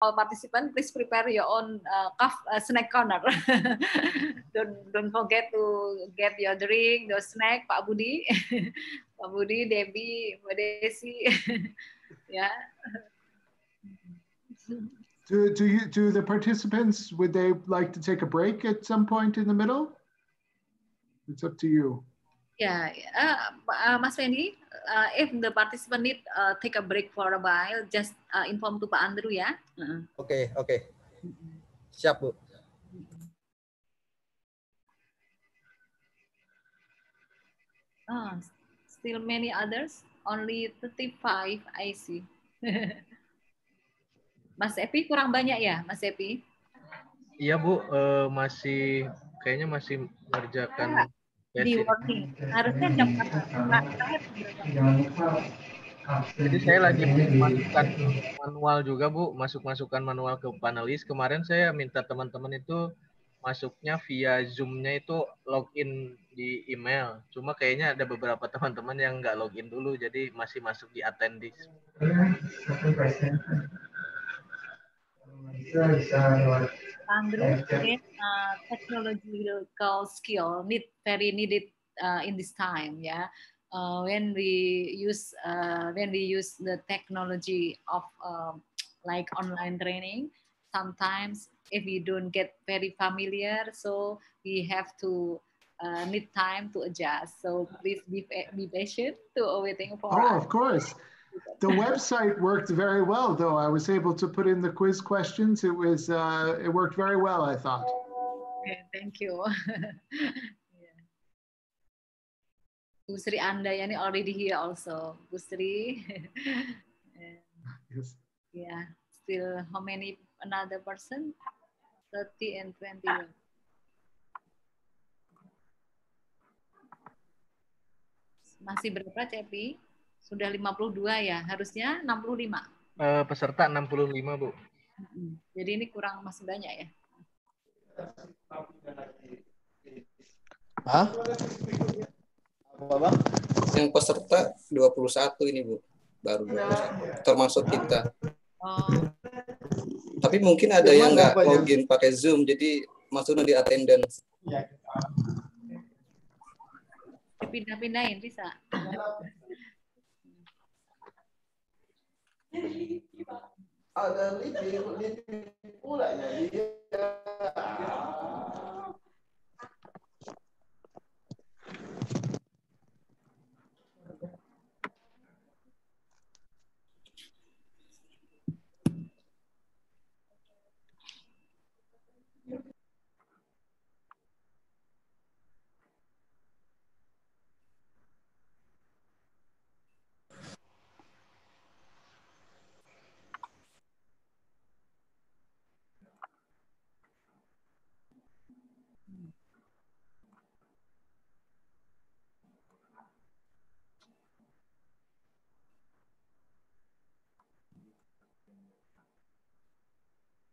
all participants, please prepare your own uh, uh, snack corner. don't don't forget to get your drink, your snack, Pak Budi, Pak Budi, Debbie, Mbak Desi. yeah. Do, do you do the participants would they like to take a break at some point in the middle? It's up to you. Yeah, uh, uh, Mas Wendy, uh, if the participant need uh, take a break for a while, just uh, inform to Pak Andrew ya. Oke, uh. oke. Okay, okay. Siap, Bu. Oh, still many others, only 35 I see. Mas Epi kurang banyak ya, Mas Epi? Iya Bu, uh, masih kayaknya masih mengerjakan di warning. Harusnya jam Jadi saya lagi masukkan manual juga Bu, masuk masukkan manual ke panelis. Kemarin saya minta teman-teman itu masuknya via Zoom-nya itu login di email. Cuma kayaknya ada beberapa teman-teman yang nggak login dulu, jadi masih masuk di attendees. Andrew, uh, technological skill need very needed uh, in this time. Yeah, uh, when we use uh, when we use the technology of um, like online training, sometimes if we don't get very familiar, so we have to uh, need time to adjust. So please be, be patient to waiting for. Oh, us. of course the website worked very well, though. I was able to put in the quiz questions. It was uh, it worked very well, I thought. Okay, thank you. yeah. Bu Sri Andayani already here also. Busri. yes. Yeah. Still, how many another person? 30 and 21. Masih berapa, Cepi? Sudah 52 ya, harusnya 65. Uh, peserta 65, Bu. Jadi ini kurang masih banyak ya. Hah? Apa, Bang? Yang peserta 21 ini, Bu. Baru 21. Termasuk kita. Oh. Tapi mungkin ada yang nggak login pakai Zoom, jadi masuknya di attendance. Pindah-pindahin bisa. Ada lidi, lidi pula ya. Dia. Ah.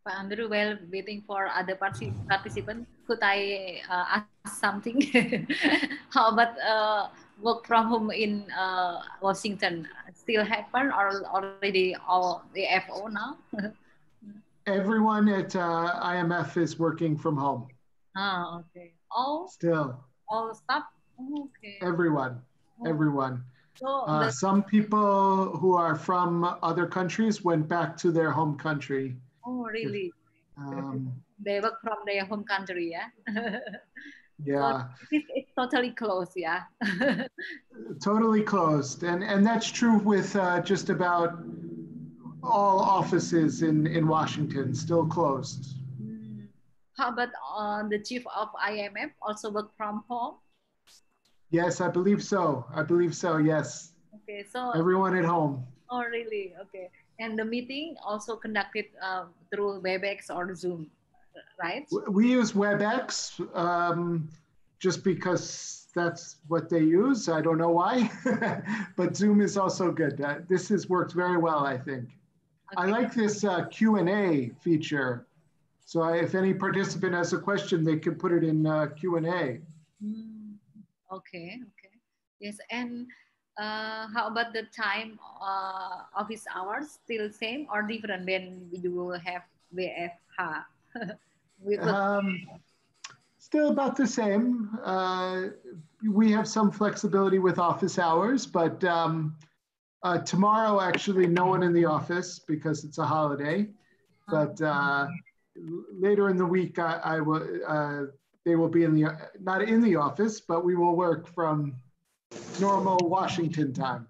Pak Andrew, while waiting for other participants, could I uh, ask something? How about uh, work from home in uh, Washington? Still happen or already all the FO now? Everyone at uh, IMF is working from home. Oh, okay. All still all staff. Oh, okay. Everyone, oh. everyone. So uh, some people who are from other countries went back to their home country Oh, really? Um, they work from their home country, yeah? yeah. So it's, it's, totally closed, yeah? totally closed. And, and that's true with uh, just about all offices in, in Washington, still closed. Hmm. How about uh, the chief of IMF also work from home? Yes, I believe so. I believe so, yes. Okay, so everyone at home. Oh, really? Okay. And the meeting also conducted uh, through WebEx or Zoom, right? We use WebEx um, just because that's what they use. I don't know why, but Zoom is also good. Uh, this has worked very well, I think. Okay. I like this uh, Q&A feature. So I, if any participant has a question, they can put it in uh, Q&A. Mm, okay, okay. Yes, and uh, how about the time uh, office hours? Still same or different when we will have WFH? um, still about the same. Uh, we have some flexibility with office hours, but um, uh, tomorrow actually no one in the office because it's a holiday. But uh, later in the week, I, I will. Uh, they will be in the not in the office, but we will work from normal Washington time.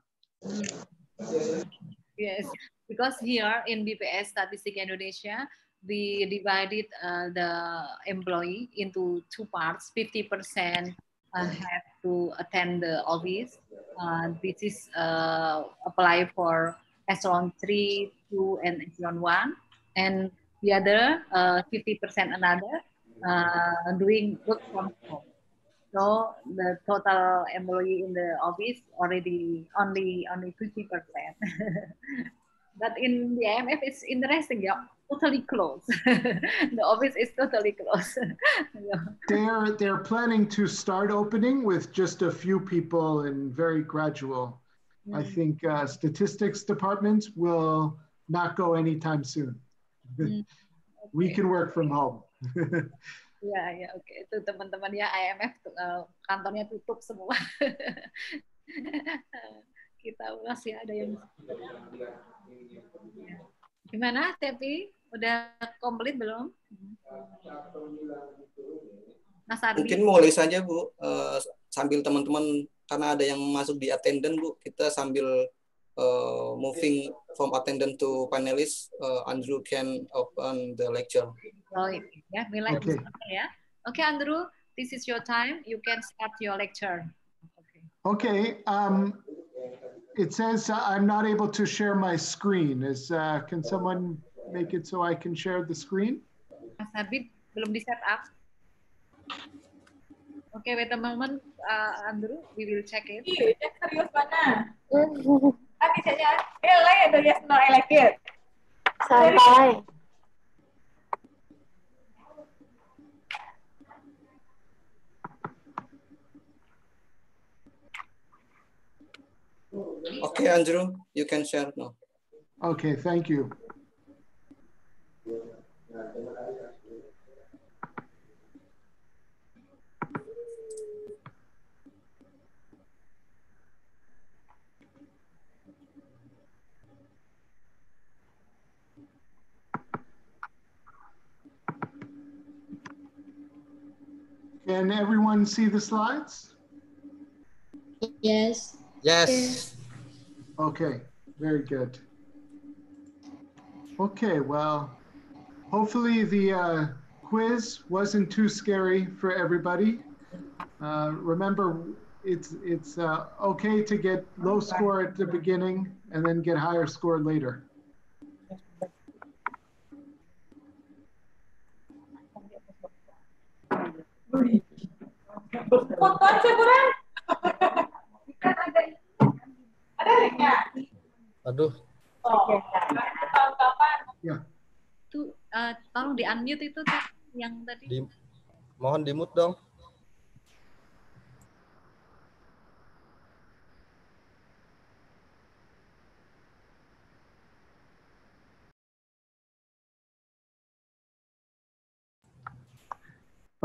Yes, because here in BPS Statistik Indonesia, we divided uh, the employee into two parts. 50% uh, have to attend the office. Uh, this is uh, apply for echelon 3, 2, and echelon 1. And the other 50% uh, another uh, doing work from home. So the total employee in the office already only only 50%. but in the IMF, it's interesting, yeah, totally closed. the office is totally closed. yeah. They're they're planning to start opening with just a few people and very gradual. Mm. I think uh, statistics departments will not go anytime soon. Mm. Okay. We can work from home. Ya, ya, oke. Okay. Itu teman-teman ya IMF uh, kantornya tutup semua. Kita ulas ya, ada yang Gimana, Tepi? Udah komplit belum? Mas Ardi. Mungkin mulai saja, Bu. Uh, sambil teman-teman, karena ada yang masuk di attendant, Bu, kita sambil uh, moving from attendant to panelist, uh, Andrew can open the lecture. Oh, yeah, we like okay. yeah. Okay, Andrew, this is your time. You can start your lecture. Okay. Okay. Um, it says uh, I'm not able to share my screen. Is uh, can someone make it so I can share the screen? Mas Habib belum di set up. Oke, okay, teman-teman, uh, Andrew, we will check it. serius mana? Bisanya, lain dari yes, no, I like it. Santai. Okay, Andrew, you can share now. Okay, thank you. Can everyone see the slides? Yes. Yes. Okay, very good. Okay, well, hopefully the uh, quiz wasn't too scary for everybody. Uh, remember, it's it's uh, okay to get low score at the beginning and then get higher score later. Aduh. Oh. Ya. Itu uh, tolong di unmute itu yang tadi. Di, mohon di mute dong.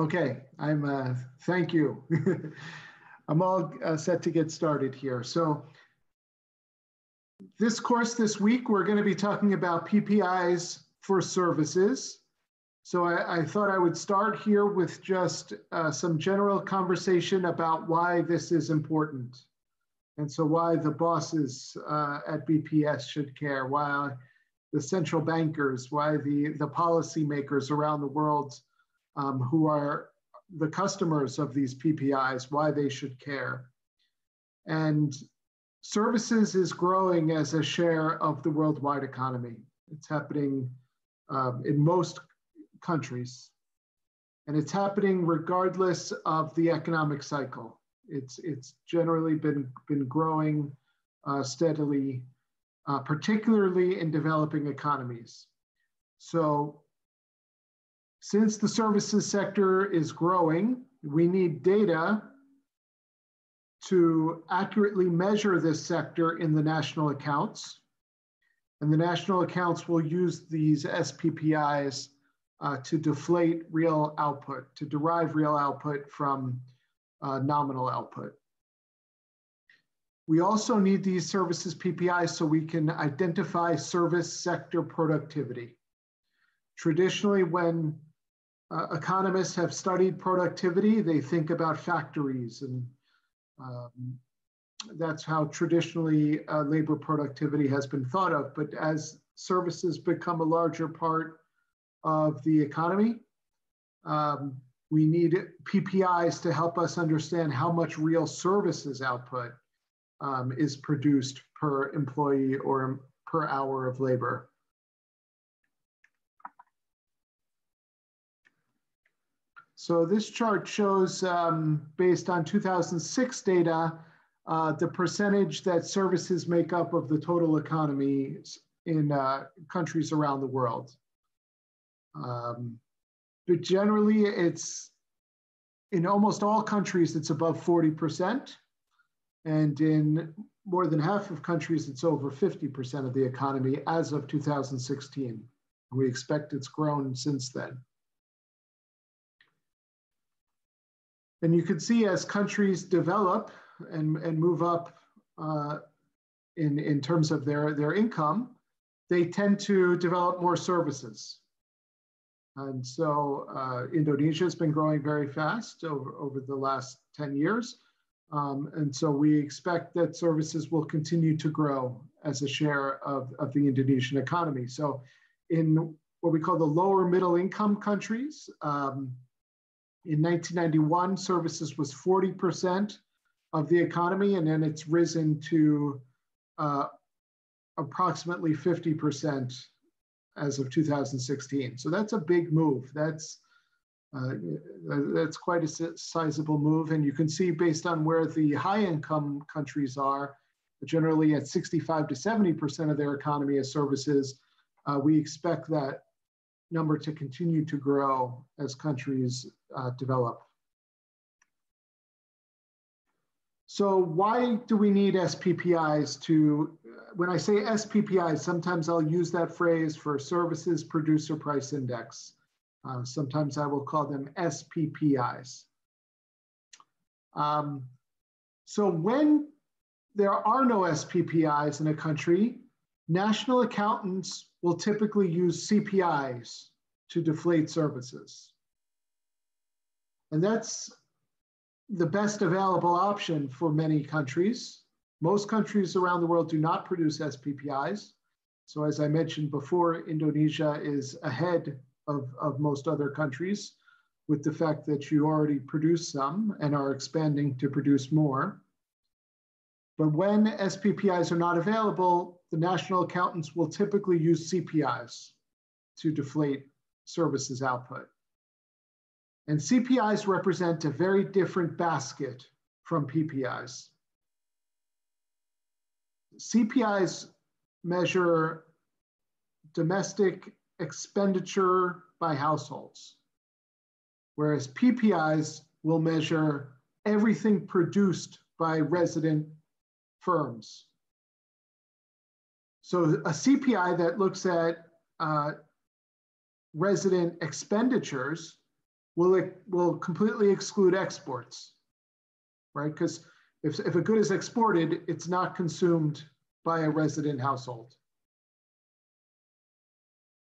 Okay, I'm, uh, thank you. I'm all uh, set to get started here. So this course this week, we're going to be talking about PPIs for services. So I, I thought I would start here with just uh, some general conversation about why this is important. And so why the bosses uh, at BPS should care, why the central bankers, why the, the policymakers around the world um, who are the customers of these PPIs, why they should care. And services is growing as a share of the worldwide economy. It's happening um, in most countries. And it's happening regardless of the economic cycle. It's, it's generally been, been growing uh, steadily, uh, particularly in developing economies. So since the services sector is growing, we need data to accurately measure this sector in the national accounts. And the national accounts will use these SPPIs uh, to deflate real output, to derive real output from uh, nominal output. We also need these services PPIs so we can identify service sector productivity. Traditionally, when uh, economists have studied productivity, they think about factories and um, that's how traditionally uh, labor productivity has been thought of. But as services become a larger part of the economy, um, we need PPIs to help us understand how much real services output um, is produced per employee or per hour of labor. So this chart shows, um, based on 2006 data, uh, the percentage that services make up of the total economy in uh, countries around the world. Um, but generally, it's in almost all countries, it's above 40%. And in more than half of countries, it's over 50% of the economy as of 2016. We expect it's grown since then. And you can see as countries develop and, and move up uh, in, in terms of their, their income, they tend to develop more services. And so uh, Indonesia has been growing very fast over, over the last 10 years. Um, and so we expect that services will continue to grow as a share of, of the Indonesian economy. So in what we call the lower middle income countries, um, in 1991, services was 40% of the economy, and then it's risen to uh, approximately 50% as of 2016. So that's a big move. That's uh, that's quite a sizable move, and you can see based on where the high-income countries are, generally at 65 to 70% of their economy as services. Uh, we expect that number to continue to grow as countries uh, develop. So why do we need SPPIs to, when I say SPPIs, sometimes I'll use that phrase for Services Producer Price Index. Uh, sometimes I will call them SPPIs. Um, so when there are no SPPIs in a country, national accountants will typically use CPIs to deflate services. And that's the best available option for many countries. Most countries around the world do not produce SPPIs. So as I mentioned before, Indonesia is ahead of, of most other countries with the fact that you already produce some and are expanding to produce more. But when SPPIs are not available, the national accountants will typically use CPIs to deflate services output. And CPIs represent a very different basket from PPIs. CPIs measure domestic expenditure by households, whereas PPIs will measure everything produced by resident firms. So a CPI that looks at uh, resident expenditures will, will completely exclude exports, right? Because if, if a good is exported, it's not consumed by a resident household.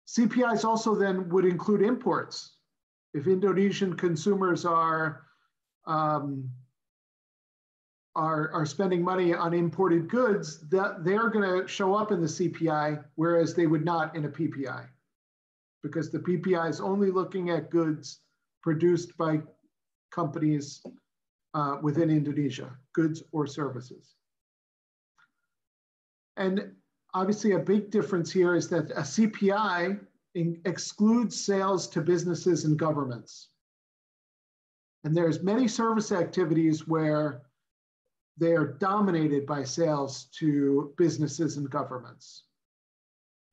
CPIs also then would include imports. If Indonesian consumers are, um, are, are spending money on imported goods, that they're going to show up in the CPI, whereas they would not in a PPI, because the PPI is only looking at goods produced by companies uh, within Indonesia, goods or services. And obviously a big difference here is that a CPI excludes sales to businesses and governments. And there's many service activities where they are dominated by sales to businesses and governments.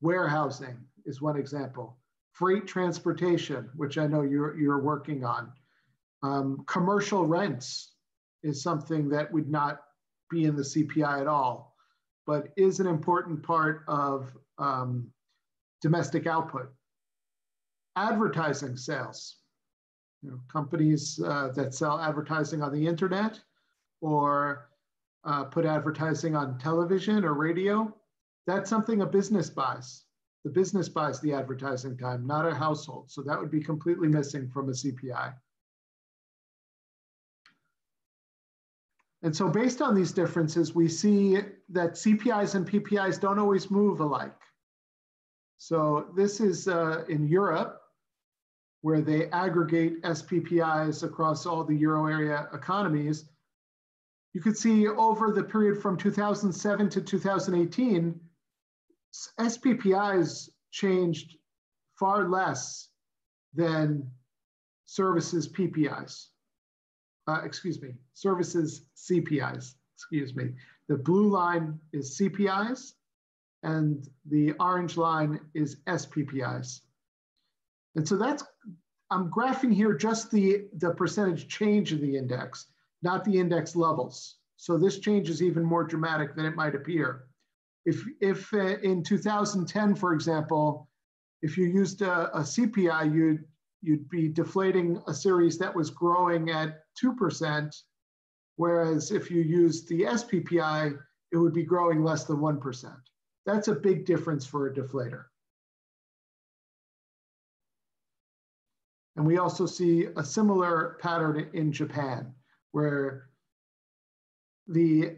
Warehousing is one example. Freight transportation, which I know you're, you're working on. Um, commercial rents is something that would not be in the CPI at all, but is an important part of um, domestic output. Advertising sales, you know, companies uh, that sell advertising on the internet or uh, put advertising on television or radio, that's something a business buys. The business buys the advertising time, not a household. So that would be completely missing from a CPI. And so based on these differences, we see that CPIs and PPIs don't always move alike. So this is uh, in Europe, where they aggregate SPPIs across all the euro area economies. You could see over the period from 2007 to 2018, SPPIs changed far less than services PPIs. Uh, excuse me, services CPIs, excuse me. The blue line is CPIs and the orange line is SPPIs. And so that's, I'm graphing here just the, the percentage change in the index, not the index levels. So this change is even more dramatic than it might appear. If, if uh, in 2010, for example, if you used a, a CPI, you'd, you'd be deflating a series that was growing at 2%, whereas if you used the SPPI, it would be growing less than 1%. That's a big difference for a deflator. And we also see a similar pattern in Japan, where the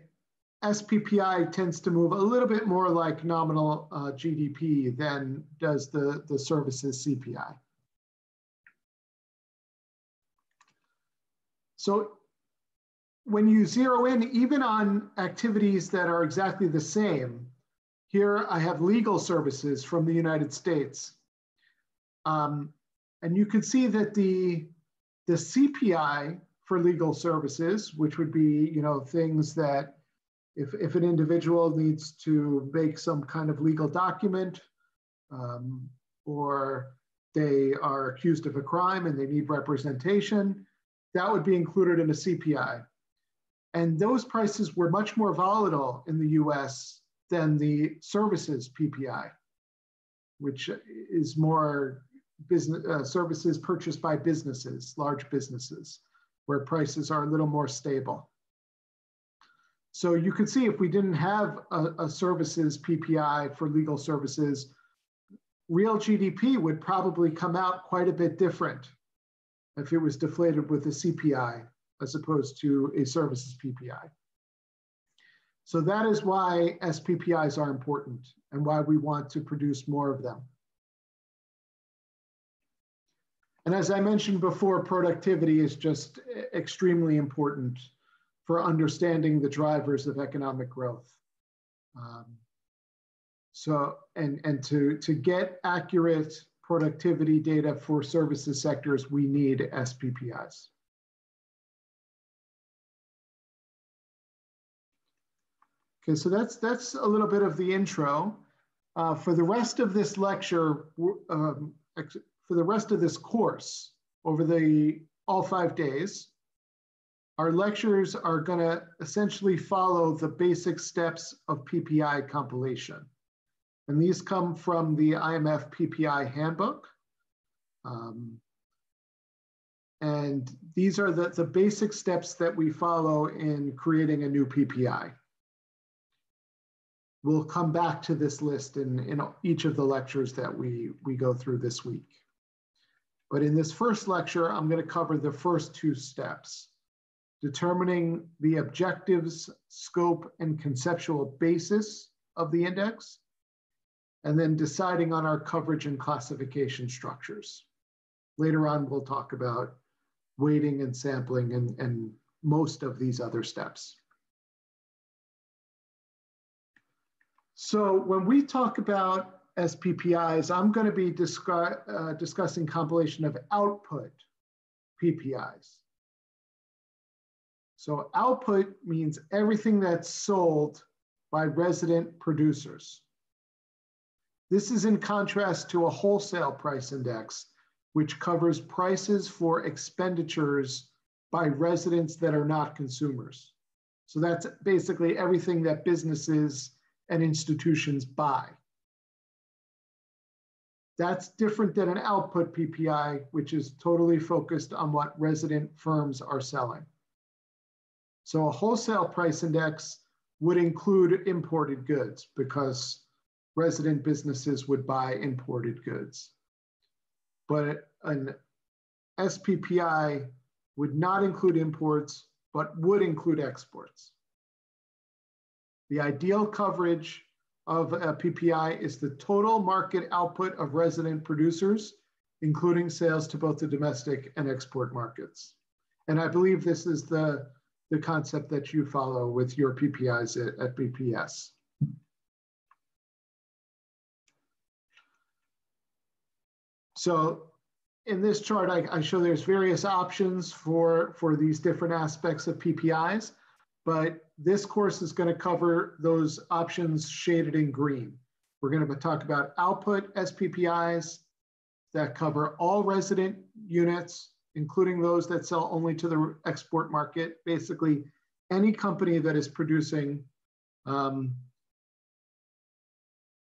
SPPI tends to move a little bit more like nominal uh, GDP than does the, the services CPI. So when you zero in, even on activities that are exactly the same, here I have legal services from the United States. Um, and you can see that the, the CPI for legal services, which would be you know, things that if, if an individual needs to make some kind of legal document um, or they are accused of a crime and they need representation, that would be included in a CPI. And those prices were much more volatile in the US than the services PPI, which is more business uh, services purchased by businesses, large businesses, where prices are a little more stable. So you could see if we didn't have a, a services PPI for legal services, real GDP would probably come out quite a bit different if it was deflated with a CPI as opposed to a services PPI. So that is why SPPIs are important and why we want to produce more of them. And as I mentioned before, productivity is just extremely important for understanding the drivers of economic growth. Um, so, and, and to, to get accurate productivity data for services sectors, we need SPPIs. Okay, so that's, that's a little bit of the intro. Uh, for the rest of this lecture, um, for the rest of this course, over the all five days, our lectures are going to essentially follow the basic steps of PPI compilation. And these come from the IMF PPI handbook. Um, and these are the, the basic steps that we follow in creating a new PPI. We'll come back to this list in, in each of the lectures that we, we go through this week. But in this first lecture, I'm going to cover the first two steps, determining the objectives, scope, and conceptual basis of the index, and then deciding on our coverage and classification structures. Later on, we'll talk about weighting and sampling and, and most of these other steps. So when we talk about SPPIs, I'm going to be uh, discussing compilation of output PPIs. So output means everything that's sold by resident producers. This is in contrast to a wholesale price index, which covers prices for expenditures by residents that are not consumers. So that's basically everything that businesses and institutions buy. That's different than an output PPI, which is totally focused on what resident firms are selling. So a wholesale price index would include imported goods because resident businesses would buy imported goods. But an SPPI would not include imports, but would include exports. The ideal coverage of uh, a PPI is the total market output of resident producers, including sales to both the domestic and export markets. And I believe this is the, the concept that you follow with your PPIs at, at BPS. So in this chart, I, I, show there's various options for, for these different aspects of PPIs, but this course is gonna cover those options shaded in green. We're gonna talk about output SPPIs that cover all resident units, including those that sell only to the export market. Basically, any company that is producing um,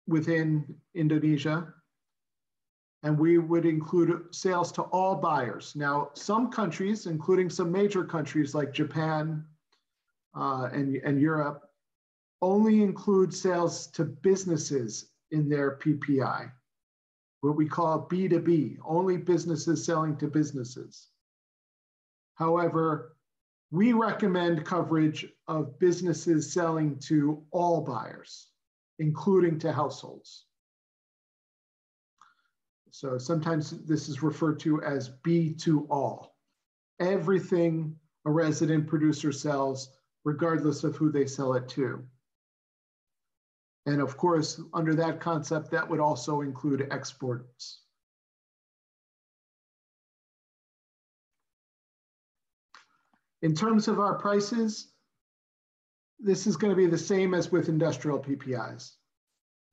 within Indonesia and we would include sales to all buyers. Now, some countries, including some major countries like Japan uh, and, and Europe, only include sales to businesses in their PPI, what we call B2B, only businesses selling to businesses. However, we recommend coverage of businesses selling to all buyers, including to households. So sometimes this is referred to as B to all. Everything a resident producer sells, regardless of who they sell it to. And of course, under that concept, that would also include exports. In terms of our prices, this is going to be the same as with industrial PPIs.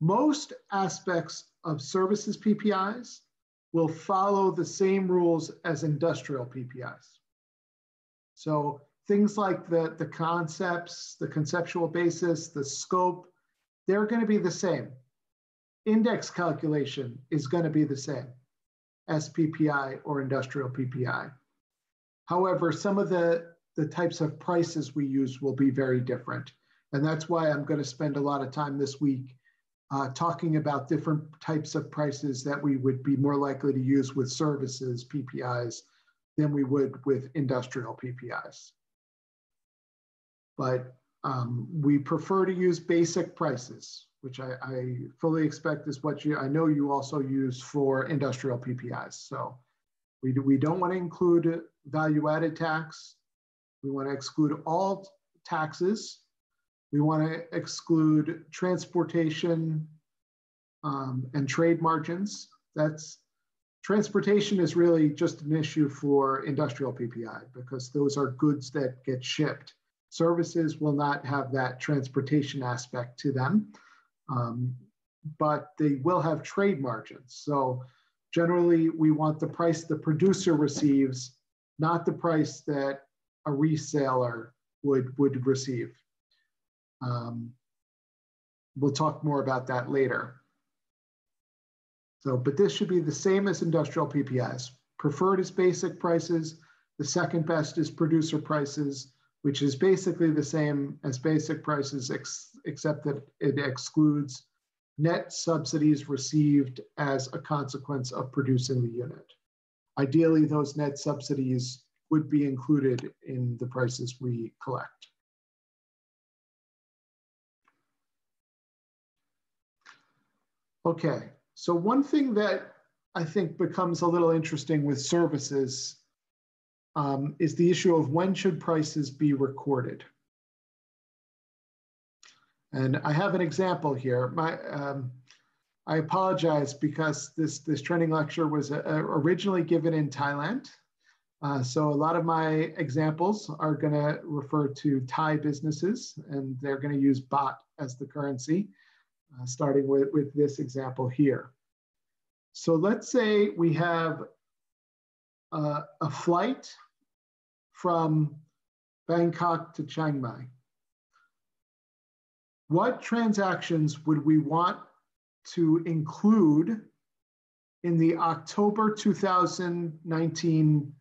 Most aspects of services PPIs will follow the same rules as industrial PPIs. So things like the, the concepts, the conceptual basis, the scope, they're going to be the same. Index calculation is going to be the same as PPI or industrial PPI. However, some of the, the types of prices we use will be very different. And that's why I'm going to spend a lot of time this week uh, talking about different types of prices that we would be more likely to use with services, PPIs, than we would with industrial PPIs. But um, we prefer to use basic prices, which I, I, fully expect is what you, I know you also use for industrial PPIs. So we, do, we don't want to include value added tax. We want to exclude all taxes we want to exclude transportation um, and trade margins. That's transportation is really just an issue for industrial PPI because those are goods that get shipped. Services will not have that transportation aspect to them, um, but they will have trade margins. So generally, we want the price the producer receives, not the price that a reseller would, would receive. Um, we'll talk more about that later. So, but this should be the same as industrial PPIs. Preferred is basic prices. The second best is producer prices, which is basically the same as basic prices, ex except that it excludes net subsidies received as a consequence of producing the unit. Ideally, those net subsidies would be included in the prices we collect. Okay, so one thing that I think becomes a little interesting with services um, is the issue of when should prices be recorded. And I have an example here. My, um, I apologize because this, this training lecture was uh, originally given in Thailand. Uh, so a lot of my examples are going to refer to Thai businesses, and they're going to use baht as the currency uh, starting with, with this example here. So let's say we have uh, a flight from Bangkok to Chiang Mai. What transactions would we want to include in the October 2019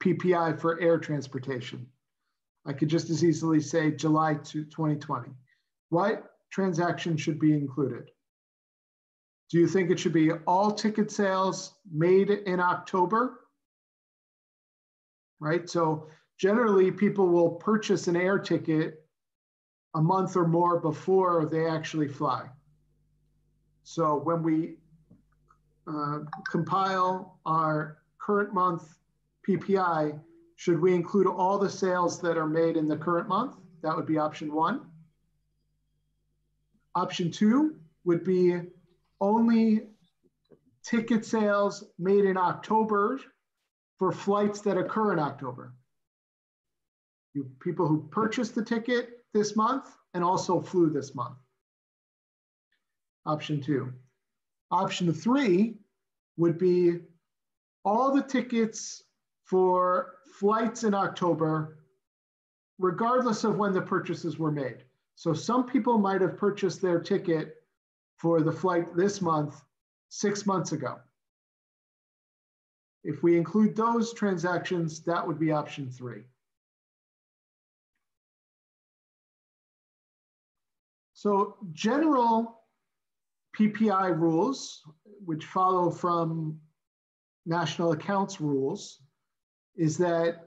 PPI for air transportation? I could just as easily say July to 2020. What transaction should be included? Do you think it should be all ticket sales made in October? Right, so generally people will purchase an air ticket a month or more before they actually fly. So when we uh, compile our current month PPI, should we include all the sales that are made in the current month? That would be option one. Option two would be only ticket sales made in October for flights that occur in October. You people who purchased the ticket this month and also flew this month. Option two. Option three would be all the tickets for flights in October, regardless of when the purchases were made. So some people might have purchased their ticket for the flight this month six months ago. If we include those transactions, that would be option three. So general PPI rules, which follow from national accounts rules, is that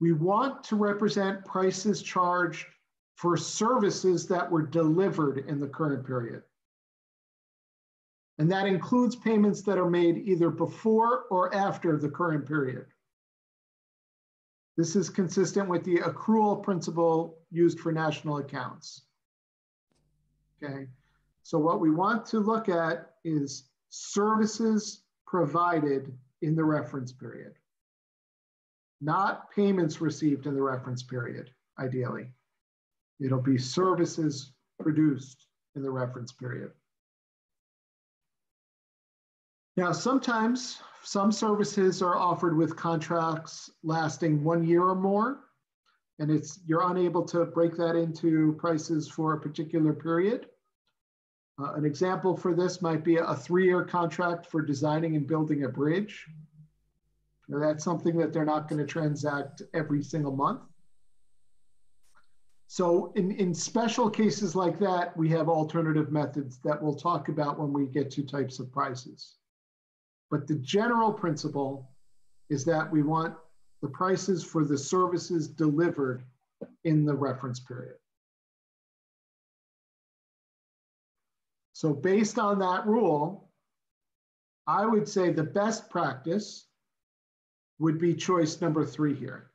we want to represent prices charged for services that were delivered in the current period. And that includes payments that are made either before or after the current period. This is consistent with the accrual principle used for national accounts. Okay, so what we want to look at is services provided in the reference period, not payments received in the reference period, ideally. It'll be services produced in the reference period. Now, sometimes some services are offered with contracts lasting one year or more, and it's you're unable to break that into prices for a particular period. Uh, an example for this might be a three-year contract for designing and building a bridge. Now, that's something that they're not going to transact every single month. So in, in special cases like that, we have alternative methods that we'll talk about when we get to types of prices. But the general principle is that we want the prices for the services delivered in the reference period. So based on that rule, I would say the best practice would be choice number three here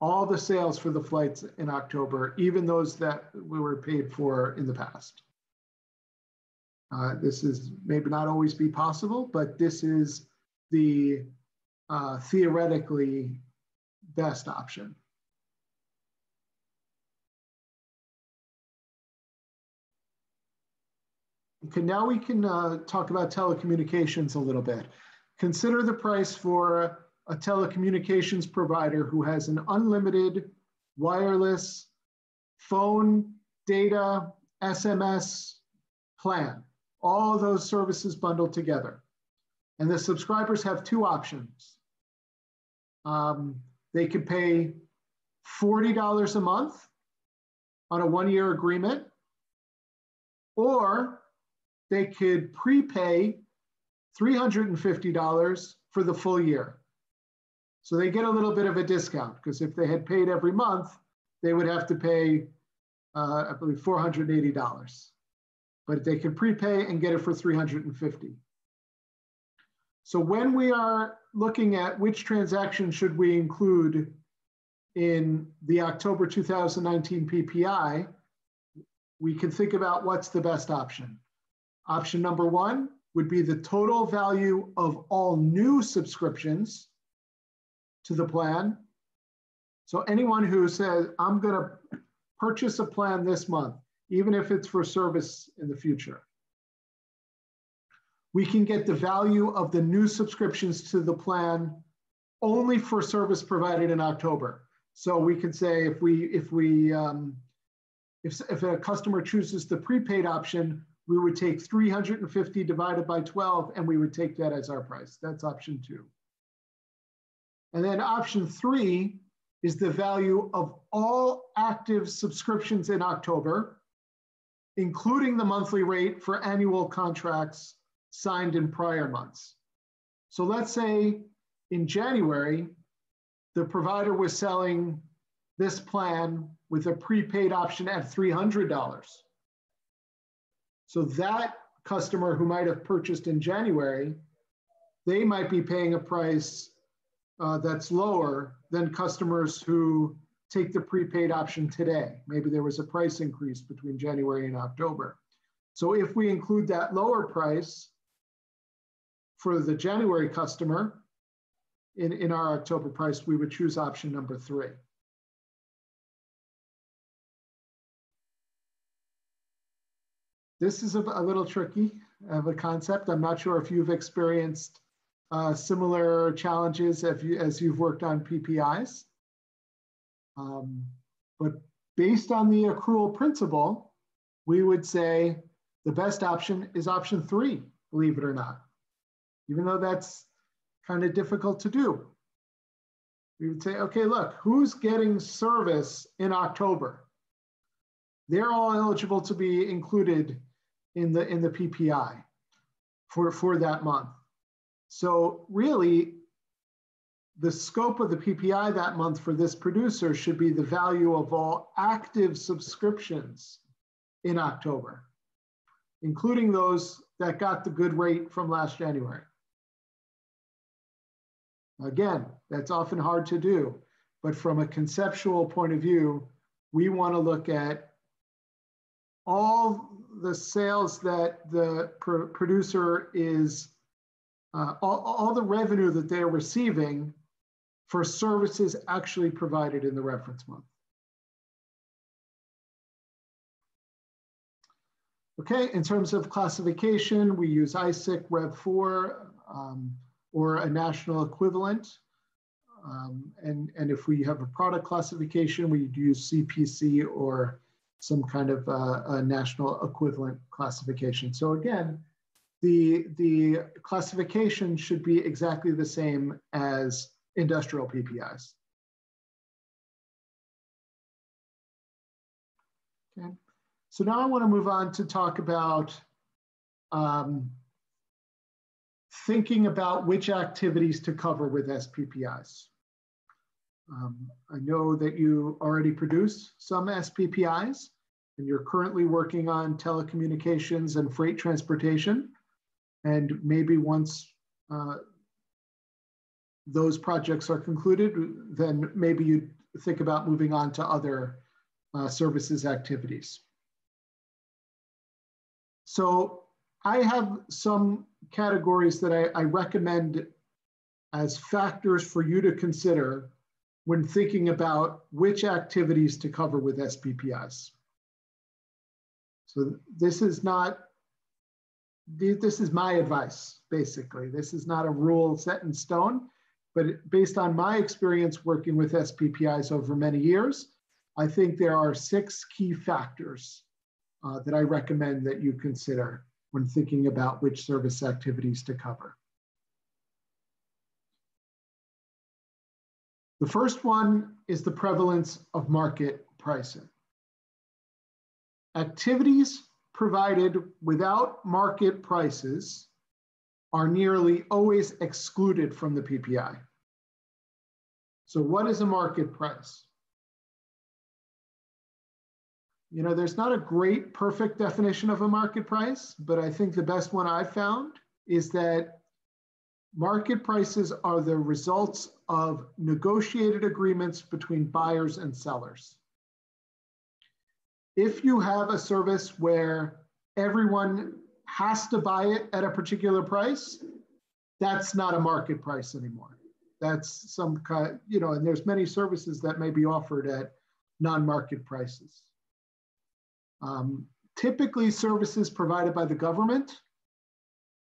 all the sales for the flights in October, even those that we were paid for in the past. Uh, this is maybe not always be possible, but this is the uh, theoretically best option. Okay, now we can uh, talk about telecommunications a little bit. Consider the price for a telecommunications provider who has an unlimited wireless phone, data, SMS plan, all those services bundled together. And the subscribers have two options. Um, they could pay $40 a month on a one year agreement, or they could prepay $350 for the full year. So they get a little bit of a discount because if they had paid every month, they would have to pay, uh, I believe, $480. But they can prepay and get it for 350. So when we are looking at which transaction should we include in the October 2019 PPI, we can think about what's the best option. Option number one would be the total value of all new subscriptions to the plan. So anyone who says, I'm going to purchase a plan this month, even if it's for service in the future, we can get the value of the new subscriptions to the plan only for service provided in October. So we could say if we if we um, if, if a customer chooses the prepaid option, we would take 350 divided by 12 and we would take that as our price. That's option two. And then option three is the value of all active subscriptions in October, including the monthly rate for annual contracts signed in prior months. So let's say in January, the provider was selling this plan with a prepaid option at $300. So that customer who might have purchased in January, they might be paying a price uh, that's lower than customers who take the prepaid option today. Maybe there was a price increase between January and October. So if we include that lower price for the January customer in, in our October price, we would choose option number three. This is a, a little tricky of a concept. I'm not sure if you've experienced uh, similar challenges you, as you've worked on PPIs. Um, but based on the accrual principle, we would say the best option is option three, believe it or not, even though that's kind of difficult to do. We would say, okay, look, who's getting service in October? They're all eligible to be included in the in the PPI for, for that month. So really, the scope of the PPI that month for this producer should be the value of all active subscriptions in October, including those that got the good rate from last January. Again, that's often hard to do, but from a conceptual point of view, we want to look at all the sales that the pr producer is, uh, all, all the revenue that they're receiving for services actually provided in the reference month. Okay, in terms of classification, we use ISIC Rev 4 um, or a national equivalent. Um, and, and if we have a product classification, we use CPC or some kind of uh, a national equivalent classification. So again, the, the classification should be exactly the same as industrial PPIs. Okay. So now I want to move on to talk about um, thinking about which activities to cover with SPPIs. Um, I know that you already produce some SPPIs and you're currently working on telecommunications and freight transportation. And maybe once uh, those projects are concluded, then maybe you think about moving on to other uh, services activities. So I have some categories that I, I recommend as factors for you to consider when thinking about which activities to cover with SPPIs. So this is not, this is my advice, basically. This is not a rule set in stone, but based on my experience working with SPPIs over many years, I think there are six key factors uh, that I recommend that you consider when thinking about which service activities to cover. The first one is the prevalence of market pricing. Activities provided without market prices are nearly always excluded from the PPI. So what is a market price? You know, there's not a great perfect definition of a market price, but I think the best one I've found is that Market prices are the results of negotiated agreements between buyers and sellers. If you have a service where everyone has to buy it at a particular price, that's not a market price anymore. That's some kind, you know, and there's many services that may be offered at non-market prices. Um, typically, services provided by the government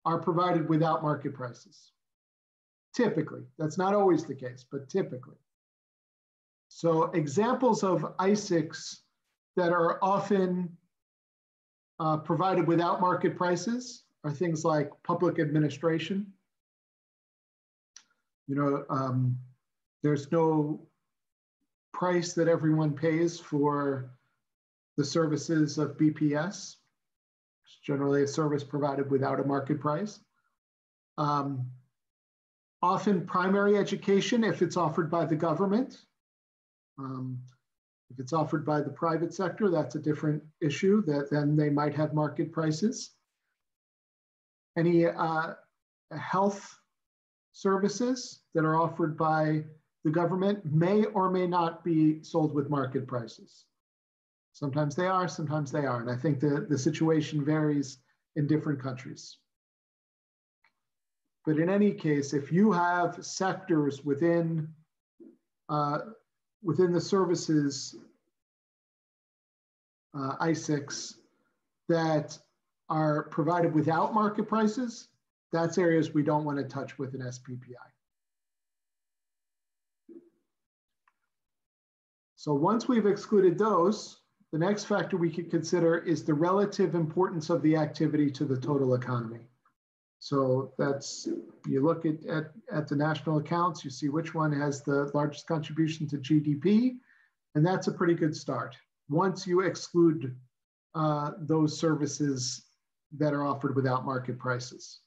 are provided without market prices. Typically, that's not always the case, but typically. So examples of ISICs that are often uh, provided without market prices are things like public administration. You know, um, there's no price that everyone pays for the services of BPS. It's generally a service provided without a market price. Um, often primary education if it's offered by the government. Um, if it's offered by the private sector, that's a different issue that then they might have market prices. Any uh, health services that are offered by the government may or may not be sold with market prices. Sometimes they are, sometimes they aren't. I think the, the situation varies in different countries. But in any case, if you have sectors within uh, within the services uh, ISICs that are provided without market prices, that's areas we don't want to touch with an SPPI. So once we've excluded those, the next factor we could consider is the relative importance of the activity to the total economy. So that's, you look at, at, at the national accounts, you see which one has the largest contribution to GDP, and that's a pretty good start. Once you exclude uh, those services that are offered without market prices.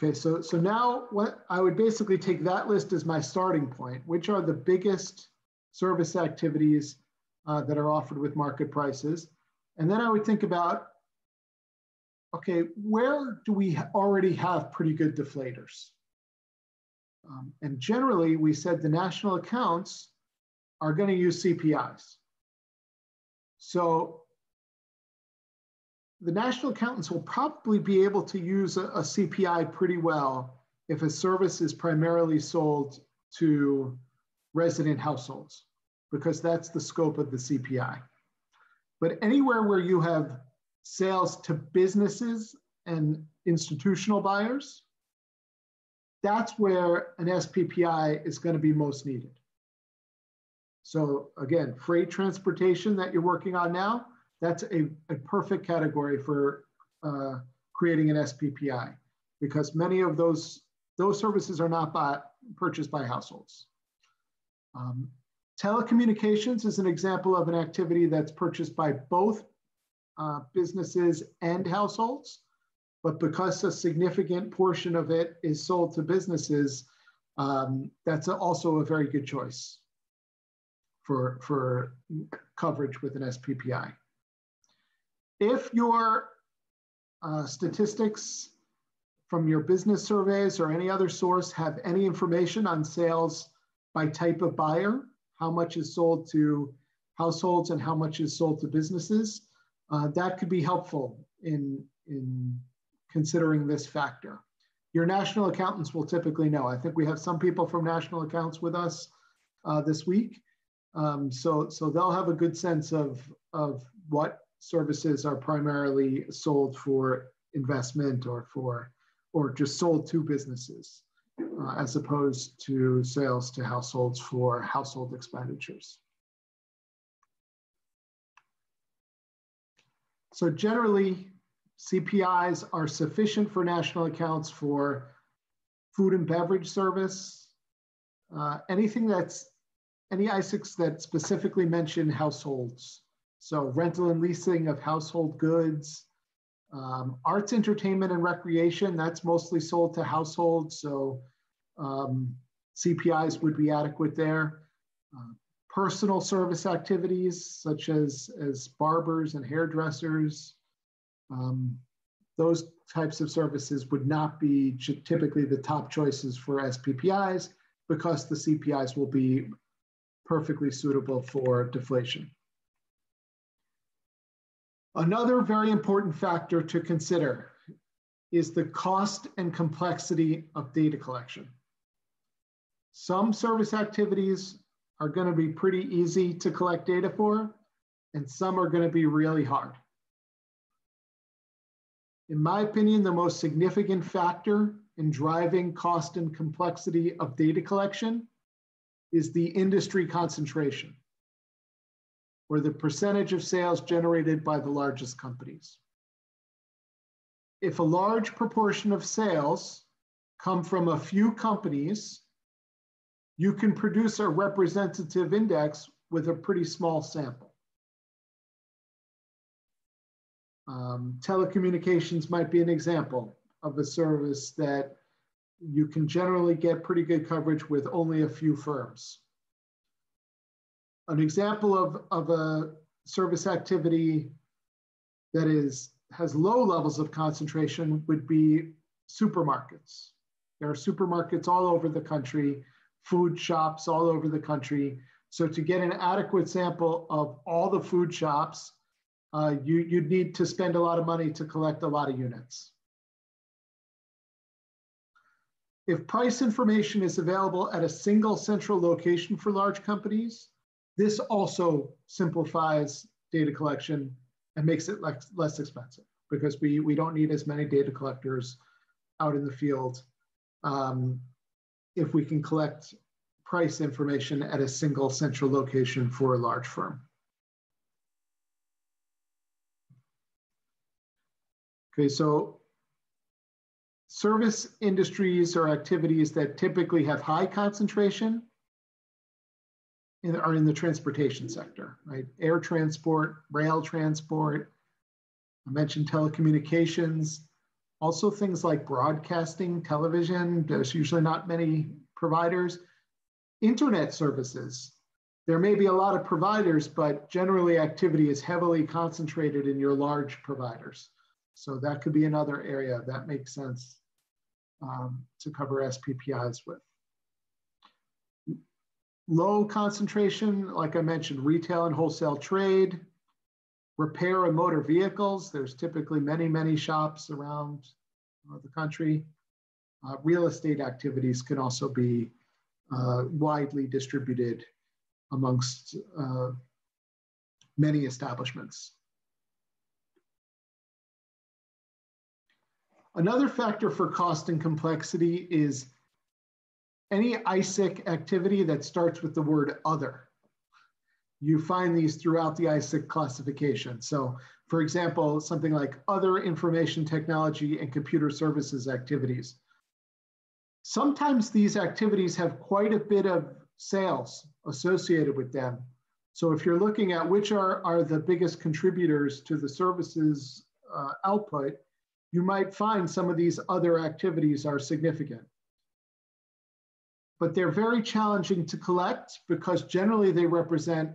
Okay, so, so now what I would basically take that list as my starting point. Which are the biggest service activities uh, that are offered with market prices? And then I would think about, okay, where do we already have pretty good deflators? Um, and generally, we said the national accounts are going to use CPIs. So the national accountants will probably be able to use a, a CPI pretty well if a service is primarily sold to resident households, because that's the scope of the CPI. But anywhere where you have sales to businesses and institutional buyers, that's where an SPPI is going to be most needed. So again, freight transportation that you're working on now, that's a, a perfect category for uh, creating an SPPI because many of those, those services are not bought, purchased by households. Um, Telecommunications is an example of an activity that's purchased by both uh, businesses and households, but because a significant portion of it is sold to businesses, um, that's also a very good choice for, for coverage with an SPPI. If your uh, statistics from your business surveys or any other source have any information on sales by type of buyer, how much is sold to households and how much is sold to businesses. Uh, that could be helpful in, in considering this factor. Your national accountants will typically know. I think we have some people from national accounts with us uh, this week. Um, so, so they'll have a good sense of, of what services are primarily sold for investment or for, or just sold to businesses uh, as opposed to sales to households for household expenditures. So generally, CPIs are sufficient for national accounts for food and beverage service, uh, anything that's, any ISICs that specifically mention households. So rental and leasing of household goods, um, arts, entertainment, and recreation, that's mostly sold to households. So um, CPIs would be adequate there. Uh, personal service activities such as, as barbers and hairdressers, um, those types of services would not be typically the top choices for SPPIs because the CPIs will be perfectly suitable for deflation. Another very important factor to consider is the cost and complexity of data collection. Some service activities are going to be pretty easy to collect data for, and some are going to be really hard. In my opinion, the most significant factor in driving cost and complexity of data collection is the industry concentration, or the percentage of sales generated by the largest companies. If a large proportion of sales come from a few companies, you can produce a representative index with a pretty small sample. Um, telecommunications might be an example of a service that you can generally get pretty good coverage with only a few firms. An example of, of a service activity that is has low levels of concentration would be supermarkets. There are supermarkets all over the country, food shops all over the country. So to get an adequate sample of all the food shops, uh, you, you'd need to spend a lot of money to collect a lot of units. If price information is available at a single central location for large companies, this also simplifies data collection and makes it less, less expensive because we, we don't need as many data collectors out in the field um, if we can collect price information at a single central location for a large firm. Okay, so service industries or activities that typically have high concentration in, are in the transportation sector, right? Air transport, rail transport, I mentioned telecommunications, also things like broadcasting, television, there's usually not many providers. Internet services, there may be a lot of providers, but generally activity is heavily concentrated in your large providers. So that could be another area that makes sense um, to cover SPPIs with. Low concentration, like I mentioned, retail and wholesale trade, repair of motor vehicles. There's typically many, many shops around uh, the country. Uh, real estate activities can also be uh, widely distributed amongst uh, many establishments. Another factor for cost and complexity is any ISIC activity that starts with the word other. You find these throughout the ISIC classification. So for example, something like other information technology and computer services activities. Sometimes these activities have quite a bit of sales associated with them. So if you're looking at which are, are the biggest contributors to the services uh, output, you might find some of these other activities are significant. But they're very challenging to collect because generally they represent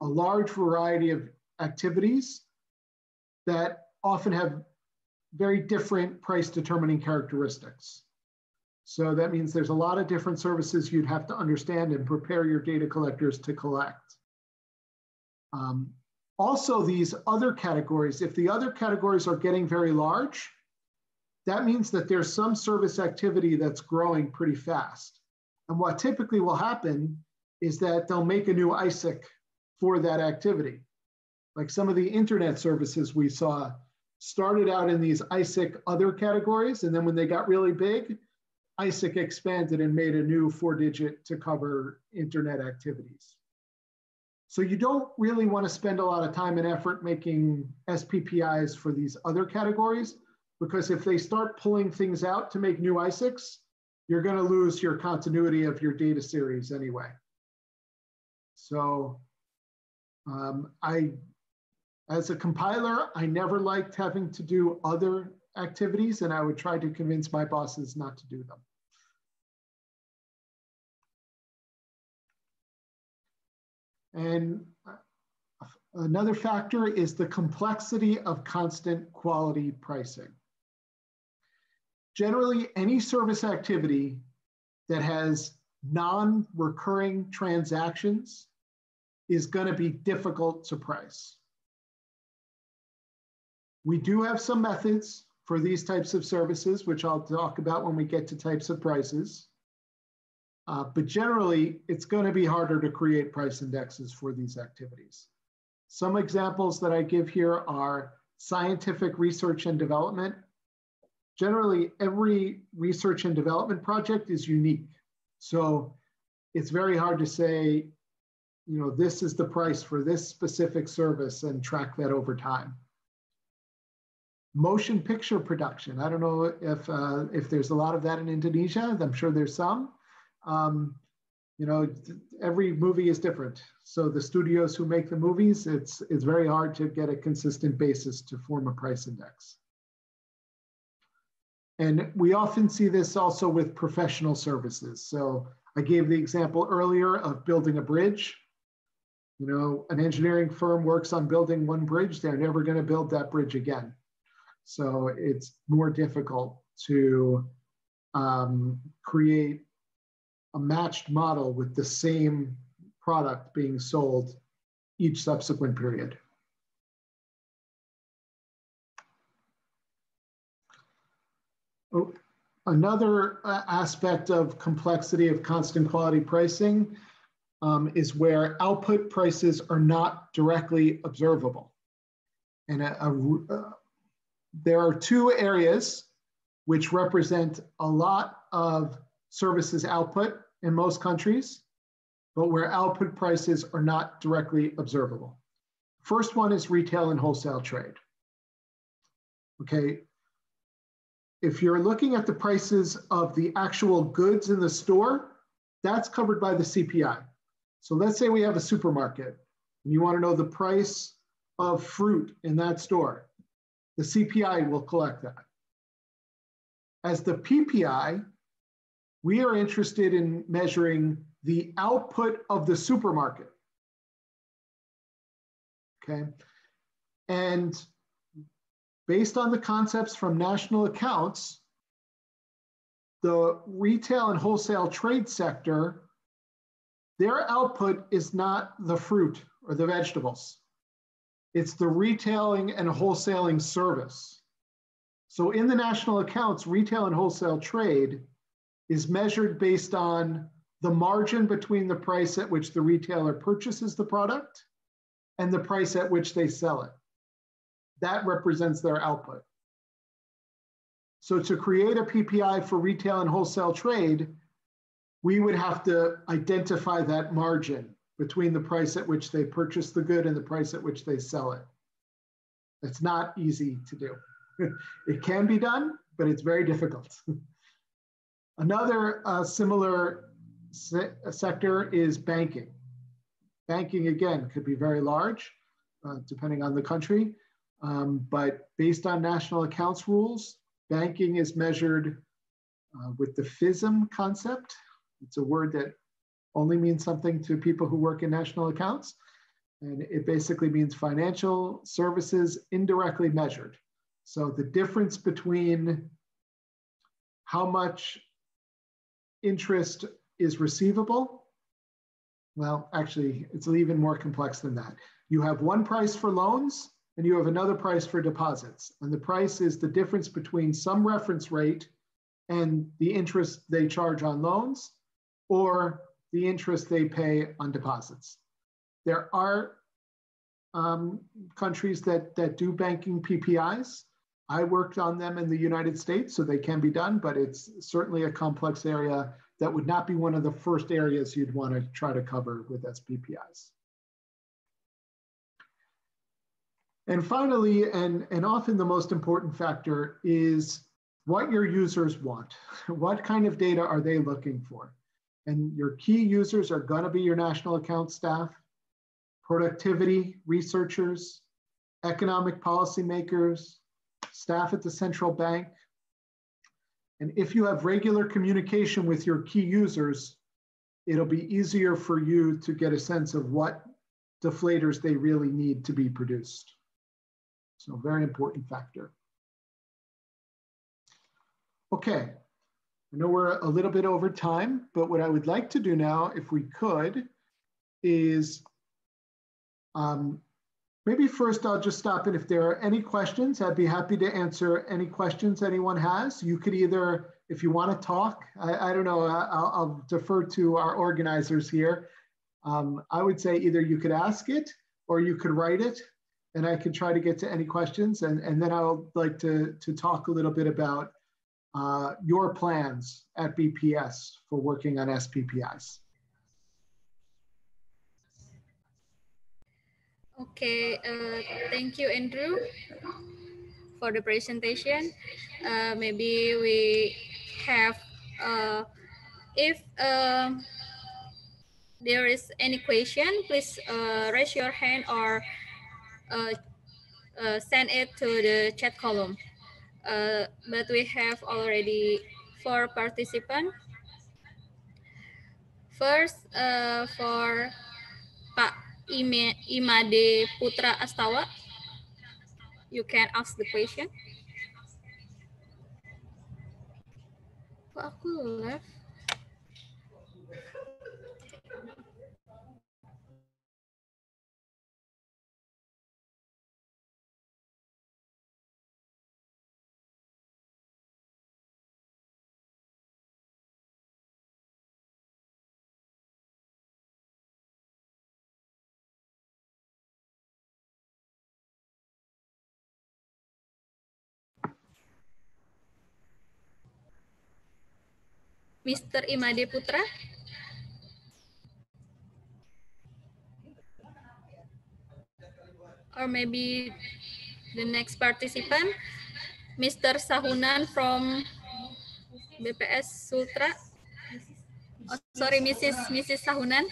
a large variety of activities that often have very different price determining characteristics. So that means there's a lot of different services you'd have to understand and prepare your data collectors to collect. Um, also, these other categories, if the other categories are getting very large, that means that there's some service activity that's growing pretty fast. And what typically will happen is that they'll make a new ISIC for that activity. Like some of the internet services we saw started out in these ISIC other categories. And then when they got really big, ISIC expanded and made a new four digit to cover internet activities. So you don't really want to spend a lot of time and effort making SPPIs for these other categories, because if they start pulling things out to make new ISICs, you're going to lose your continuity of your data series anyway. So um, I, as a compiler, I never liked having to do other activities and I would try to convince my bosses not to do them. And uh, another factor is the complexity of constant quality pricing. Generally, any service activity that has non-recurring transactions is going to be difficult to price. We do have some methods for these types of services, which I'll talk about when we get to types of prices. Uh, but generally, it's going to be harder to create price indexes for these activities. Some examples that I give here are scientific research and development generally every research and development project is unique. So it's very hard to say, you know, this is the price for this specific service and track that over time. Motion picture production. I don't know if uh, if there's a lot of that in Indonesia. I'm sure there's some. Um, you know, every movie is different. So the studios who make the movies, it's it's very hard to get a consistent basis to form a price index. And we often see this also with professional services. So I gave the example earlier of building a bridge. You know, an engineering firm works on building one bridge, they're never going to build that bridge again. So it's more difficult to um, create a matched model with the same product being sold each subsequent period. Oh, another uh, aspect of complexity of constant quality pricing um, is where output prices are not directly observable. And a, a, uh, there are two areas which represent a lot of services output in most countries, but where output prices are not directly observable. First one is retail and wholesale trade. Okay, if you're looking at the prices of the actual goods in the store, that's covered by the CPI. So let's say we have a supermarket and you want to know the price of fruit in that store. The CPI will collect that. As the PPI, we are interested in measuring the output of the supermarket. Okay. And based on the concepts from national accounts, the retail and wholesale trade sector, their output is not the fruit or the vegetables. It's the retailing and wholesaling service. So in the national accounts, retail and wholesale trade is measured based on the margin between the price at which the retailer purchases the product and the price at which they sell it that represents their output. So to create a PPI for retail and wholesale trade, we would have to identify that margin between the price at which they purchase the good and the price at which they sell it. It's not easy to do. it can be done, but it's very difficult. Another uh, similar se sector is banking. Banking, again, could be very large, uh, depending on the country. Um, but based on national accounts rules, banking is measured uh, with the FISIM concept. It's a word that only means something to people who work in national accounts. And it basically means financial services indirectly measured. So the difference between how much interest is receivable, well, actually, it's even more complex than that. You have one price for loans and you have another price for deposits. And the price is the difference between some reference rate and the interest they charge on loans or the interest they pay on deposits. There are um, countries that, that do banking PPIs. I worked on them in the United States, so they can be done, but it's certainly a complex area that would not be one of the first areas you'd want to try to cover with SPPIs. And finally, and, and often the most important factor is what your users want. what kind of data are they looking for? And your key users are gonna be your national account staff, productivity researchers, economic policymakers, staff at the central bank. And if you have regular communication with your key users, it'll be easier for you to get a sense of what deflators they really need to be produced. So very important factor. Okay, I know we're a little bit over time, but what I would like to do now, if we could, is um, maybe first I'll just stop and if there are any questions, I'd be happy to answer any questions anyone has. You could either, if you want to talk, I, I don't know, I'll, I'll, defer to our organizers here. Um, I would say either you could ask it or you could write it and I can try to get to any questions. And, and then I'll like to, to talk a little bit about uh, your plans at BPS for working on SPPIs. Okay, uh, thank you, Andrew, for the presentation. Uh, maybe we have, uh, if uh, there is any question, please uh, raise your hand or send it to the chat column. Uh, but we have already four participants. First, uh, for Pak Imade Putra Astawa, you can ask the question. Aku left? Mr. Imade Putra. Or maybe the next participant, Mr. Sahunan from BPS Sultra. Oh, sorry, Mrs. Mrs. Sahunan.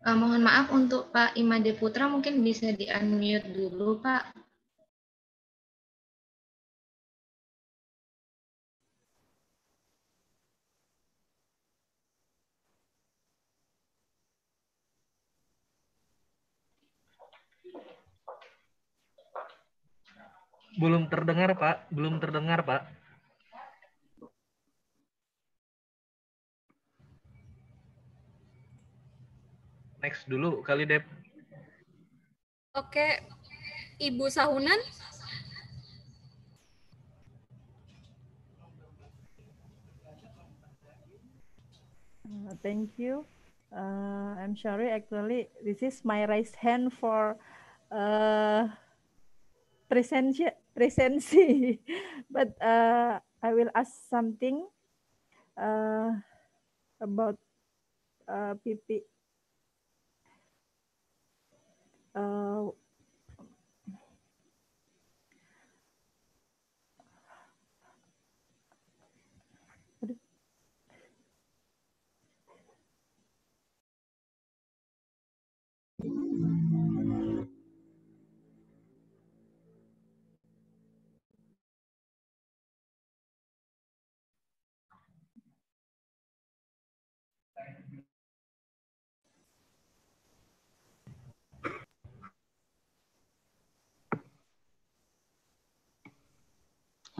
Uh, mohon maaf untuk Pak Imade Putra mungkin bisa di-unmute dulu, Pak. Belum terdengar, Pak. Belum terdengar, Pak. Next dulu kali, Dep. Oke, Ibu Sahunan. Uh, thank you. Uh, I'm sorry, actually, this is my raised hand for uh, presency, presency. but uh, I will ask something uh, about uh, PP, uh,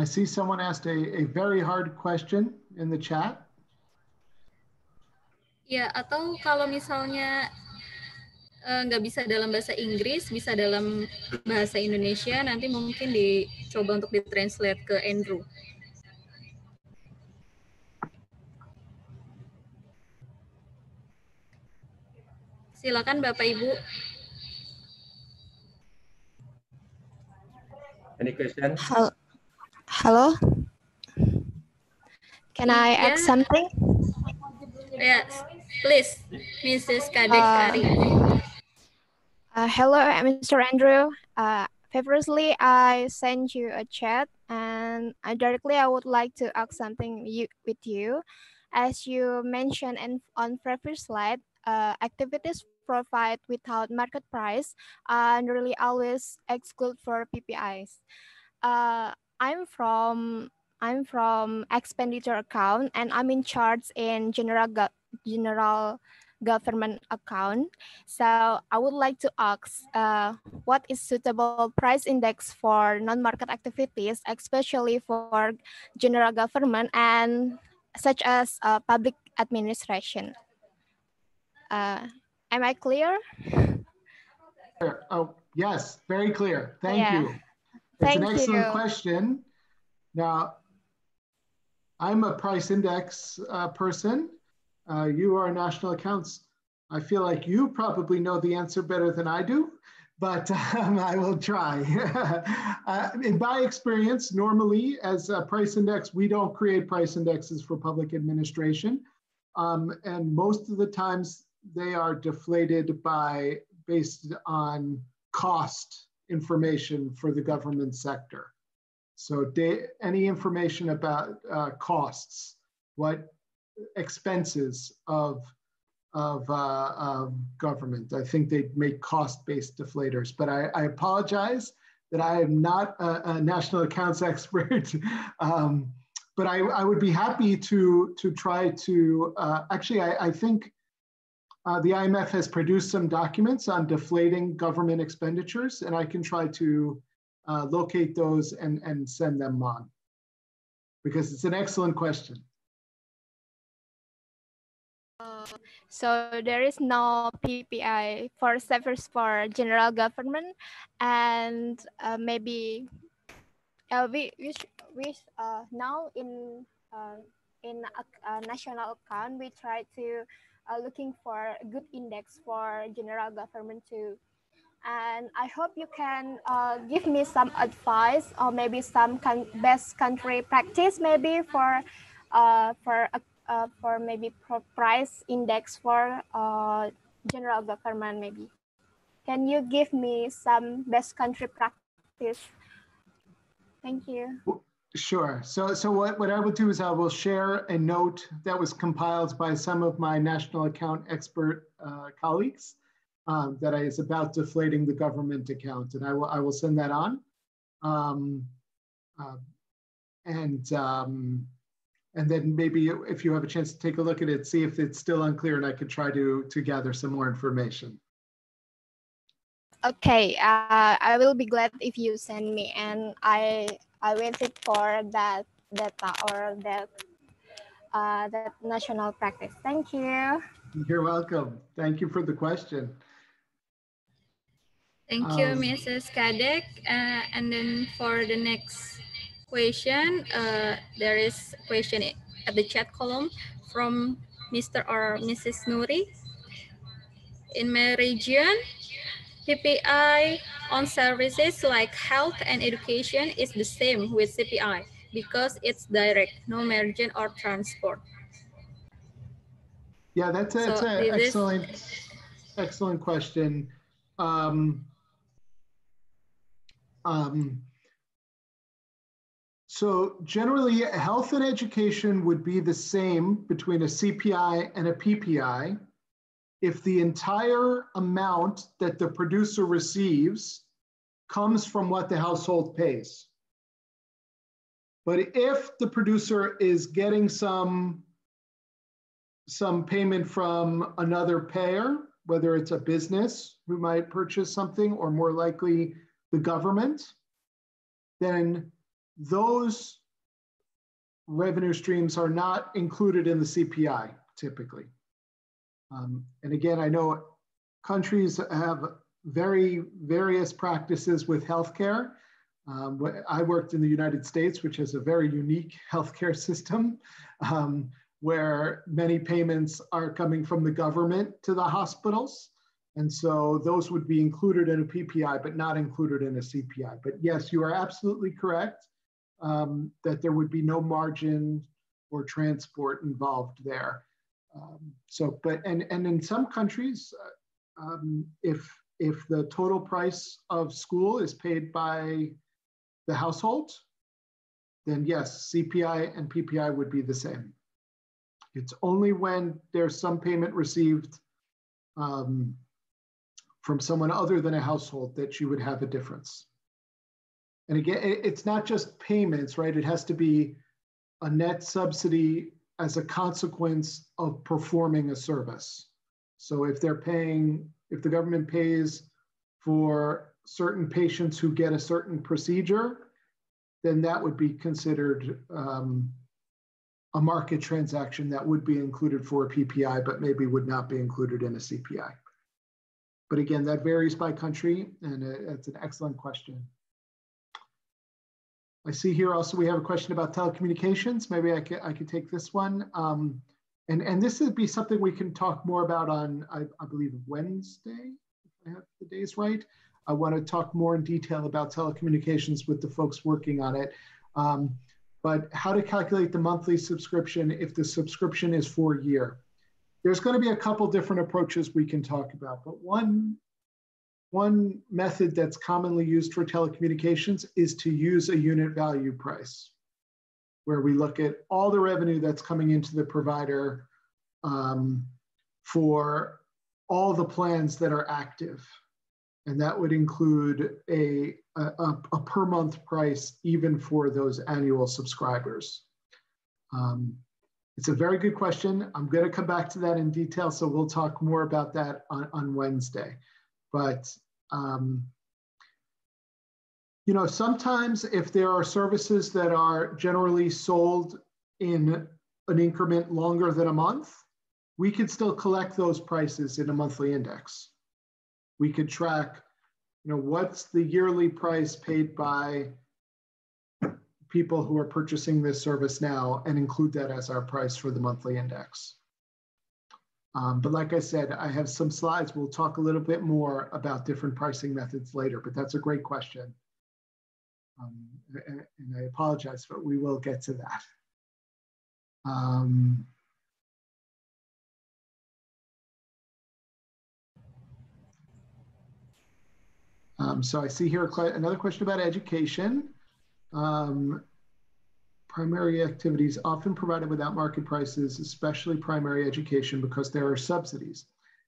I see someone asked a, a very hard question in the chat. Ya, atau kalau misalnya eh, nggak bisa dalam bahasa Inggris, bisa dalam bahasa Indonesia, nanti mungkin dicoba untuk ditranslate ke Andrew. Silakan Bapak Ibu. Any question? Hel- Hello? Can I add Yeah. something? Yes, please, Mrs. Kadek Uh. Uh, hello, Mr. Andrew. Uh, previously, I sent you a chat, and I directly I would like to ask something you, with you. As you mentioned in, on previous slide, uh, activities provide without market price are nearly always exclude for PPIs. Uh, I'm from I'm from expenditure account, and I'm in charge in general go- general government account. So I would like to ask, uh, what is suitable price index for non-market activities, especially for general government and such as uh, public administration? Uh, am I clear? Oh, yes, very clear. Thank Yeah. you. It's an excellent you. question. Now, I'm a price index uh, person. Uh, you are national accounts. I feel like you probably know the answer better than I do, but um, I will try. uh, in my experience, normally as a price index, we don't create price indexes for public administration. Um, and most of the times they are deflated by based on cost information for the government sector. So any information about uh, costs, what expenses of of, uh, of government. I think they make cost-based deflators, but I, I, apologize that I am not a, a national accounts expert. um, but I, I, would be happy to to try to uh, actually I, I think uh, the IMF has produced some documents on deflating government expenditures, and I can try to uh, locate those and, and send them on because it's an excellent question. So there is no PPI for savers for general government, and uh, maybe uh, we we, we uh, now in uh, in a, a, national account we try to uh, looking for a good index for general government too and I hope you can uh, give me some advice or maybe some best country practice maybe for uh, for uh, for maybe price index for uh, general government maybe. Can you give me some best country practice? Thank you. Sure. So, so what, what I will do is I will share a note that was compiled by some of my national account expert uh, colleagues um, that is about deflating the government account, and I will I will send that on, um, uh, and um, and then maybe if you have a chance to take a look at it, see if it's still unclear, and I could try to to gather some more information. Okay, uh, I will be glad if you send me, and I I waited for that data or that uh, that national practice. Thank you. You're welcome. Thank you for the question. Thank you, um, Mrs. Kadek. Uh, and then for the next question, uh, there is a question at the chat column from Mr. or Mrs. Nuri. In my region, PPI on services like health and education is the same with CPI because it's direct, no margin or transport. Yeah, that's, a, so an excellent, excellent question. Um, um, so generally, health and education would be the same between a CPI and a PPI if the entire amount that the producer receives comes from what the household pays. But if the producer is getting some, some payment from another payer, whether it's a business who might purchase something or more likely the government, then those revenue streams are not included in the CPI typically. Um, and again, I know countries have very various practices with healthcare. Um, I worked in the United States, which has a very unique healthcare system, um, where many payments are coming from the government to the hospitals. And so those would be included in a PPI, but not included in a CPI. But yes, you are absolutely correct um, that there would be no margin or transport involved there. Um, so, but and and in some countries, uh, um, if if the total price of school is paid by the household, then yes, CPI and PPI would be the same. It's only when there's some payment received um, from someone other than a household that you would have a difference. And again, it's not just payments, right? It has to be a net subsidy as a consequence of performing a service. So if they're paying, if the government pays for certain patients who get a certain procedure, then that would be considered um, a market transaction that would be included for a PPI, but maybe would not be included in a CPI. But again, that varies by country, and it's an excellent question. I see here also we have a question about telecommunications. Maybe I could, I could take this one. Um, and, and this would be something we can talk more about on, I, I believe, Wednesday, if I have the days right. I want to talk more in detail about telecommunications with the folks working on it. Um, but how to calculate the monthly subscription if the subscription is for a year. There's going to be a couple different approaches we can talk about, but one one method that's commonly used for telecommunications is to use a unit value price, where we look at all the revenue that's coming into the provider um, for all the plans that are active. And that would include a, a, a per month price even for those annual subscribers. Um, it's a very good question. I'm going to come back to that in detail, so we'll talk more about that on, on Wednesday. But, um, you know, sometimes if there are services that are generally sold in an increment longer than a month, we could still collect those prices in a monthly index. We could track, you know, what's the yearly price paid by people who are purchasing this service now and include that as our price for the monthly index. Um, but like I said, I have some slides. We'll talk a little bit more about different pricing methods later, but that's a great question. Um, and, and, I apologize, but we will get to that. Um, um so I see here another question about education. Um, primary activities often provided without market prices, especially primary education, because there are subsidies.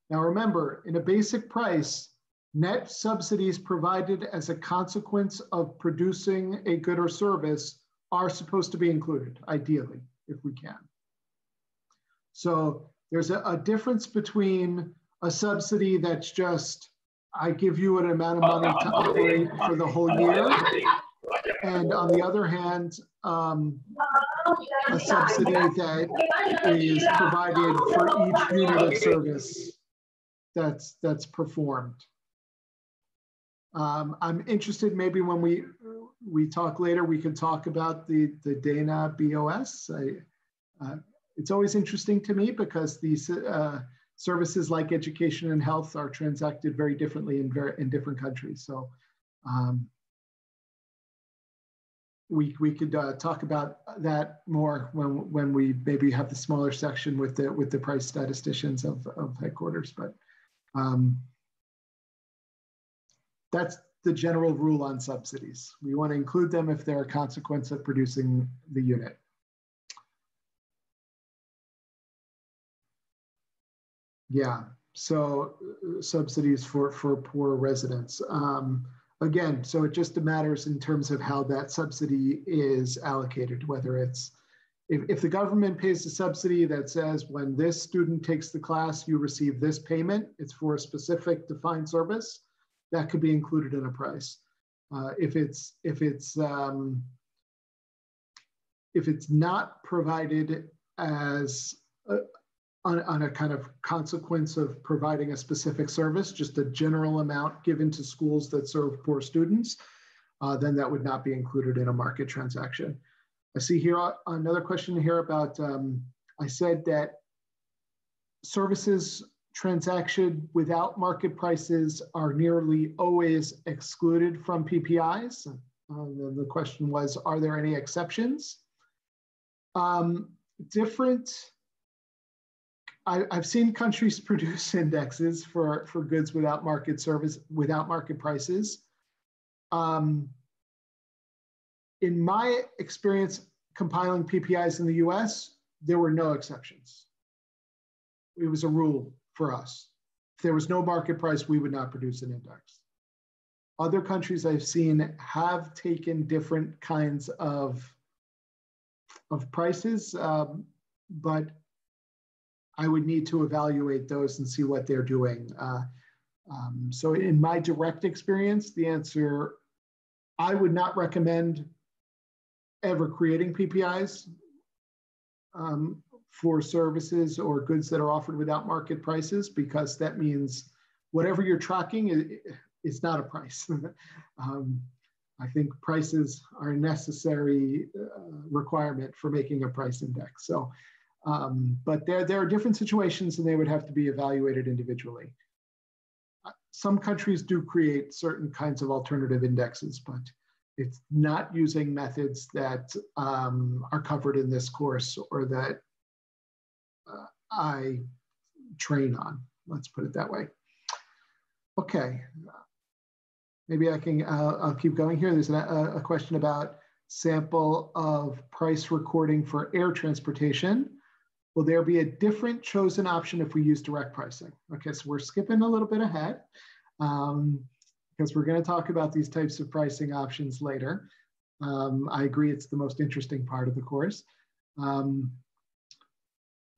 Now remember, in a basic price, net subsidies provided as a consequence of producing a good or service are supposed to be included, ideally, if we can. So there's a, a difference between a subsidy that's just, I give you an amount of money to operate for the whole year, and on the other hand, um, a subsidy that is provided for each unit of service that's that's performed. Um, I'm interested maybe when we we talk later, we can talk about the, the Dana BOS. I, uh, it's always interesting to me because these uh, services like education and health are transacted very differently in, very, in different countries. So um, we, we could uh, talk about that more when, when we maybe have the smaller section with the, with the price statisticians of, of headquarters. But um, that's the general rule on subsidies. We want to include them if they're a consequence of producing the unit. Yeah, so uh, subsidies for, for poor residents. Um, again, so it just matters in terms of how that subsidy is allocated, whether it's if, if the government pays a subsidy that says when this student takes the class, you receive this payment, it's for a specific defined service, that could be included in a price. Uh, if it's if it's um, if it's not provided as a, on, on a kind of consequence of providing a specific service, just a general amount given to schools that serve poor students, uh, then that would not be included in a market transaction. I see here uh, another question here about, um, I said that services transaction without market prices are nearly always excluded from PPIs. Uh, the, the, question was, are there any exceptions? Um, different I, have seen countries produce indexes for, for goods without market service, without market prices. Um, in my experience compiling PPIs in the US, there were no exceptions. It was a rule for us. If there was no market price, we would not produce an index. Other countries I've seen have taken different kinds of, of prices, um, but I would need to evaluate those and see what they're doing. Uh, um, so in my direct experience, the answer, I would not recommend ever creating PPIs um, for services or goods that are offered without market prices because that means whatever you're tracking is, is not a price. um, I think prices are a necessary uh, requirement for making a price index. So, um, but there, there are different situations and they would have to be evaluated individually. Uh, some countries do create certain kinds of alternative indexes, but it's not using methods that um, are covered in this course or that uh, I train on. Let's put it that way. Okay, maybe I can, uh, I'll keep going here. There's a, a question about sample of price recording for air transportation. Will there be a different chosen option if we use direct pricing? Okay, so we're skipping a little bit ahead um, because we're gonna talk about these types of pricing options later. Um, I agree it's the most interesting part of the course. Um,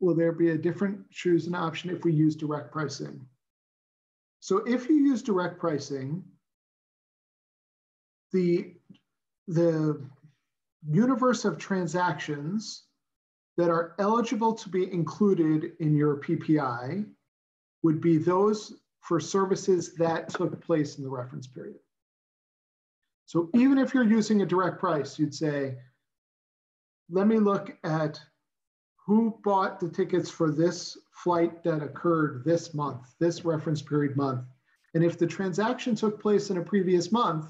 will there be a different chosen option if we use direct pricing? So if you use direct pricing, the, the universe of transactions that are eligible to be included in your PPI would be those for services that took place in the reference period. So even if you're using a direct price, you'd say, let me look at who bought the tickets for this flight that occurred this month, this reference period month. And if the transaction took place in a previous month,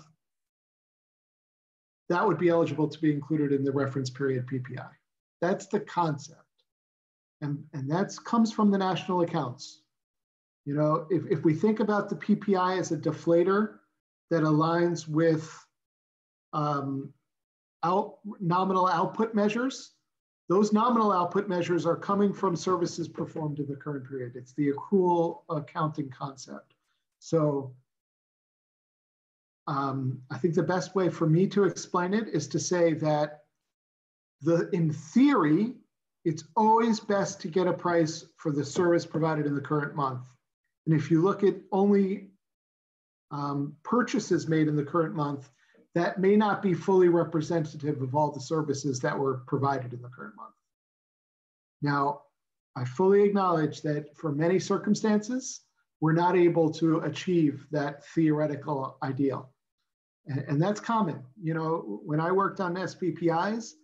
that would be eligible to be included in the reference period PPI. That's the concept. And, and that comes from the national accounts. You know, if, if we think about the PPI as a deflator that aligns with um, out, nominal output measures, those nominal output measures are coming from services performed in the current period. It's the accrual accounting concept. So um, I think the best way for me to explain it is to say that the in theory, it's always best to get a price for the service provided in the current month. And if you look at only um, purchases made in the current month, that may not be fully representative of all the services that were provided in the current month. Now, I fully acknowledge that for many circumstances, we're not able to achieve that theoretical ideal. And, and that's common. You know, when I worked on SPPIs,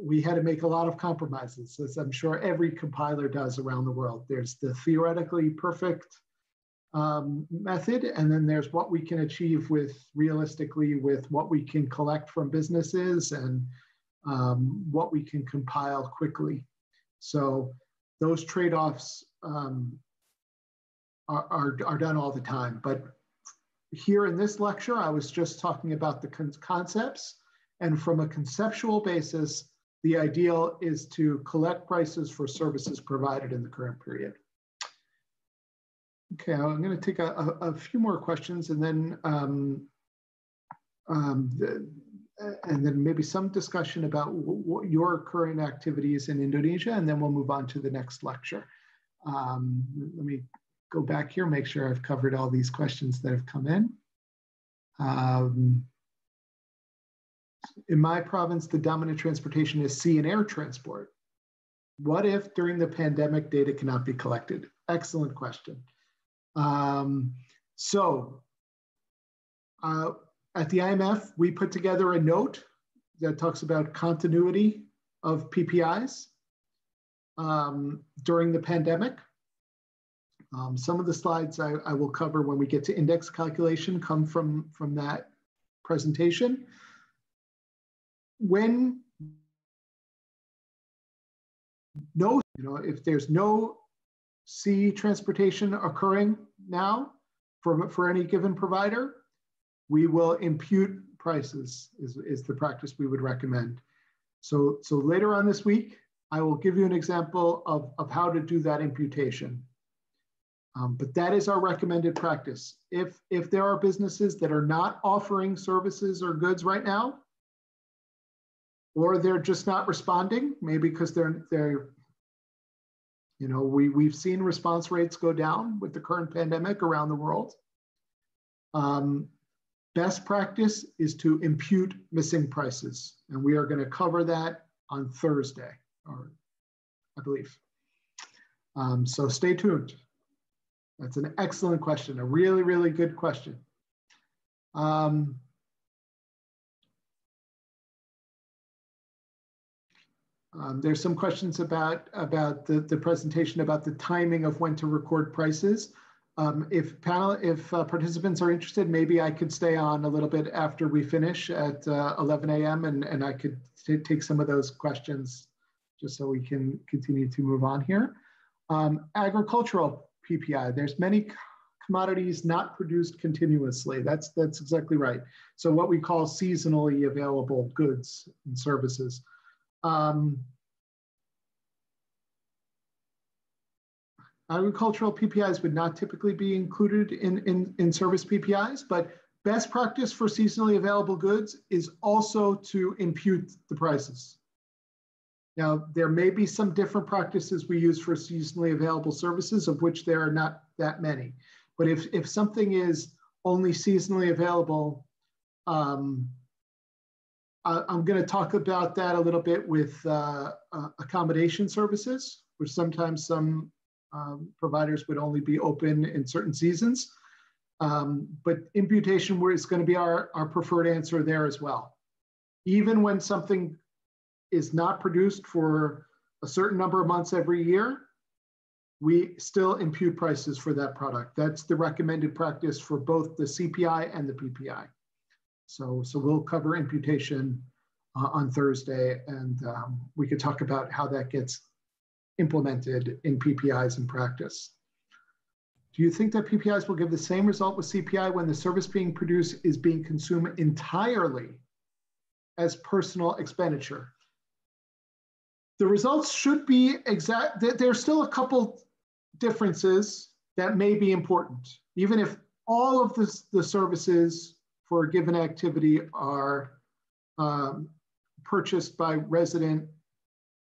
we had to make a lot of compromises, as I'm sure every compiler does around the world. There's the theoretically perfect um, method, and then there's what we can achieve with realistically with what we can collect from businesses and um, what we can compile quickly. So those trade-offs um, are, are, are, done all the time. But here in this lecture, I was just talking about the con concepts. And from a conceptual basis, the ideal is to collect prices for services provided in the current period. Okay, I'm going to take a, a, a few more questions and then um, um, the, and then maybe some discussion about what your current activities in Indonesia, and then we'll move on to the next lecture. Um, let me go back here, make sure I've covered all these questions that have come in. Um, in my province, the dominant transportation is sea and air transport. What if during the pandemic data cannot be collected? Excellent question. Um, so uh, at the IMF, we put together a note that talks about continuity of PPIs um, during the pandemic. Um, some of the slides I, I, will cover when we get to index calculation come from, from that presentation. When no, you know, if there's no sea transportation occurring now for, for any given provider, we will impute prices is, is the practice we would recommend. So, so later on this week, I will give you an example of, of how to do that imputation. Um, but that is our recommended practice. If, if there are businesses that are not offering services or goods right now, or they're just not responding, maybe because they're, they're you know, we, we've seen response rates go down with the current pandemic around the world. Um, best practice is to impute missing prices. And we are going to cover that on Thursday, or I believe. Um, so stay tuned. That's an excellent question, a really, really good question. Um, Um, there's some questions about about the, the presentation about the timing of when to record prices. Um, if panel, if uh, participants are interested, maybe I could stay on a little bit after we finish at uh, 11 a.m. and, and I could take some of those questions just so we can continue to move on here. Um, agricultural PPI, there's many commodities not produced continuously. That's, that's exactly right. So what we call seasonally available goods and services. Um, agricultural PPIs would not typically be included in, in, in service PPIs, but best practice for seasonally available goods is also to impute the prices. Now, there may be some different practices we use for seasonally available services, of which there are not that many. But if, if something is only seasonally available, um, I, am going to talk about that a little bit with uh, uh, accommodation services, which sometimes some um, providers would only be open in certain seasons. Um, but imputation is going to be our, our preferred answer there as well. Even when something is not produced for a certain number of months every year, we still impute prices for that product. That's the recommended practice for both the CPI and the PPI. So, so we'll cover imputation uh, on Thursday, and um, we could talk about how that gets implemented in PPIs in practice. Do you think that PPIs will give the same result with CPI when the service being produced is being consumed entirely as personal expenditure? The results should be exact. There's still a couple differences that may be important, even if all of the, the services for a given activity are um, purchased by resident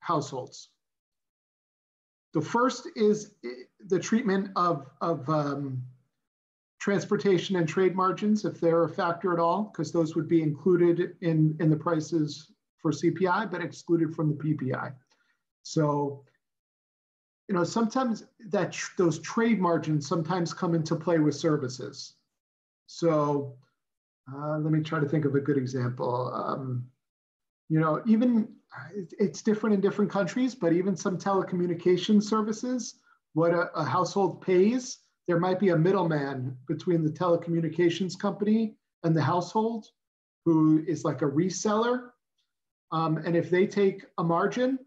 households. The first is the treatment of, of um, transportation and trade margins, if they're a factor at all, because those would be included in, in the prices for CPI, but excluded from the PPI. So, you know, sometimes that tr those trade margins sometimes come into play with services. So uh, let me try to think of a good example. Um, you know, even it's different in different countries, but even some telecommunication services, what a, a household pays, there might be a middleman between the telecommunications company and the household who is like a reseller. Um, and if they take a margin,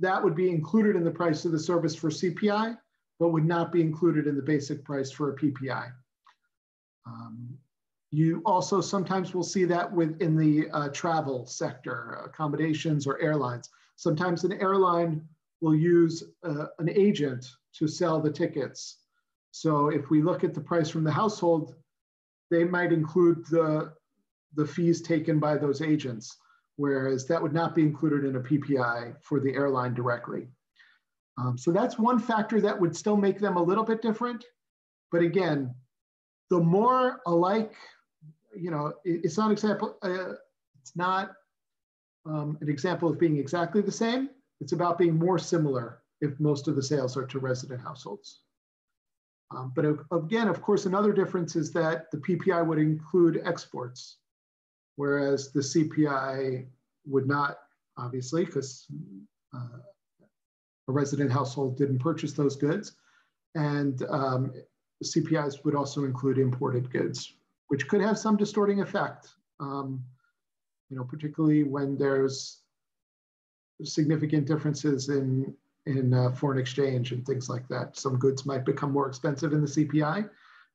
that would be included in the price of the service for CPI, but would not be included in the basic price for a PPI. Um, you also sometimes will see that within the uh, travel sector, accommodations or airlines. Sometimes an airline will use uh, an agent to sell the tickets. So if we look at the price from the household, they might include the, the fees taken by those agents, whereas that would not be included in a PPI for the airline directly. Um, so that's one factor that would still make them a little bit different. But again, the more alike you know, it, it's not example. Uh, it's not um, an example of being exactly the same. It's about being more similar if most of the sales are to resident households. Um, but again, of course, another difference is that the PPI would include exports, whereas the CPI would not, obviously, because uh, a resident household didn't purchase those goods. And um, CPIs would also include imported goods which could have some distorting effect, um, you know, particularly when there's significant differences in, in uh, foreign exchange and things like that. Some goods might become more expensive in the CPI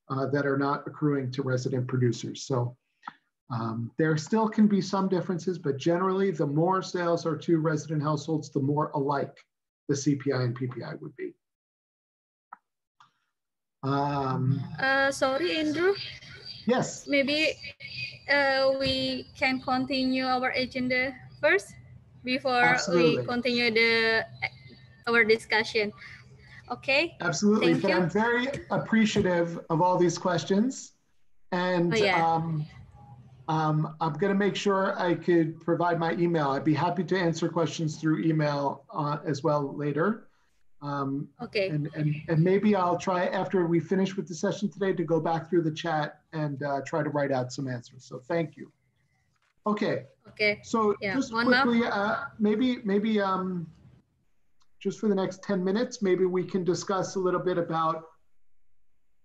uh, that are not accruing to resident producers. So um, there still can be some differences, but generally the more sales are to resident households, the more alike the CPI and PPI would be. Um, uh, sorry, Andrew. Yes. Maybe uh, we can continue our agenda first before Absolutely. we continue the our discussion. Okay. Absolutely. Thank but you. I'm very appreciative of all these questions. And oh, yeah. um, um, I'm going to make sure I could provide my email. I'd be happy to answer questions through email uh, as well later. Um, okay. And, and, and maybe I'll try after we finish with the session today to go back through the chat and uh, try to write out some answers. So thank you. Okay. Okay. So Yeah, just maaf. quickly, uh, maybe, maybe, um, just for the next 10 minutes, maybe we can discuss a little bit about,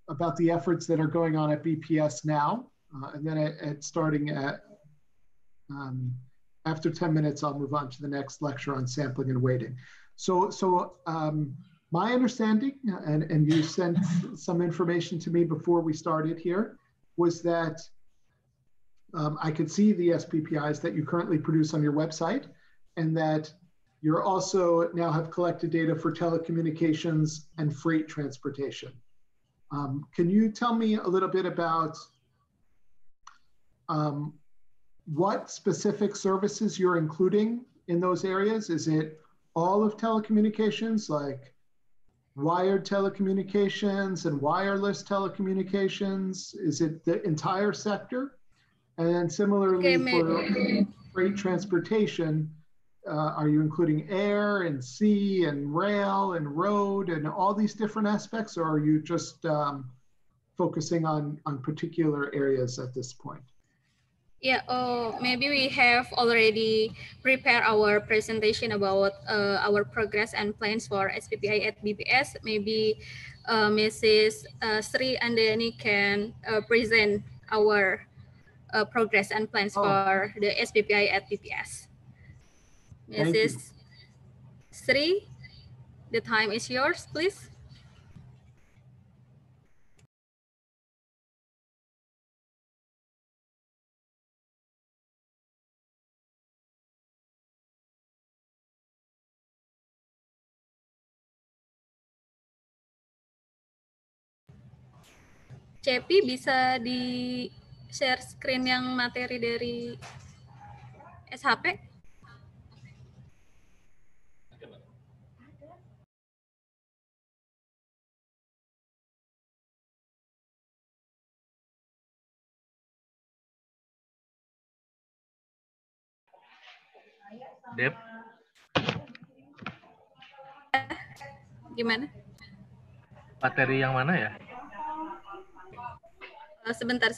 about the efforts that are going on at BPS now. Uh, and then at, at starting at, um, after 10 minutes, I'll move on to the next lecture on sampling and weighting. So, so um, my understanding, and, and you sent some information to me before we started here, was that um, I could see the SPPIs that you currently produce on your website, and that you're also now have collected data for telecommunications and freight transportation. Um, can you tell me a little bit about um, what specific services you're including in those areas? Is it all of telecommunications, like wired telecommunications and wireless telecommunications? Is it the entire sector? And then similarly Okay, for freight transportation, uh, are you including air and sea and rail and road and all these different aspects, or are you just um, focusing on on particular areas at this point? Yeah, oh, maybe we have already prepared our presentation about uh, our progress and plans for SPPI at BPS. Maybe uh, Mrs. Uh, Sri Andayani can uh, present our uh, progress and plans Oh. for the SPPI at BPS. Mrs. Sri, the time is yours, please. Cepi bisa di share screen yang materi dari SHP? Dep, Gimana? materi yang mana ya? Eh, sebentar,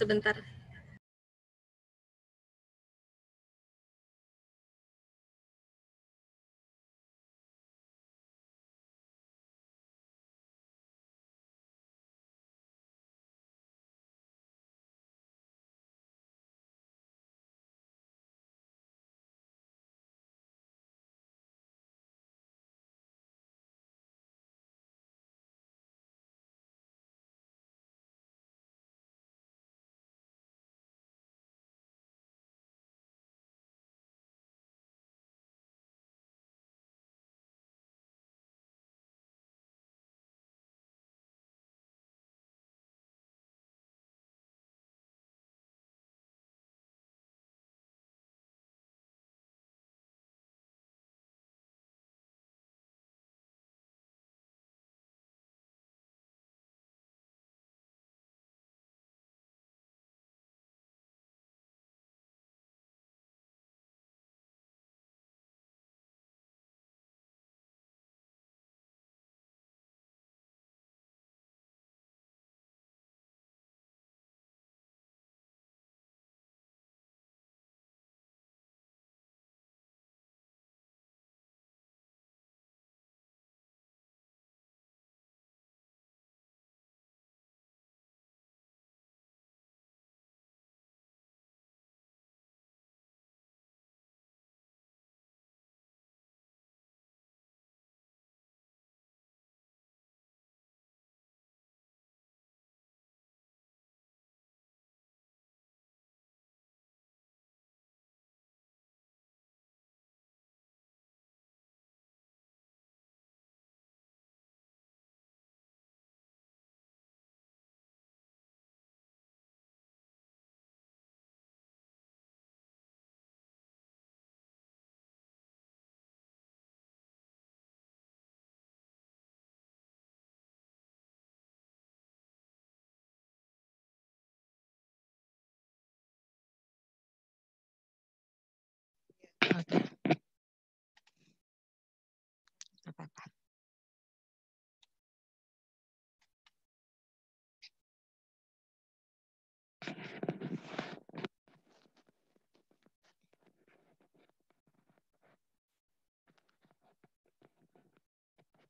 Apa.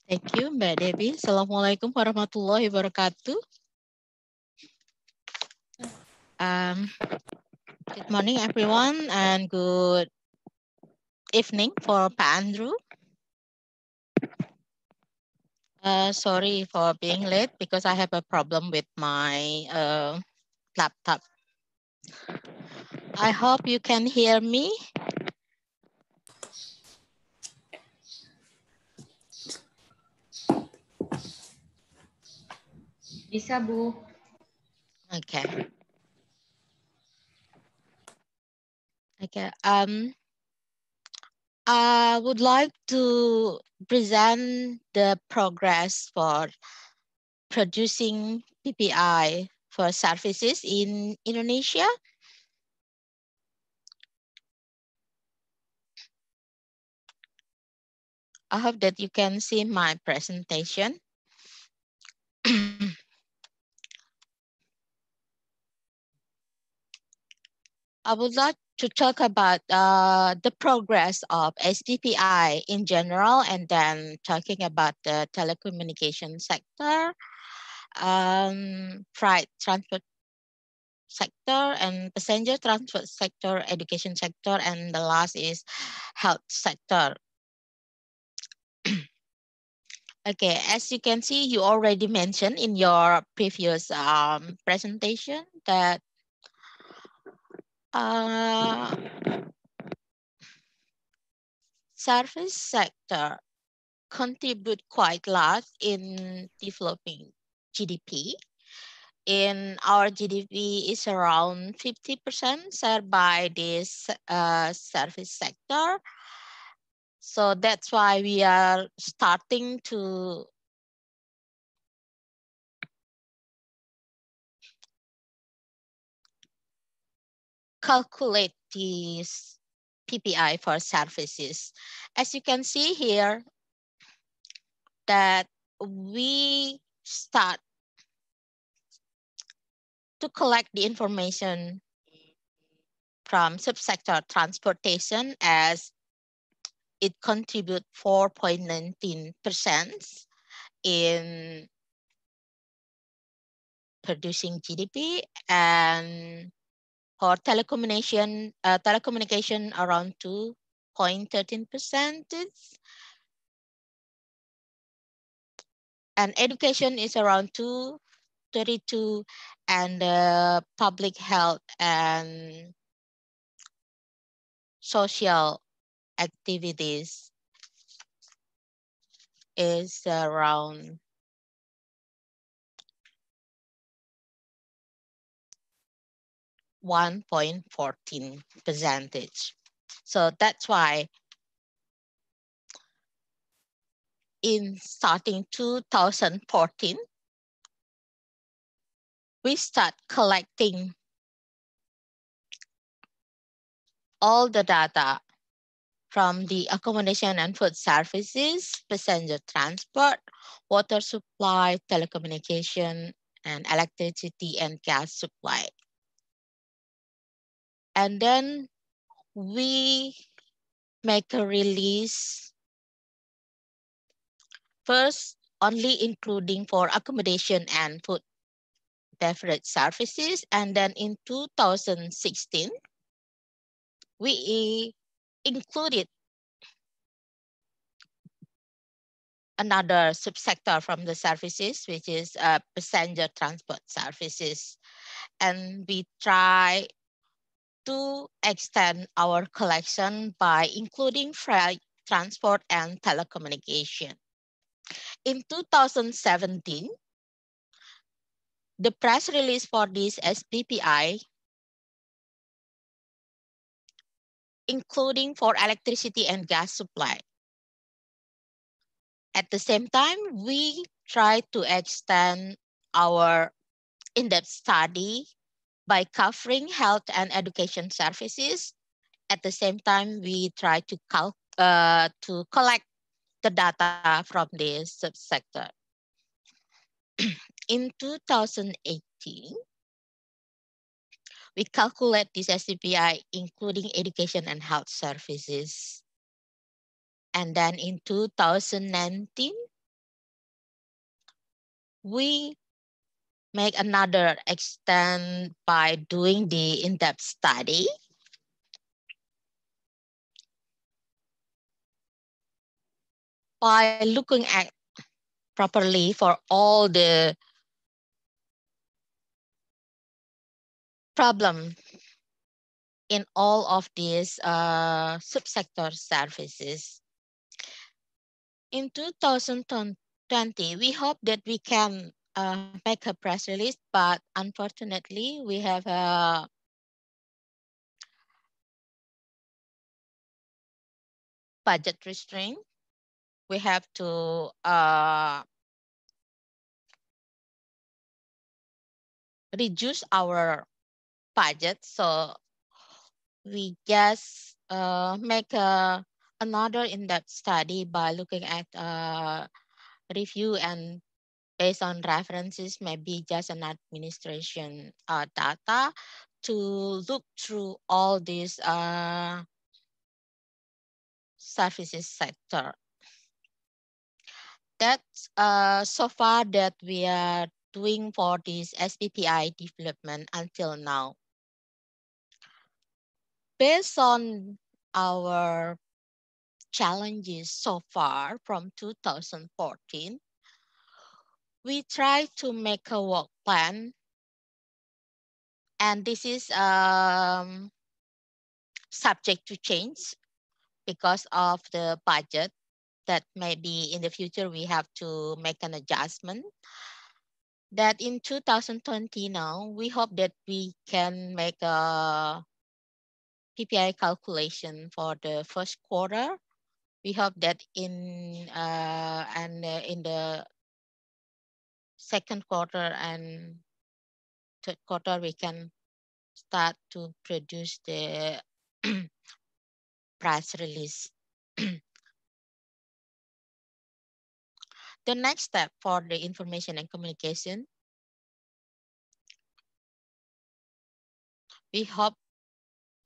Thank you Mbak Devi. Assalamualaikum warahmatullahi wabarakatuh. Um, good morning everyone and good evening for Pak Andrew. Uh, sorry for being late because I have a problem with my uh, laptop. I hope you can hear me. Bisa, Bu. Okay. Okay. Um, I would like to present the progress for producing PPI for services in Indonesia. I hope that you can see my presentation. I would like to talk about uh, the progress of SPPI in general and then talking about the telecommunication sector, um, freight transport sector and passenger transport sector, education sector, and the last is health sector. okay, as you can see, you already mentioned in your previous um, presentation that uh, service sector contribute quite a lot in developing GDP. In our GDP is around 50% shared by this uh, service sector. So that's why we are starting to calculate these PPI for services. As you can see here, that we start to collect the information from subsector transportation as it contribute 4.19% in producing GDP and for telecommunication, uh, telecommunication around 2.13 percent. And education is around 232 and uh, public health and social activities is around 1.14 percentage. So that's why in starting 2014, we start collecting all the data from the accommodation and food services, passenger transport, water supply, telecommunication, and electricity and gas supply. And then we make a release first only including for accommodation and food beverage services. And then in 2016, we included another subsector from the services, which is uh, passenger transport services. And we try to extend our collection by including freight transport and telecommunication. In 2017, the press release for this SPPI, including for electricity and gas supply. At the same time, we try to extend our in-depth study by covering health and education services. At the same time, we try to, uh, to collect the data from this subsector. In 2018, we calculate this SPPI including education and health services. And then in 2019, we make another extent by doing the in-depth study. By looking at properly for all the problem in all of these uh, subsector services. In 2020, we hope that we can uh, make a press release, but unfortunately, we have a budget restraint. We have to uh, reduce our budget. So we just uh, make a, another in-depth study by looking at uh, review and based on references, maybe just an administration uh, data to look through all these uh, services sector. That's uh, so far that we are doing for this SPPI development until now. Based on our challenges so far from 2014, we try to make a work plan. And this is um, subject to change because of the budget that maybe in the future we have to make an adjustment. That in 2020 now, we hope that we can make a PPI calculation for the first quarter. We hope that in uh, and uh, in the second quarter and third quarter, we can start to produce the price release. the next step for the information and communication, we hope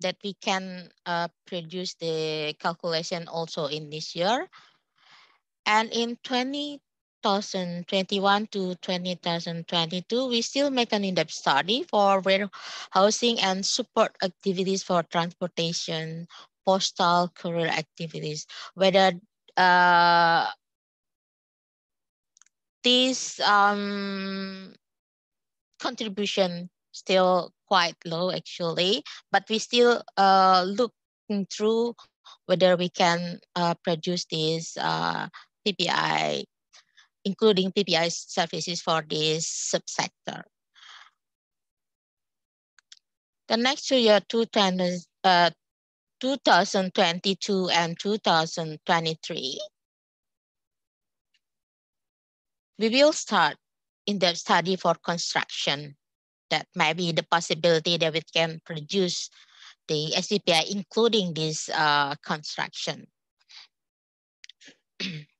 that we can uh, produce the calculation also in this year. And in 20 2021 to 2022, we still make an in-depth study for warehousing and support activities for transportation, postal courier activities, whether uh, this um, contribution still quite low actually, but we still uh, looking through whether we can uh, produce this uh, PPI including PPI services for this subsector. The next two year, 2022 uh, and 2023, we will start in the study for construction. That might be the possibility that we can produce the SPPI, including this uh, construction.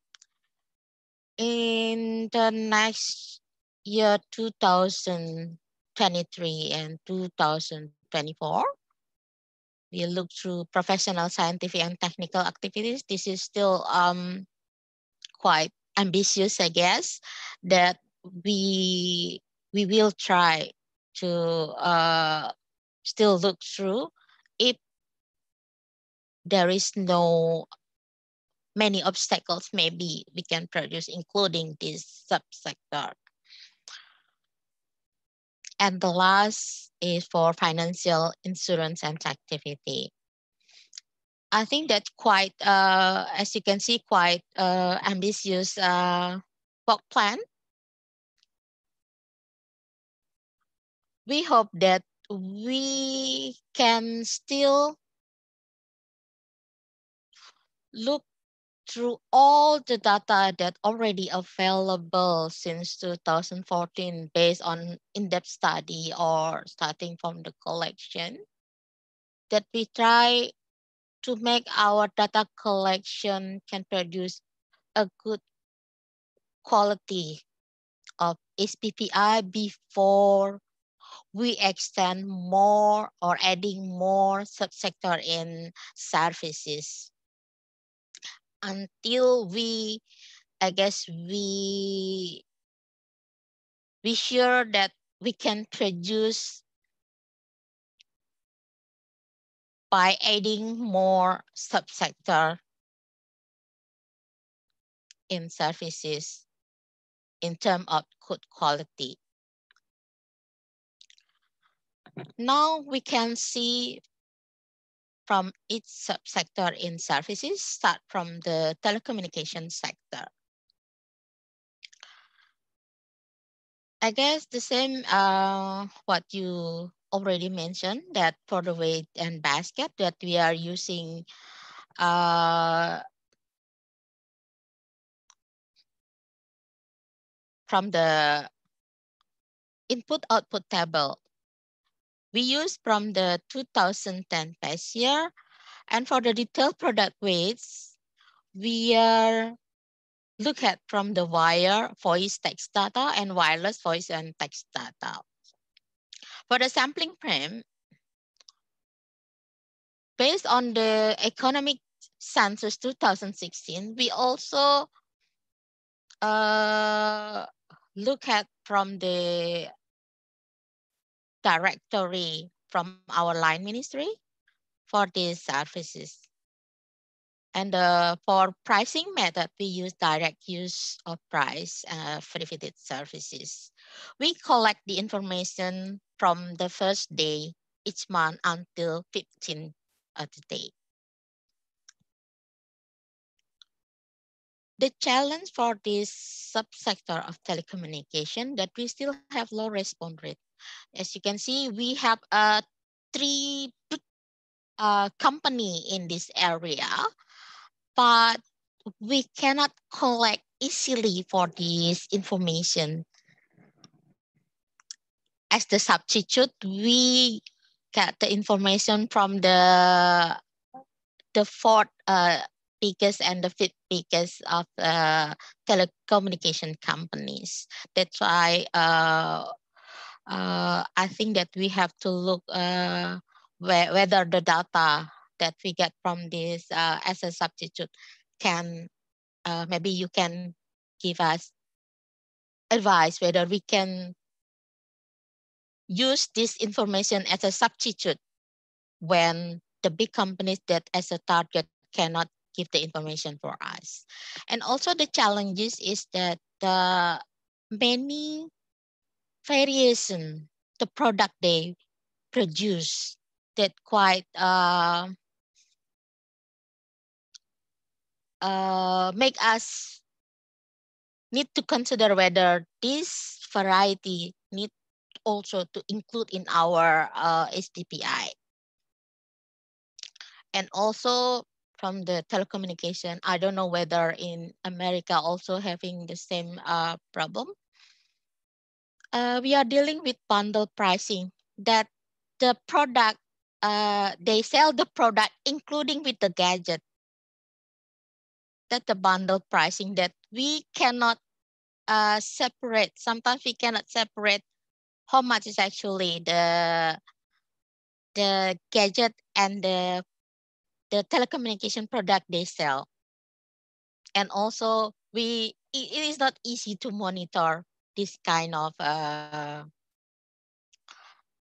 in the next year 2023 and 2024 we look through professional scientific and technical activities. This is still um quite ambitious i guess that we we will try to uh still look through if there is no many obstacles maybe we can produce, including this subsector. And the last is for financial insurance and activity. I think that's quite, uh, as you can see, quite uh, ambitious uh, work plan. We hope that we can still look through all the data that already available since 2014 based on in-depth study or starting from the collection that we try to make our data collection can produce a good quality of SPPI before we extend more or adding more subsector in services until we, I guess we we sure that we can produce by adding more subsector in services in terms of good quality. Now we can see from each subsector in services, start from the telecommunication sector. I guess the same uh, what you already mentioned that for the weight and basket that we are using uh, from the input output table. We use from the 2010 past year. And for the detailed product weights, we are look at from the wire voice text data and wireless voice and text data. For the sampling frame, based on the economic census 2016, we also uh, look at from the directory from our line ministry for these services. And uh, for pricing method, we use direct use of price uh, prohibited services. We collect the information from the first day each month until 15 of the day. The challenge for this subsector of telecommunication that we still have low response rate. As you can see, we have a uh, three uh, company in this area but we cannot collect easily for this information. As the substitute, we get the information from the the fourth uh, biggest and the fifth biggest of uh, telecommunication companies. That's why uh, uh, I think that we have to look uh, where, whether the data that we get from this uh, as a substitute can uh, maybe you can give us advice whether we can use this information as a substitute when the big companies that as a target cannot give the information for us. And also the challenges is that many variation, the product they produce that quite uh, uh, make us need to consider whether this variety need also to include in our uh. And also from the telecommunication, I don't know whether in America also having the same uh, problem. Uh, we are dealing with bundle pricing that the product, uh, they sell the product including with the gadget that the bundle pricing that we cannot uh, separate. Sometimes we cannot separate how much is actually the the gadget and the the telecommunication product they sell. And also we it, it is not easy to monitor this kind of uh,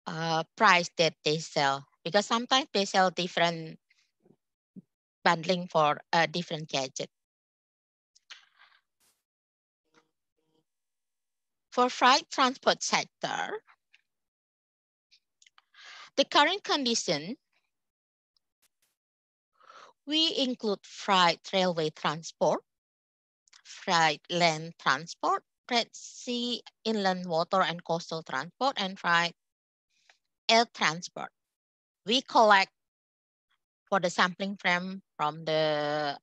uh, price that they sell because sometimes they sell different bundling for a different gadget. For freight transport sector, the current condition, we include freight railway transport, freight land transport, freight sea, inland water and coastal transport, and freight air transport. We collect for the sampling frame from the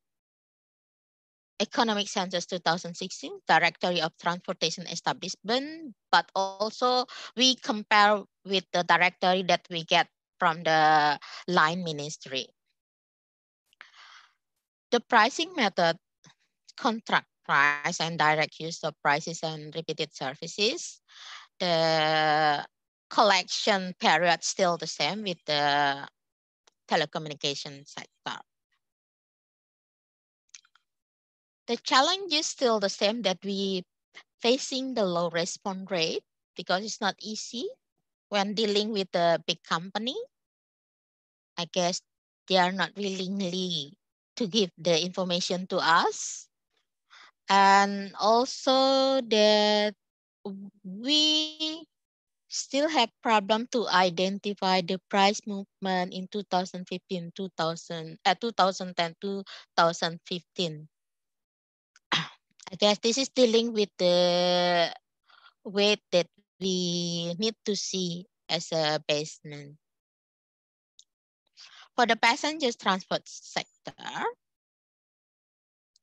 Economic Census 2016, Directory of Transportation Establishment, but also we compare with the directory that we get from the line ministry. The pricing method, contract price and direct use of prices and repeated services. The collection period still the same with the telecommunication sector. The challenge is still the same that we facing the low response rate because it's not easy when dealing with a big company. I guess they are not willingly to give the information to us. And also that we still have problem to identify the price movement in 2015, 2000, uh, 2010, 2015. I guess this is dealing with the weight that we need to see as a basement. For the passenger transport sector,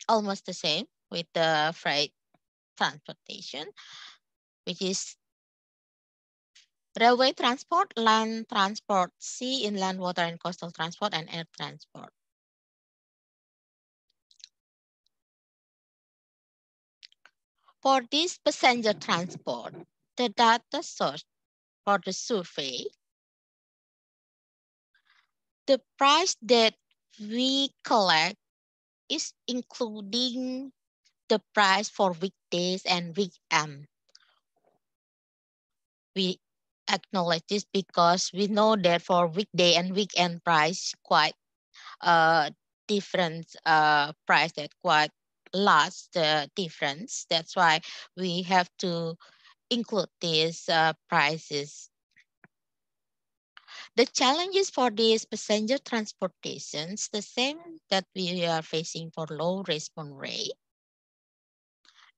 almost the same with the freight transportation, which is railway transport, land transport, sea, inland water and coastal transport, and air transport. For this passenger transport, the data source for the survey, the price that we collect is including the price for weekdays and weekend. We acknowledge this because we know that for weekday and weekend price quite uh, different uh, price that quite large the difference. That's why we have to include these uh, prices. The challenges for these passenger transportations, the same that we are facing for low response rate.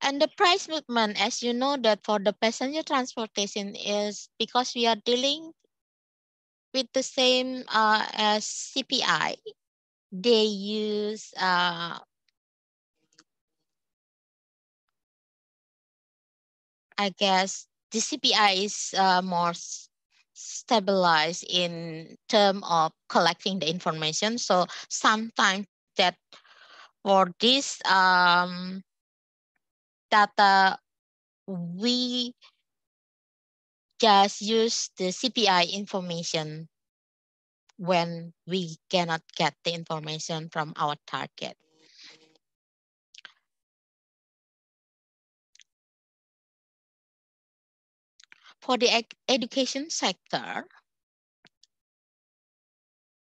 And the price movement, as you know that for the passenger transportation is because we are dealing with the same uh, as CPI, they use uh, I guess the CPI is uh, more stabilized in term of collecting the information. So sometimes that for this um, data, we just use the CPI information when we cannot get the information from our target. For the education sector,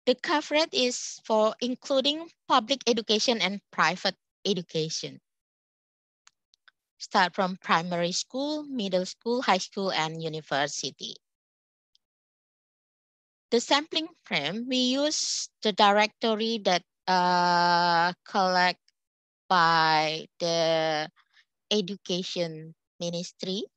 the coverage is for including public education and private education. Start from primary school, middle school, high school, and university. The sampling frame, we use the directory that uh, collect by the education ministry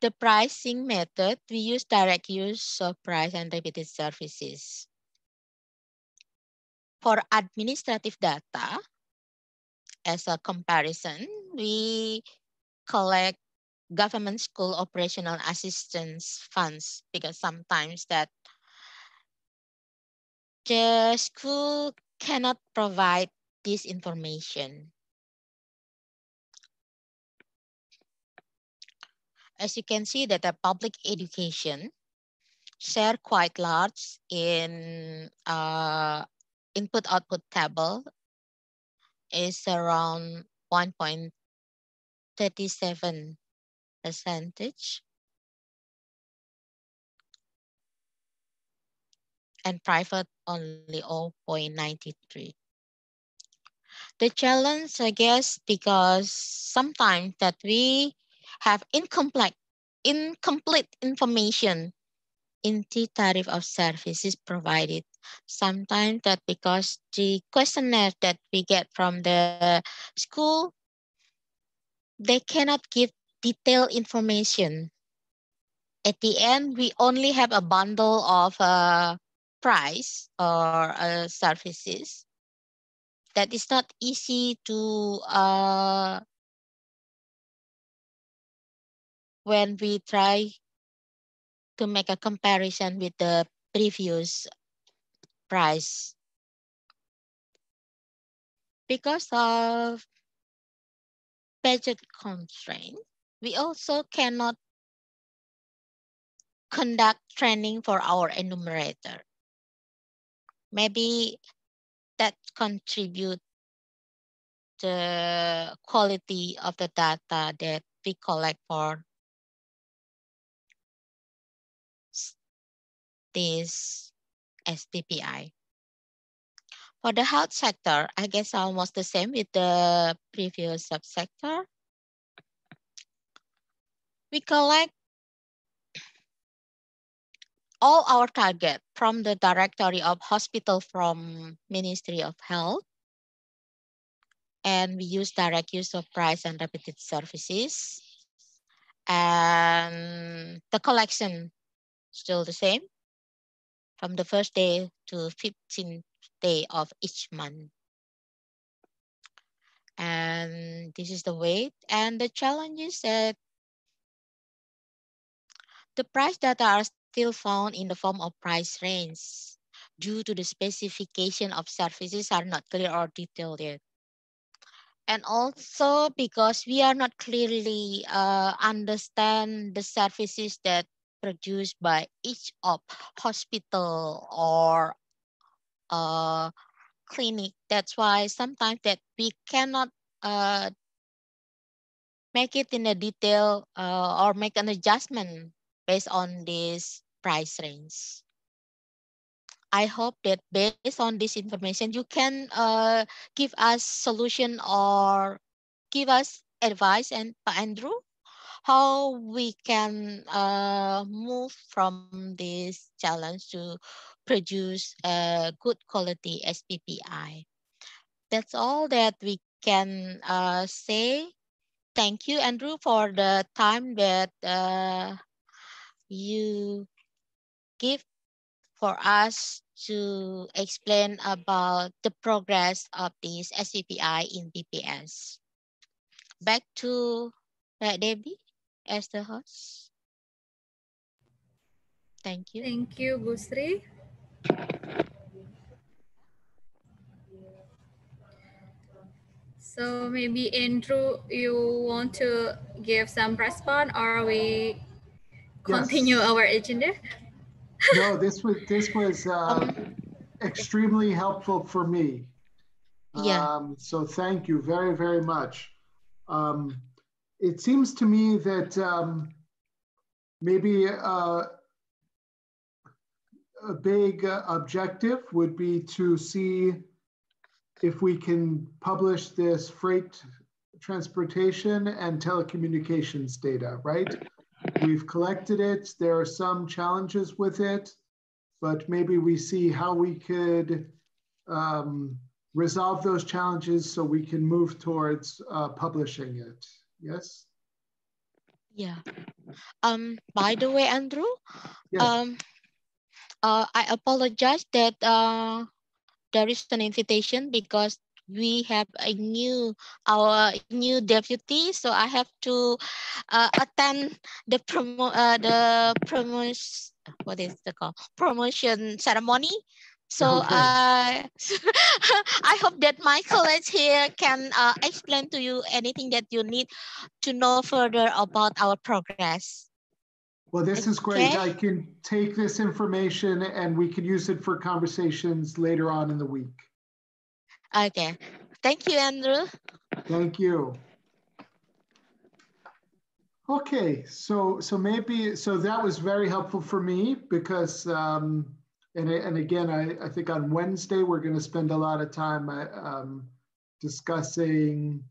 the pricing method, we use direct use of price and repeated services. For administrative data, as a comparison, we collect government school operational assistance funds because sometimes that the school cannot provide this information. as you can see that the public education share quite large in uh, input output table is around 1.37 percentage and private only 0.93 the challenge i guess because sometimes that we have incomplete, incomplete information in the tariff of services provided. Sometimes that because the questionnaire that we get from the school, they cannot give detailed information. At the end, we only have a bundle of uh, price or uh, services that is not easy to uh, when we try to make a comparison with the previous price. Because of budget constraint, we also cannot conduct training for our enumerator. Maybe that contribute the quality of the data that we collect for this SPPI. For the health sector, I guess almost the same with the previous subsector. We collect all our target from the directory of hospital from Ministry of Health. And we use direct use of price and repeated services. And the collection still the same from the first day to 15th day of each month. And this is the weight and the challenge is that the price data are still found in the form of price range due to the specification of services are not clear or detailed yet. And also because we are not clearly uh, understand the services that produced by each of hospital or uh, clinic. That's why sometimes that we cannot uh, make it in a detail uh, or make an adjustment based on this price range. I hope that based on this information, you can uh, give us solution or give us advice and Andrew how we can uh, move from this challenge to produce a good quality SPPI. That's all that we can uh, say. Thank you, Andrew, for the time that uh, you give for us to explain about the progress of this SPPI in BPS. Back to Debbie as the host. Thank you. Thank you, Bu Sri. So maybe Andrew, you want to give some response or we continue yes. our agenda? no, this was this was uh, extremely helpful for me. Yeah. Um, so thank you very very much. Um, it seems to me that um, maybe uh, a big uh, objective would be to see if we can publish this freight transportation and telecommunications data, right? We've collected it. There are some challenges with it, but maybe we see how we could um, resolve those challenges so we can move towards uh, publishing it. Yes? Yeah. Um, by the way, Andrew, yes. um, uh, I apologize that uh, there is an invitation because we have a new our new deputy so i have to uh, attend the promo uh, the promotion what is the call promotion ceremony so okay. uh, I hope that my colleagues here can uh, explain to you anything that you need to know further about our progress. Well, this okay. is great. I can take this information and we can use it for conversations later on in the week. Okay. Thank you, Andrew. Thank you. Okay, so so maybe so that was very helpful for me because um, and and again I, I think on Wednesday we're going to spend a lot of time uh, um, discussing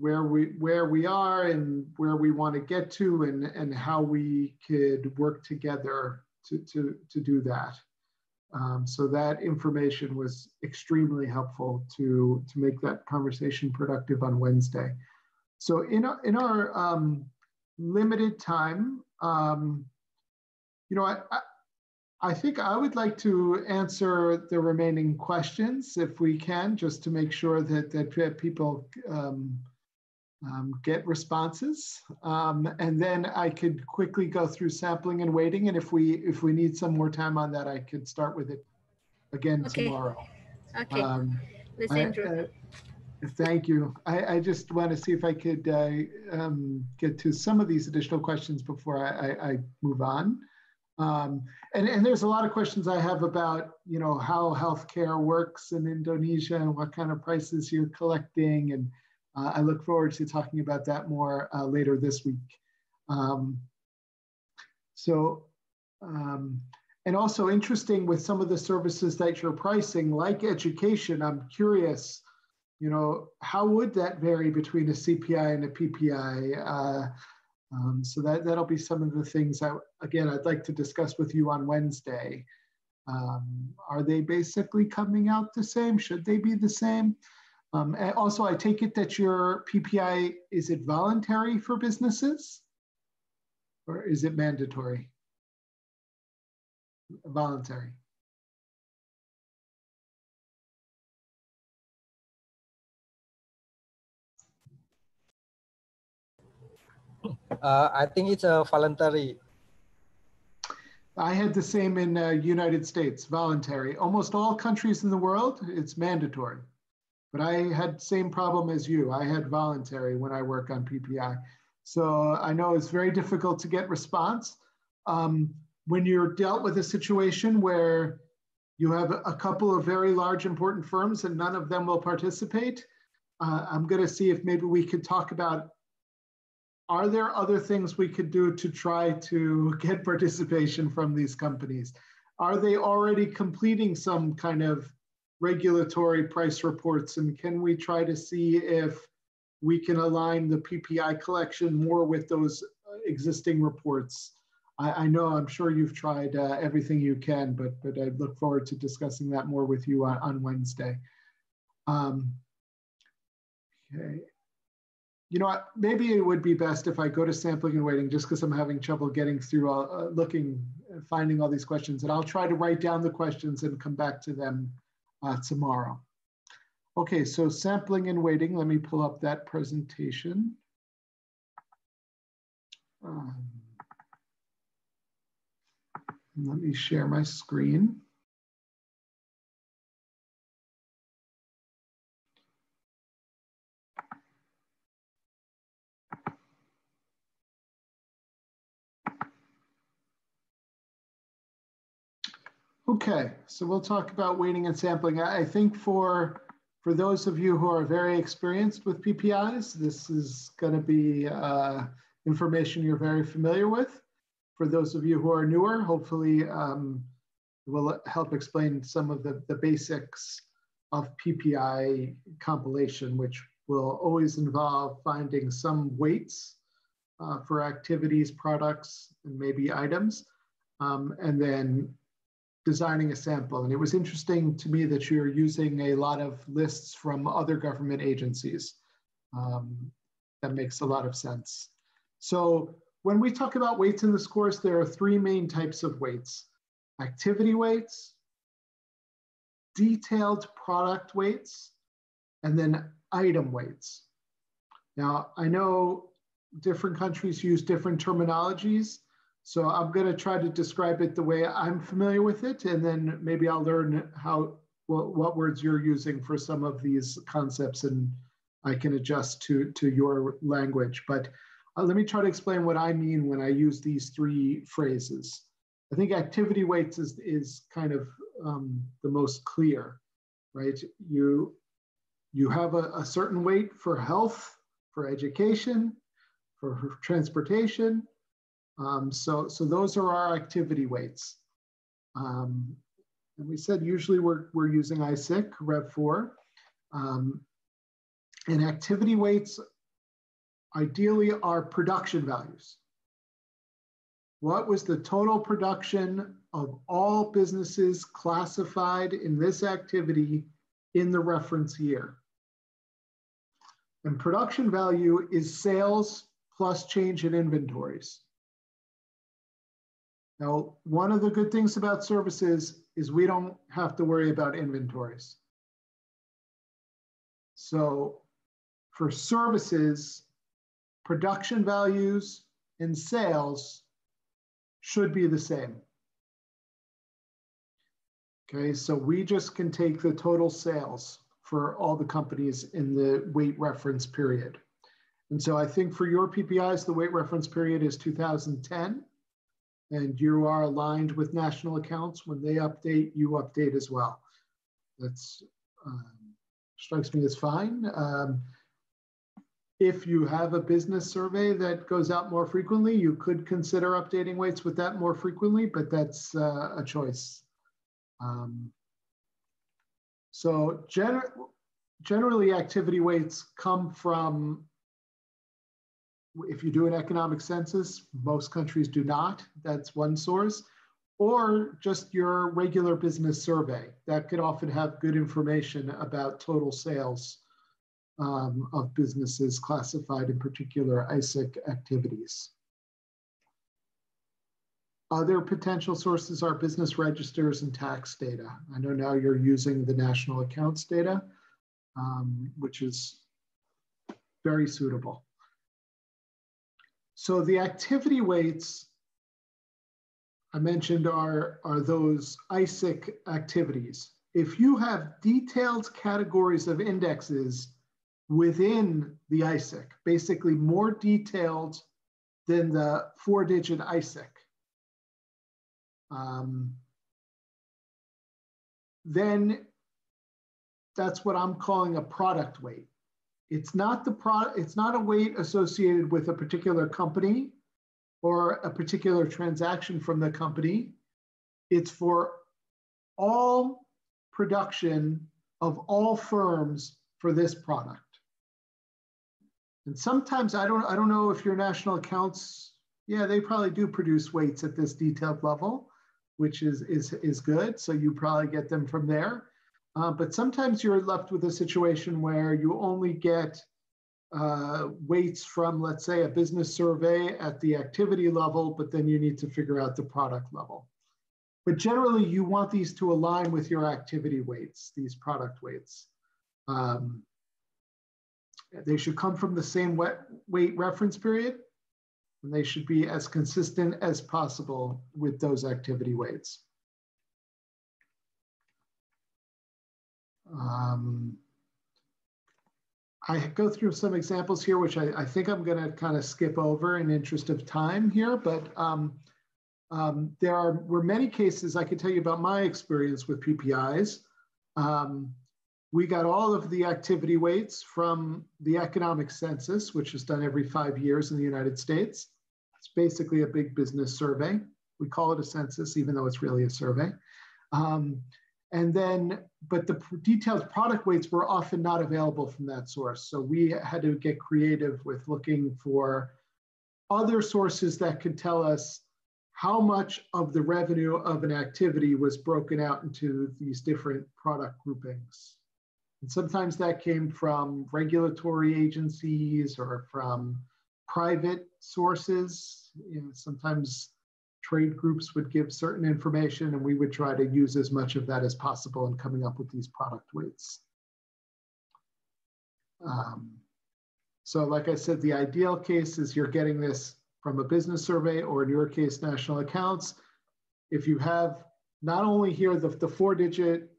where we where we are and where we want to get to and and how we could work together to to to do that. Um, so that information was extremely helpful to, to make that conversation productive on Wednesday. So in our, in our um, limited time, um, you know, I, I, I, think I would like to answer the remaining questions if we can, just to make sure that, that people um, um, get responses. Um, and then I could quickly go through sampling and weighting. And if we if we need some more time on that, I could start with it again okay. tomorrow. Okay. Um, I, uh, thank you. I, I, just want to see if I could uh, um, get to some of these additional questions before I, I, I move on. Um, and, and there's a lot of questions I have about, you know, how healthcare works in Indonesia and what kind of prices you're collecting. And uh, I look forward to talking about that more uh, later this week. Um, so, um, and also interesting with some of the services that you're pricing, like education, I'm curious, you know, how would that vary between a CPI and a PPI? Uh, um, so that, that'll be some of the things that, again, I'd like to discuss with you on Wednesday. Um, are they basically coming out the same? Should they be the same? Um, also, I take it that your PPI, is it voluntary for businesses? Or is it mandatory? Voluntary. Uh, I think it's a voluntary. I had the same in uh, United States, voluntary. Almost all countries in the world, it's mandatory. But I had same problem as you. I had voluntary when I work on PPI. So I know it's very difficult to get response. Um, when you're dealt with a situation where you have a couple of very large important firms and none of them will participate, uh, I'm going to see if maybe we could talk about are there other things we could do to try to get participation from these companies? Are they already completing some kind of regulatory price reports? And can we try to see if we can align the PPI collection more with those existing reports? I, I know I'm sure you've tried uh, everything you can, but, but I look forward to discussing that more with you on, on Wednesday. Um, okay you know, what, maybe it would be best if I go to sampling and weighting just because I'm having trouble getting through, all, uh, looking, finding all these questions. And I'll try to write down the questions and come back to them uh, tomorrow. Okay, so sampling and weighting, let me pull up that presentation. Um, let me share my screen. Okay, so we'll talk about weighting and sampling. I think for for those of you who are very experienced with PPIs, this is going to be uh, information you're very familiar with. For those of you who are newer, hopefully um, will help explain some of the, the basics of PPI compilation, which will always involve finding some weights uh, for activities, products, and maybe items, um, and then designing a sample. And it was interesting to me that you're using a lot of lists from other government agencies. Um, that makes a lot of sense. So when we talk about weights in this course, there are three main types of weights. Activity weights, detailed product weights, and then item weights. Now, I know different countries use different terminologies. So I'm going to try to describe it the way I'm familiar with it, and then maybe I'll learn how what, what words you're using for some of these concepts, and I can adjust to to your language. But uh, let me try to explain what I mean when I use these three phrases. I think activity weights is is kind of um, the most clear, right? You you have a, a certain weight for health, for education, for, for transportation, um, so, so those are our activity weights. Um, and we said usually we're, we're using ISIC Rev 4. Um, and activity weights ideally are production values. What was the total production of all businesses classified in this activity in the reference year? And production value is sales plus change in inventories. Now, one of the good things about services is we don't have to worry about inventories. So for services, production values and sales should be the same. Okay, so we just can take the total sales for all the companies in the weight reference period. And so I think for your PPIs, the weight reference period is 2010. And you are aligned with national accounts. When they update, you update as well. That's um, strikes me as fine. Um, if you have a business survey that goes out more frequently, you could consider updating weights with that more frequently, but that's uh, a choice. Um, so gener generally activity weights come from, if you do an economic census, most countries do not, that's one source, or just your regular business survey. That could often have good information about total sales um, of businesses classified in particular ISIC activities. Other potential sources are business registers and tax data. I know now you're using the national accounts data, um, which is very suitable. So the activity weights I mentioned are, are those ISIC activities. If you have detailed categories of indexes within the ISIC, basically more detailed than the four digit ISIC. Um, then that's what I'm calling a product weight. It's not the pro it's not a weight associated with a particular company or a particular transaction from the company. It's for all production of all firms for this product. And sometimes I don't I don't know if your national accounts, yeah, they probably do produce weights at this detailed level, which is is is good. So you probably get them from there. Uh, but sometimes you're left with a situation where you only get uh, weights from, let's say, a business survey at the activity level, but then you need to figure out the product level. But generally, you want these to align with your activity weights, these product weights. Um, they should come from the same weight reference period, and they should be as consistent as possible with those activity weights. Um, I go through some examples here, which I, I think I'm going to kind of skip over in interest of time here, but um, um, there are, were many cases I could tell you about my experience with PPIs. Um, we got all of the activity weights from the economic census, which is done every five years in the United States. It's basically a big business survey. We call it a census, even though it's really a survey. Um, and then, but the detailed product weights were often not available from that source. So we had to get creative with looking for other sources that could tell us how much of the revenue of an activity was broken out into these different product groupings. And sometimes that came from regulatory agencies or from private sources. You know, sometimes trade groups would give certain information and we would try to use as much of that as possible in coming up with these product weights. Um, so like I said, the ideal case is you're getting this from a business survey or in your case, national accounts. If you have not only here the, the four digit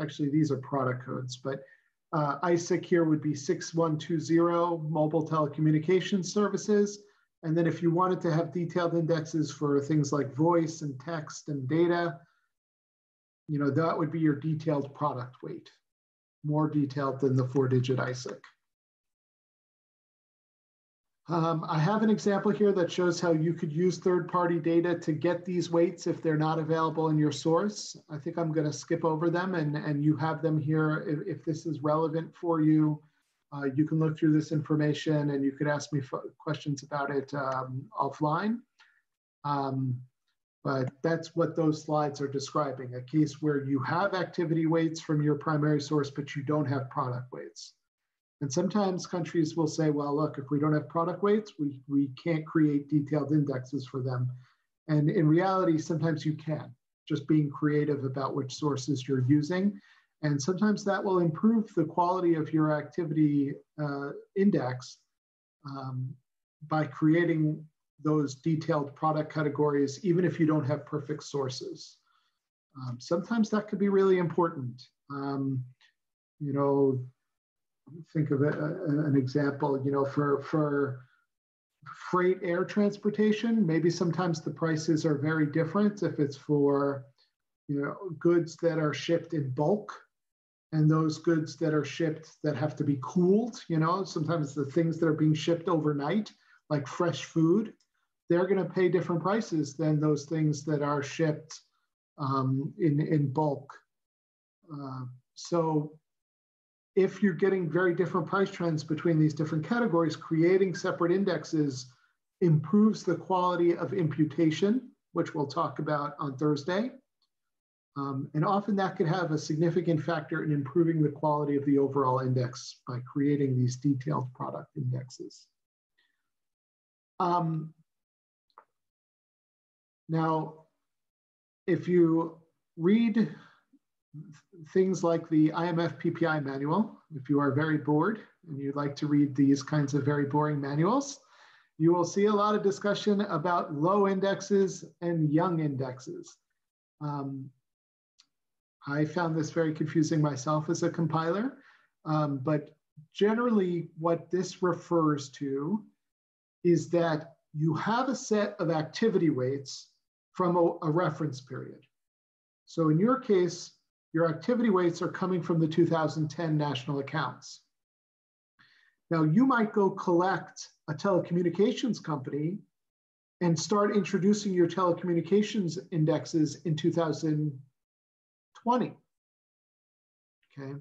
actually these are product codes, but uh, ISIC here would be 6120 mobile telecommunications services. And then if you wanted to have detailed indexes for things like voice and text and data, you know, that would be your detailed product weight, more detailed than the four digit ISIC. Um, I have an example here that shows how you could use third-party data to get these weights if they're not available in your source. I think I'm going to skip over them and, and you have them here. If, if this is relevant for you, uh, you can look through this information and you could ask me questions about it um, offline. Um, but that's what those slides are describing, a case where you have activity weights from your primary source, but you don't have product weights. And sometimes countries will say, well, look, if we don't have product weights, we, we can't create detailed indexes for them. And in reality, sometimes you can, just being creative about which sources you're using. And sometimes that will improve the quality of your activity uh, index um, by creating those detailed product categories, even if you don't have perfect sources. Um, sometimes that could be really important. Um, you know, think of a, a, an example, you know, for, for freight air transportation, maybe sometimes the prices are very different if it's for you know goods that are shipped in bulk and those goods that are shipped that have to be cooled, you know, sometimes the things that are being shipped overnight, like fresh food, they're going to pay different prices than those things that are shipped um, in, in bulk. Uh, so if you're getting very different price trends between these different categories, creating separate indexes improves the quality of imputation, which we'll talk about on Thursday. Um, and often that could have a significant factor in improving the quality of the overall index by creating these detailed product indexes. Um, now, if you read things like the IMF PPI manual, if you are very bored and you'd like to read these kinds of very boring manuals, you will see a lot of discussion about Lowe indexes and Young indexes. Um, I found this very confusing myself as a compiler, um, but generally what this refers to is that you have a set of activity weights from a, a reference period. So in your case, your activity weights are coming from the 2010 national accounts. Now, you might go collect a telecommunications company and start introducing your telecommunications indexes in 2020. Okay,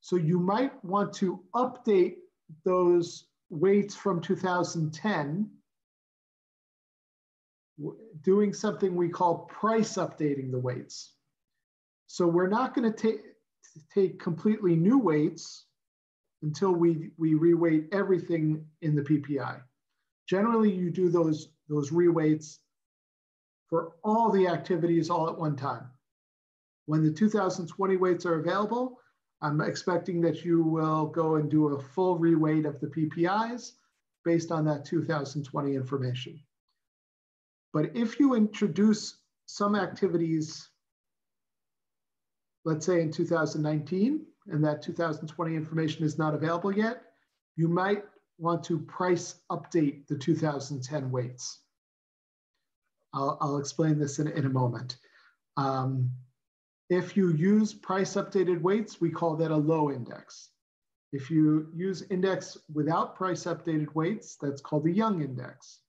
so you might want to update those weights from 2010 doing something we call price updating the weights. So we're not going to take take completely new weights until we, we reweight everything in the PPI. Generally, you do those, those reweights for all the activities all at one time. When the 2020 weights are available, I'm expecting that you will go and do a full reweight of the PPIs based on that 2020 information. But if you introduce some activities let's say in 2019, and that 2020 information is not available yet, you might want to price update the 2010 weights. I'll, I'll explain this in, in a moment. Um, if you use price updated weights, we call that a Lowe index. If you use index without price updated weights, that's called the Young index.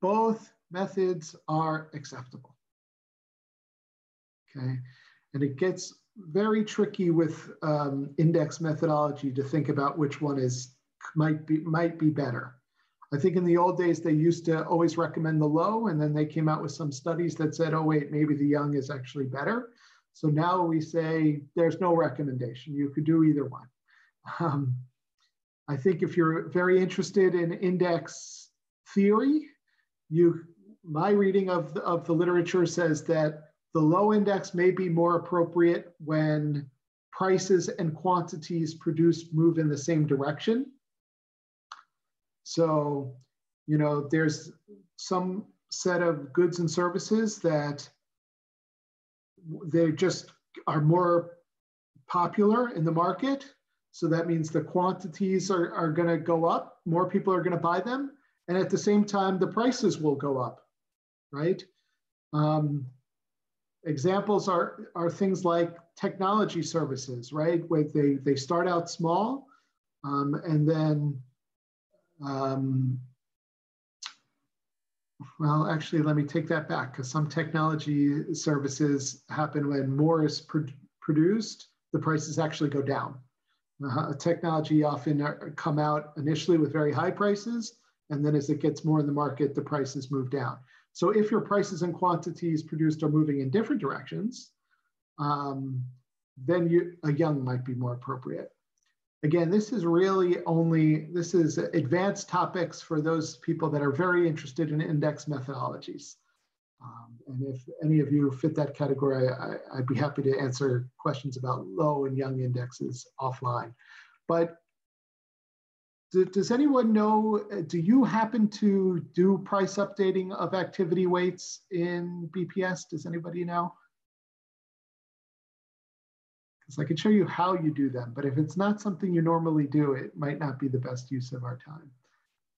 Both methods are acceptable. Okay. And it gets very tricky with um, index methodology to think about which one is might be might be better. I think in the old days they used to always recommend the Lowe, and then they came out with some studies that said, oh wait, maybe the Young is actually better. So now we say there's no recommendation. You could do either one. Um, I think if you're very interested in index theory, you my reading of the, of the literature says that the Lowe index may be more appropriate when prices and quantities produced move in the same direction. So, you know, there's some set of goods and services that they just are more popular in the market. So that means the quantities are, are going to go up, more people are going to buy them. And at the same time, the prices will go up, right? Um, Examples are, are things like technology services, right? Where they, they start out small um, and then, um, well, actually, let me take that back because some technology services happen when more is pro produced, the prices actually go down. Uh, technology often are, come out initially with very high prices, and then as it gets more in the market, the prices move down. So if your prices and quantities produced are moving in different directions, um, then you, a Young might be more appropriate. Again, this is really only, this is advanced topics for those people that are very interested in index methodologies. Um, and if any of you fit that category, I, I'd be happy to answer questions about Lowe and Young indexes offline. But does anyone know, uh, do you happen to do price updating of activity weights in BPS? Does anybody know? I can show you how you do them, but if it's not something you normally do, it might not be the best use of our time.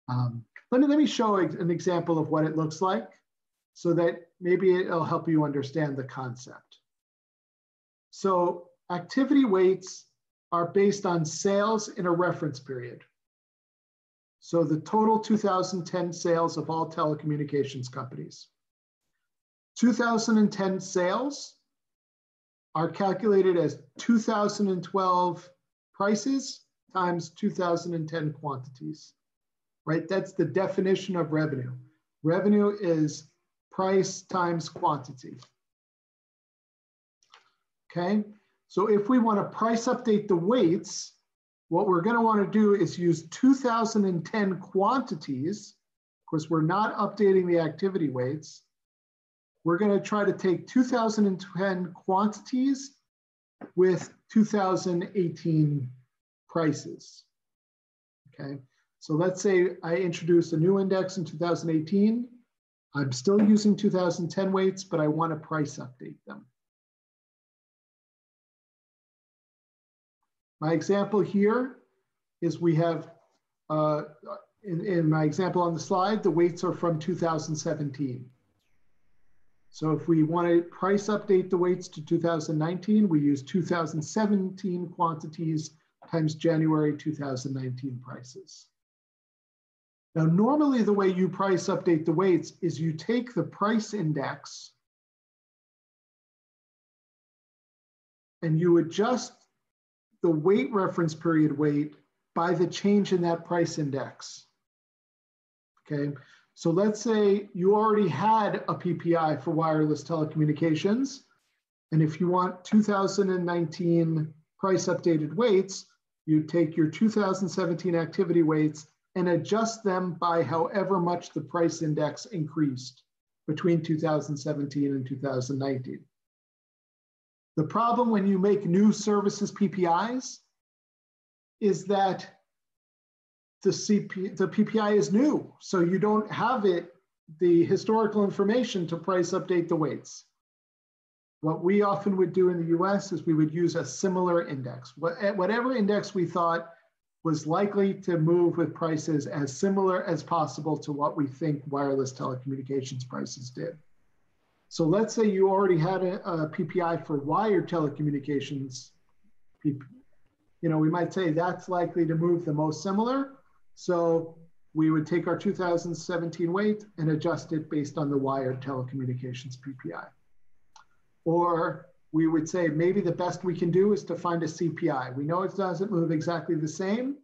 Um, let me, let me show an example of what it looks like so that maybe it'll help you understand the concept. So activity weights are based on sales in a reference period. So the total 2010 sales of all telecommunications companies. 2010 sales are calculated as 2012 prices times 2010 quantities, right? That's the definition of revenue. Revenue is price times quantity. Okay, so if we want to price update the weights, what we're going to want to do is use 2010 quantities. Of course, we're not updating the activity weights. We're going to try to take 2010 quantities with 2018 prices. Okay, so let's say I introduce a new index in 2018. I'm still using 2010 weights, but I want to price update them. My example here is we have, uh, in, in my example on the slide, the weights are from 2017. So if we want to price update the weights to 2019, we use 2017 quantities times January 2019 prices. Now, normally the way you price update the weights is you take the price index and you adjust the weight reference period weight by the change in that price index. Okay, so let's say you already had a PPI for wireless telecommunications. And if you want 2019 price updated weights, you take your 2017 activity weights and adjust them by however much the price index increased between 2017 and 2019. The problem when you make new services PPIs is that the, CP, the PPI is new, so you don't have it, the historical information to price update the weights. What we often would do in the US is we would use a similar index. Eh, whatever index we thought was likely to move with prices as similar as possible to what we think wireless telecommunications prices did. So let's say you already had a, a PPI for wired telecommunications. You know, we might say that's likely to move the most similar. So we would take our 2017 weight and adjust it based on the wired telecommunications PPI. Or we would say maybe the best we can do is to find a CPI. We know it doesn't move exactly the same,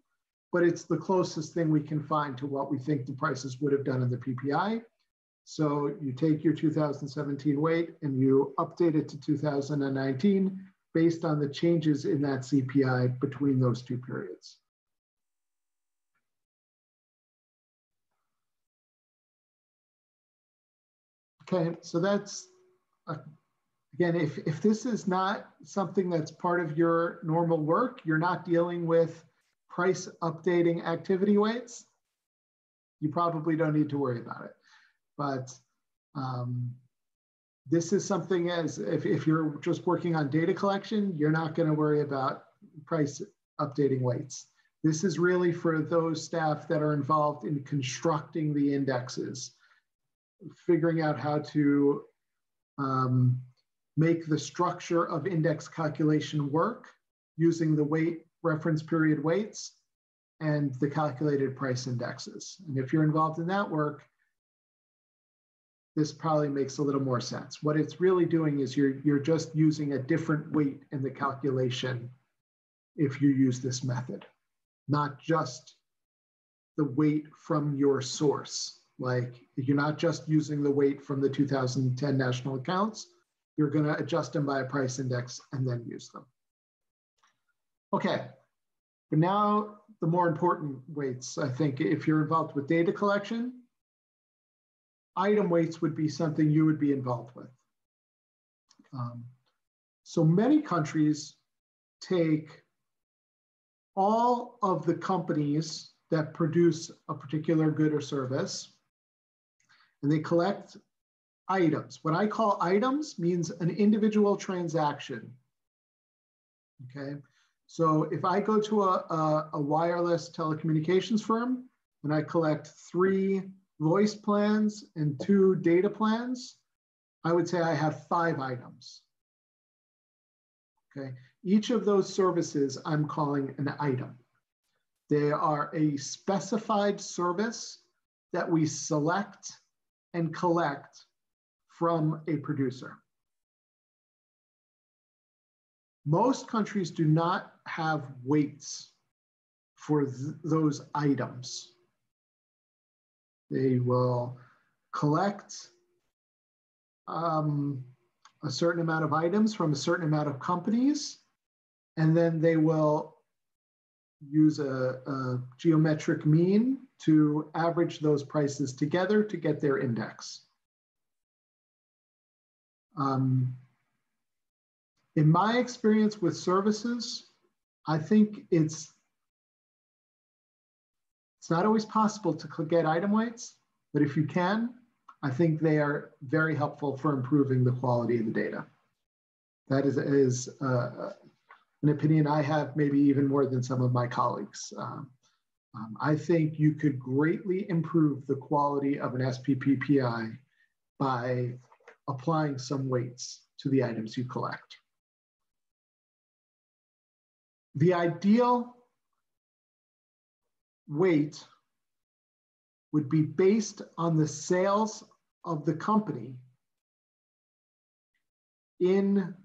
but it's the closest thing we can find to what we think the prices would have done in the PPI. So you take your 2017 weight and you update it to 2019 based on the changes in that CPI between those two periods. Okay, so that's, uh, again, if, if this is not something that's part of your normal work, you're not dealing with price updating activity weights, you probably don't need to worry about it. But um, this is something as if, if you're just working on data collection, you're not going to worry about price updating weights. This is really for those staff that are involved in constructing the indexes, figuring out how to um, make the structure of index calculation work using the weight reference period weights and the calculated price indexes. And if you're involved in that work, this probably makes a little more sense. What it's really doing is you're, you're just using a different weight in the calculation if you use this method, not just the weight from your source. Like you're not just using the weight from the 2010 national accounts, you're gonna adjust them by a price index and then use them. Okay, but now the more important weights, I think if you're involved with data collection, item weights would be something you would be involved with. Um, so many countries take all of the companies that produce a particular good or service and they collect items. What I call items means an individual transaction. Okay, so if I go to a, a, a wireless telecommunications firm and I collect three voice plans and two data plans, I would say I have five items. Okay, each of those services I'm calling an item. They are a specified service that we select and collect from a producer. Most countries do not have weights for th those items. They will collect um, a certain amount of items from a certain amount of companies, and then they will use a, a geometric mean to average those prices together to get their index. Um, in my experience with services, I think it's it's not always possible to get item weights, but if you can, I think they are very helpful for improving the quality of the data. That is, is uh, an opinion I have, maybe even more than some of my colleagues. Um, um, I think you could greatly improve the quality of an SPPI by applying some weights to the items you collect. The ideal weight would be based on the sales of the company in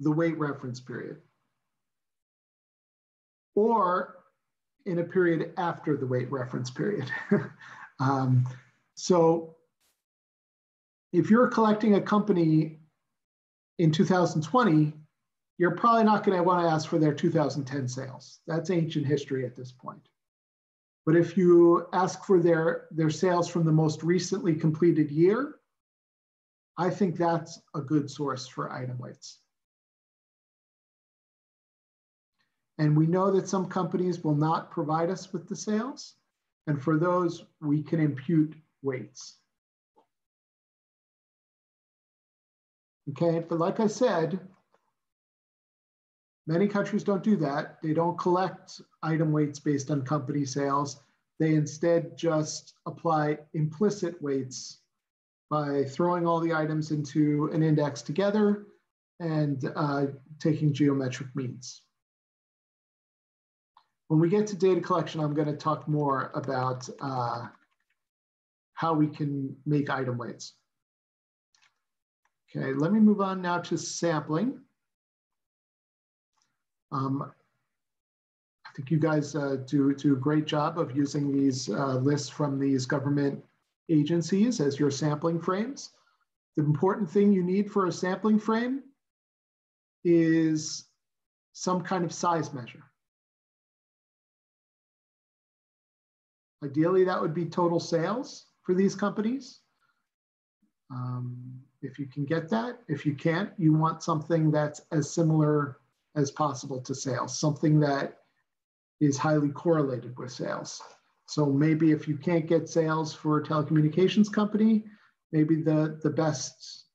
the weight reference period or in a period after the weight reference period. um, so if you're collecting a company in 2020, you're probably not going to want to ask for their 2010 sales. That's ancient history at this point. But if you ask for their, their sales from the most recently completed year, I think that's a good source for item weights. And we know that some companies will not provide us with the sales. And for those, we can impute weights. Okay, but like I said, many countries don't do that. They don't collect item weights based on company sales. They instead just apply implicit weights by throwing all the items into an index together and uh, taking geometric means. When we get to data collection, I'm going to talk more about uh, how we can make item weights. Okay, let me move on now to sampling. Um, I think you guys uh, do, do a great job of using these uh, lists from these government agencies as your sampling frames. The important thing you need for a sampling frame is some kind of size measure. Ideally, that would be total sales for these companies. Um, if you can get that, if you can't, you want something that's as similar as possible to sales, something that is highly correlated with sales. So maybe if you can't get sales for a telecommunications company, maybe the, the best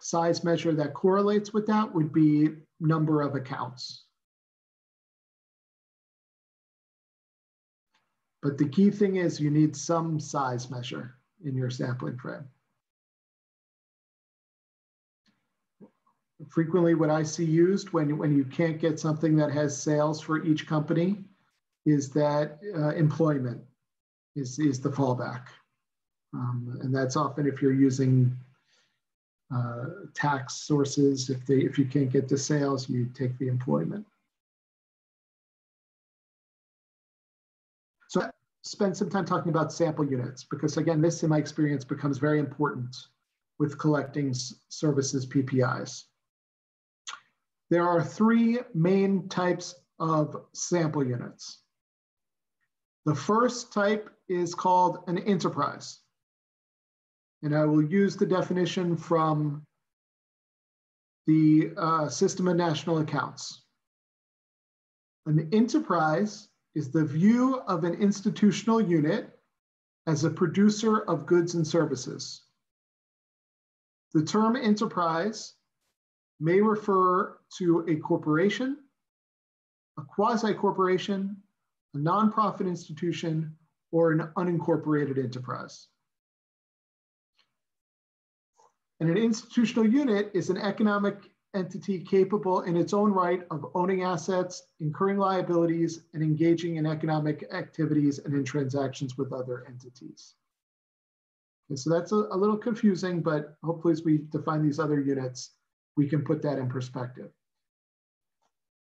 size measure that correlates with that would be number of accounts. But the key thing is you need some size measure in your sampling frame. Frequently what I see used when, when you can't get something that has sales for each company is that uh, employment is, is the fallback. Um, and that's often if you're using uh, tax sources, if, they, if you can't get the sales, you take the employment. Spend some time talking about sample units because again, this in my experience becomes very important with collecting services PPIs. There are three main types of sample units. The first type is called an enterprise. And I will use the definition from the uh, System of National Accounts. An enterprise is the view of an institutional unit as a producer of goods and services. The term enterprise may refer to a corporation, a quasi corporation, a nonprofit institution, or an unincorporated enterprise. And an institutional unit is an economic entity capable in its own right of owning assets, incurring liabilities, and engaging in economic activities and in transactions with other entities. So that's a, a little confusing, but hopefully as we define these other units, we can put that in perspective.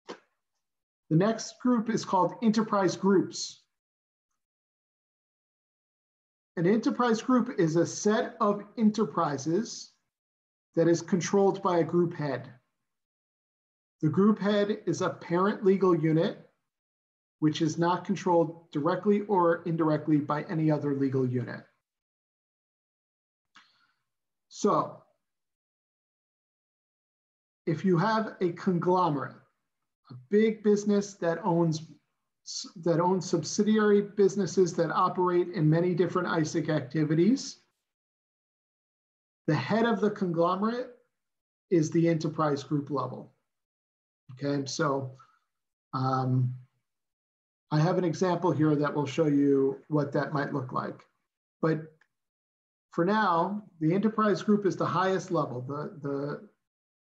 The next group is called enterprise groups. An enterprise group is a set of enterprises that is controlled by a group head. The group head is a parent legal unit, which is not controlled directly or indirectly by any other legal unit. So if you have a conglomerate, a big business that owns that owns subsidiary businesses that operate in many different ISIC activities, the head of the conglomerate is the enterprise group level. Okay, so um, I have an example here that will show you what that might look like. But for now, the enterprise group is the highest level. The, the,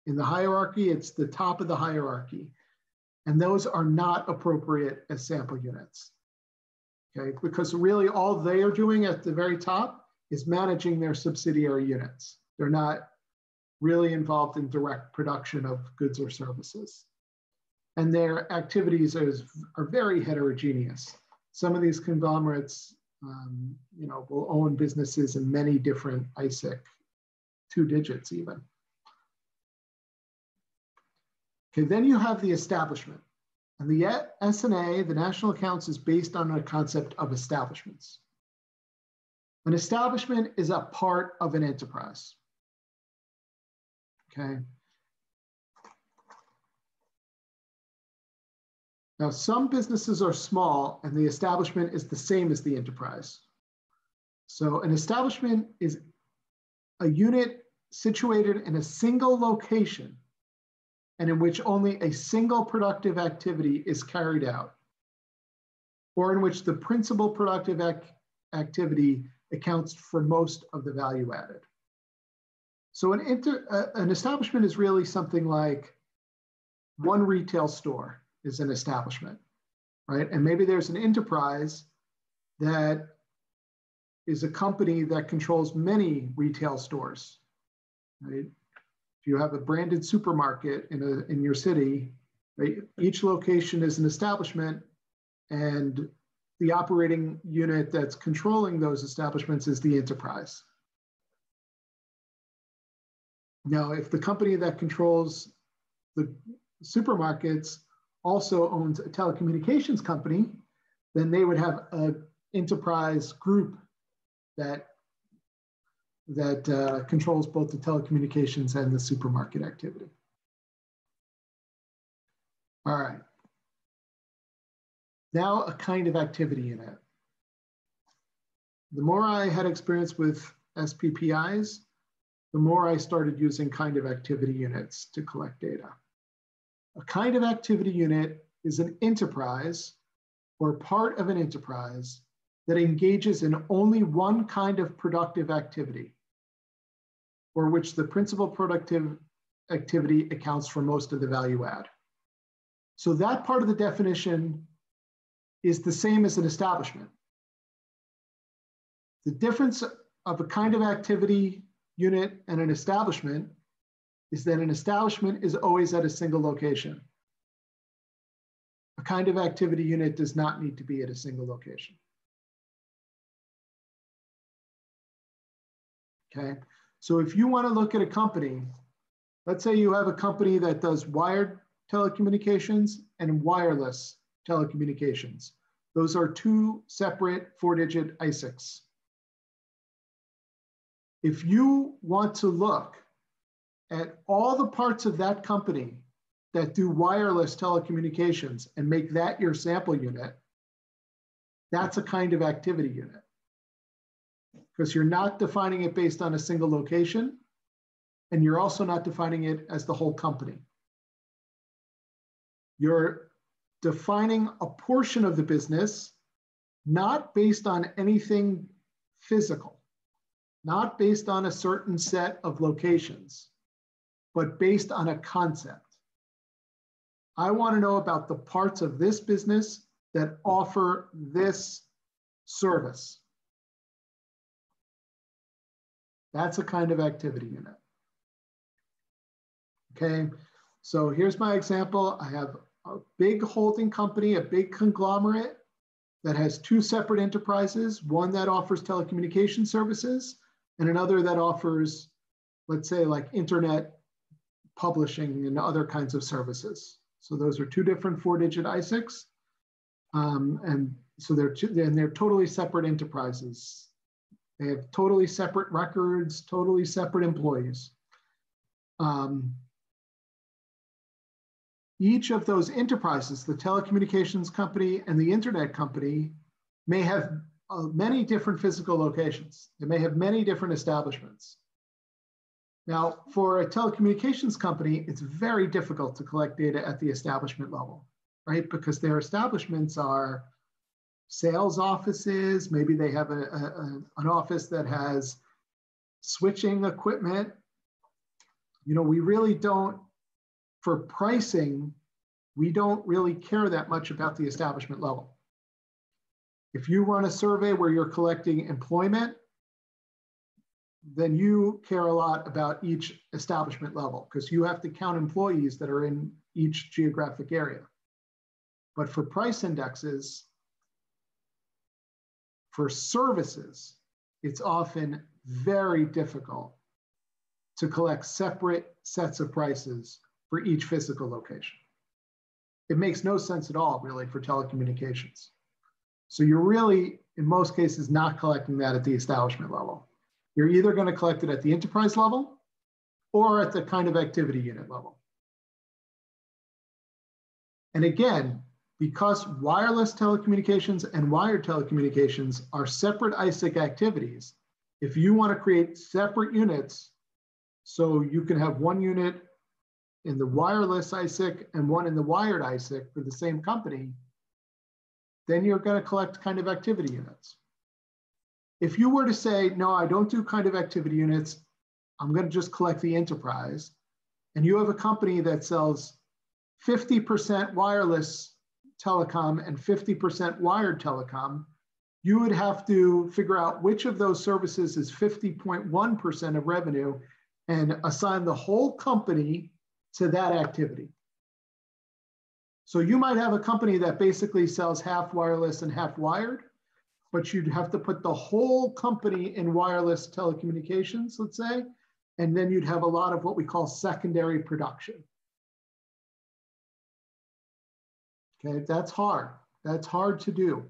in the hierarchy, it's the top of the hierarchy. And those are not appropriate as sample units. Okay, because really all they are doing at the very top is managing their subsidiary units. They're not really involved in direct production of goods or services. And their activities are very heterogeneous. Some of these conglomerates um, you know, will own businesses in many different ISIC, two digits even. Okay, then you have the establishment. And the SNA, the national accounts, is based on a concept of establishments. An establishment is a part of an enterprise. Okay. Now, some businesses are small and the establishment is the same as the enterprise. So an establishment is a unit situated in a single location and in which only a single productive activity is carried out, or in which the principal productive ac activity accounts for most of the value added. So an, inter, uh, an establishment is really something like one retail store is an establishment, right? And maybe there's an enterprise that is a company that controls many retail stores, right? If you have a branded supermarket in, a, in your city, right, each location is an establishment and the operating unit that's controlling those establishments is the enterprise. Now, if the company that controls the supermarkets also owns a telecommunications company, then they would have an enterprise group that that uh, controls both the telecommunications and the supermarket activity. All right. Now a kind of activity in it. The more I had experience with SPPIs, the more I started using kind of activity units to collect data. A kind of activity unit is an enterprise or part of an enterprise that engages in only one kind of productive activity for which the principal productive activity accounts for most of the value add. So that part of the definition is the same as an establishment. The difference of a kind of activity unit and an establishment is that an establishment is always at a single location. A kind of activity unit does not need to be at a single location. Okay, so if you want to look at a company, let's say you have a company that does wired telecommunications and wireless telecommunications. Those are two separate four digit ISICs. If you want to look at all the parts of that company that do wireless telecommunications and make that your sample unit, that's a kind of activity unit. Because you're not defining it based on a single location, and you're also not defining it as the whole company. You're defining a portion of the business, not based on anything physical, not based on a certain set of locations, but based on a concept. I want to know about the parts of this business that offer this service. That's a kind of activity unit. Okay, so here's my example. I have a big holding company, a big conglomerate that has two separate enterprises, one that offers telecommunication services and another that offers, let's say, like internet publishing and other kinds of services. So those are two different four-digit ISICs. Um, and so they're, two, and they're totally separate enterprises. They have totally separate records, totally separate employees. Um, each of those enterprises, the telecommunications company and the internet company, may have uh, many different physical locations. They may have many different establishments. Now, for a telecommunications company, it's very difficult to collect data at the establishment level, right? Because their establishments are sales offices. Maybe they have a, a, an office that has switching equipment. You know, we really don't for pricing, we don't really care that much about the establishment level. If you run a survey where you're collecting employment, then you care a lot about each establishment level because you have to count employees that are in each geographic area. But for price indexes, for services, it's often very difficult to collect separate sets of prices for each physical location. It makes no sense at all, really, for telecommunications. So you're really, in most cases, not collecting that at the establishment level. You're either going to collect it at the enterprise level or at the kind of activity unit level. And again, because wireless telecommunications and wired telecommunications are separate ISIC activities, if you want to create separate units, so you can have one unit in the wireless ISIC and one in the wired ISIC for the same company, then you're going to collect kind of activity units. If you were to say, no, I don't do kind of activity units, I'm going to just collect the enterprise, and you have a company that sells 50% wireless telecom and 50% wired telecom, you would have to figure out which of those services is 50.1% of revenue and assign the whole company to that activity. So you might have a company that basically sells half wireless and half wired, but you'd have to put the whole company in wireless telecommunications, let's say, and then you'd have a lot of what we call secondary production. Okay, that's hard. That's hard to do.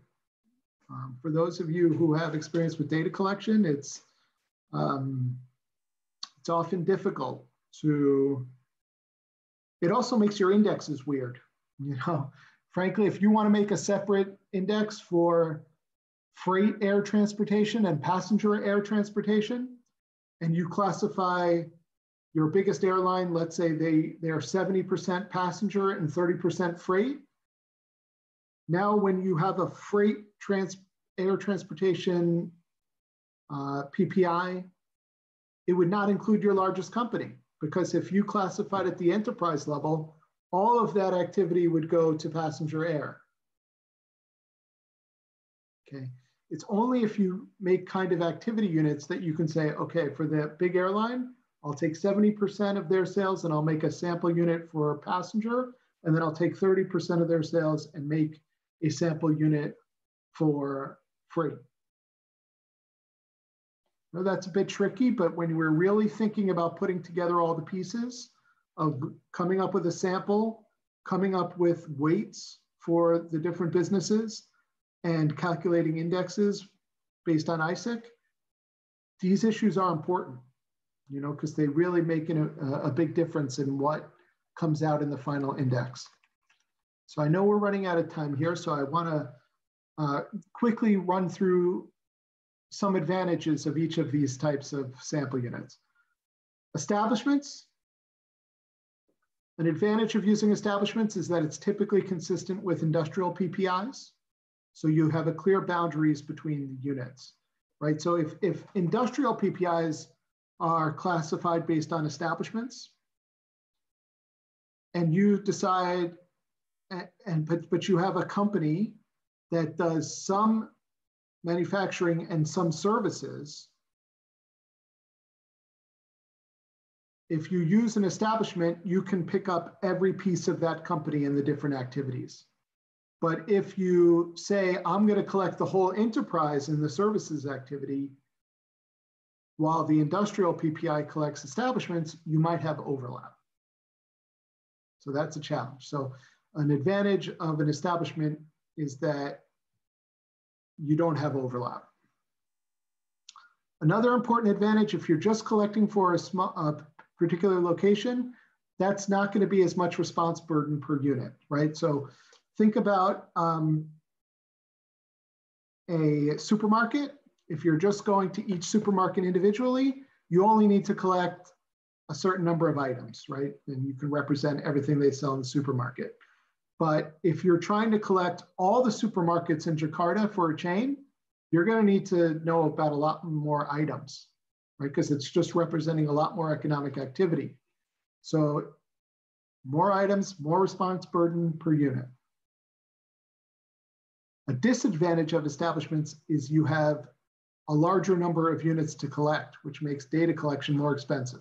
Um, for those of you who have experience with data collection, it's um, it's often difficult to it also makes your indexes weird. You know, frankly, if you want to make a separate index for freight air transportation and passenger air transportation, and you classify your biggest airline, let's say they, they are 70% passenger and 30% freight. Now, when you have a freight trans, air transportation uh, PPI, it would not include your largest company because if you classified at the enterprise level, all of that activity would go to passenger air. Okay, it's only if you make kind of activity units that you can say, okay, for the big airline, I'll take 70% of their sales and I'll make a sample unit for passenger, and then I'll take 30% of their sales and make a sample unit for freight know that's a bit tricky, but when we're really thinking about putting together all the pieces of coming up with a sample, coming up with weights for the different businesses, and calculating indexes based on ISIC, these issues are important, you know, because they really make a, a big difference in what comes out in the final index. So I know we're running out of time here, so I want to uh, quickly run through some advantages of each of these types of sample units. Establishments, An advantage of using establishments is that it's typically consistent with industrial PPIs. So you have a clear boundaries between the units, right? So if, if industrial PPIs are classified based on establishments, and you decide, and but, but you have a company that does some manufacturing and some services, if you use an establishment, you can pick up every piece of that company and the different activities. But if you say, I'm going to collect the whole enterprise in the services activity, while the industrial PPI collects establishments, you might have overlap. So that's a challenge. So an advantage of an establishment is that you don't have overlap. Another important advantage, if you're just collecting for a, small, a particular location, that's not going to be as much response burden per unit, right? So think about um, a supermarket. If you're just going to each supermarket individually, you only need to collect a certain number of items, right? And you can represent everything they sell in the supermarket. But if you're trying to collect all the supermarkets in Jakarta for a chain, you're going to need to know about a lot more items, right? Because it's just representing a lot more economic activity. So more items, more response burden per unit. A disadvantage of establishments is you have a larger number of units to collect, which makes data collection more expensive.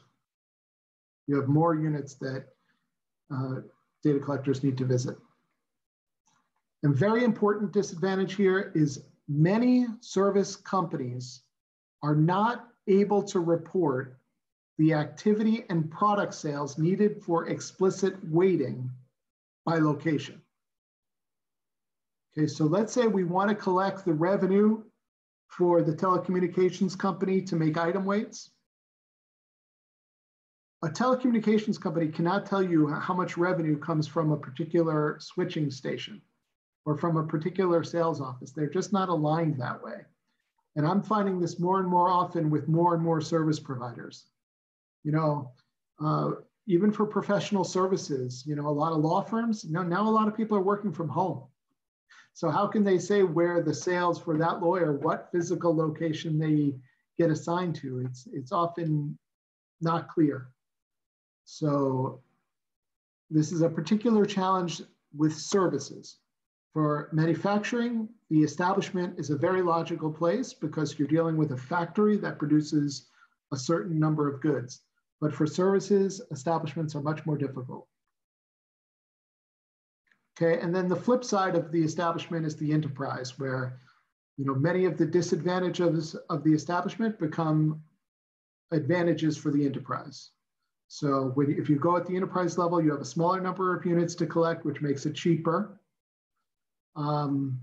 You have more units that uh, data collectors need to visit. A very important disadvantage here is many service companies are not able to report the activity and product sales needed for explicit weighting by location. Okay, so let's say we want to collect the revenue for the telecommunications company to make item weights. A telecommunications company cannot tell you how much revenue comes from a particular switching station or from a particular sales office. They're just not aligned that way. And I'm finding this more and more often with more and more service providers. You know, uh, even for professional services, you know, a lot of law firms, now, now a lot of people are working from home. So how can they say where the sales for that lawyer, what physical location they get assigned to? It's, it's often not clear. So this is a particular challenge with services. For manufacturing, the establishment is a very logical place because you're dealing with a factory that produces a certain number of goods. But for services, establishments are much more difficult. Okay, and then the flip side of the establishment is the enterprise, where you know many of the disadvantages of the establishment become advantages for the enterprise. So when, if you go at the enterprise level, you have a smaller number of units to collect, which makes it cheaper. Um,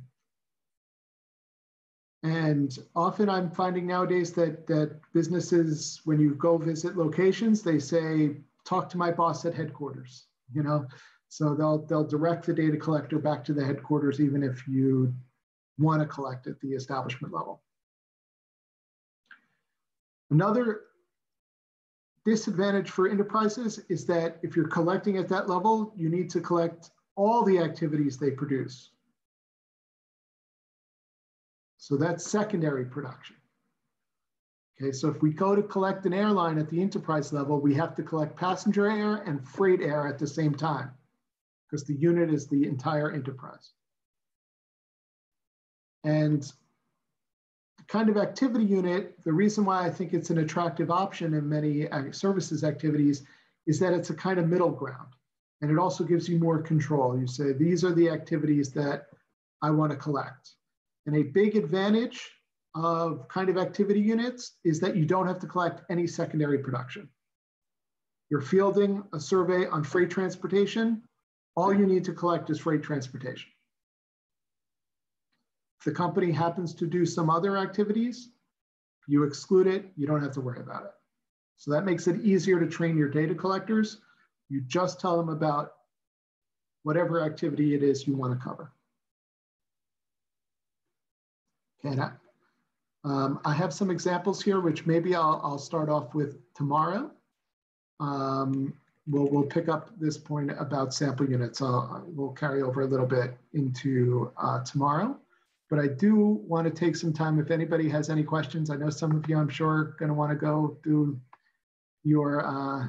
and often I'm finding nowadays that, that businesses, when you go visit locations, they say, talk to my boss at headquarters, you know? So they'll, they'll direct the data collector back to the headquarters, even if you want to collect at the establishment level. Another disadvantage for enterprises is that if you're collecting at that level, you need to collect all the activities they produce. So that's secondary production. Okay, so if we go to collect an airline at the enterprise level, we have to collect passenger air and freight air at the same time because the unit is the entire enterprise. And the kind of activity unit, the reason why I think it's an attractive option in many uh, services activities is that it's a kind of middle ground. And it also gives you more control. You say, these are the activities that I want to collect. And a big advantage of kind of activity units is that you don't have to collect any secondary production. You're fielding a survey on freight transportation. All you need to collect is freight transportation. If the company happens to do some other activities, you exclude it, you don't have to worry about it. So that makes it easier to train your data collectors. You just tell them about whatever activity it is you want to cover. Okay, um, I have some examples here, which maybe I'll, I'll start off with tomorrow. Um, we'll, we'll pick up this point about sample units. Uh, we'll carry over a little bit into uh, tomorrow. But I do want to take some time if anybody has any questions. I know some of you, I'm sure, are going to want to go do your uh,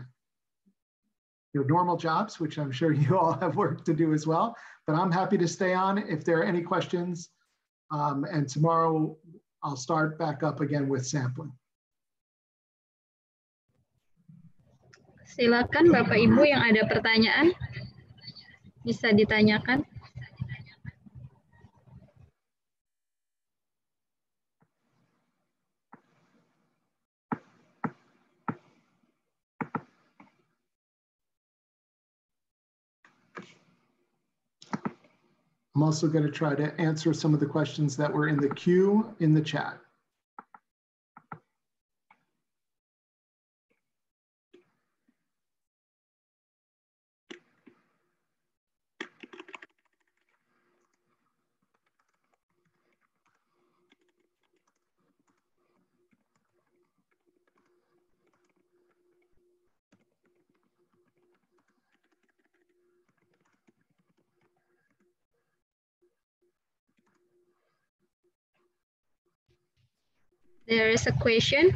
your normal jobs, which I'm sure you all have work to do as well. But I'm happy to stay on if there are any questions. Um, and tomorrow I'll start back up again with sampling. Silakan Bapak Ibu yang ada pertanyaan bisa ditanyakan. I'm also going to try to answer some of the questions that were in the queue in the chat. A question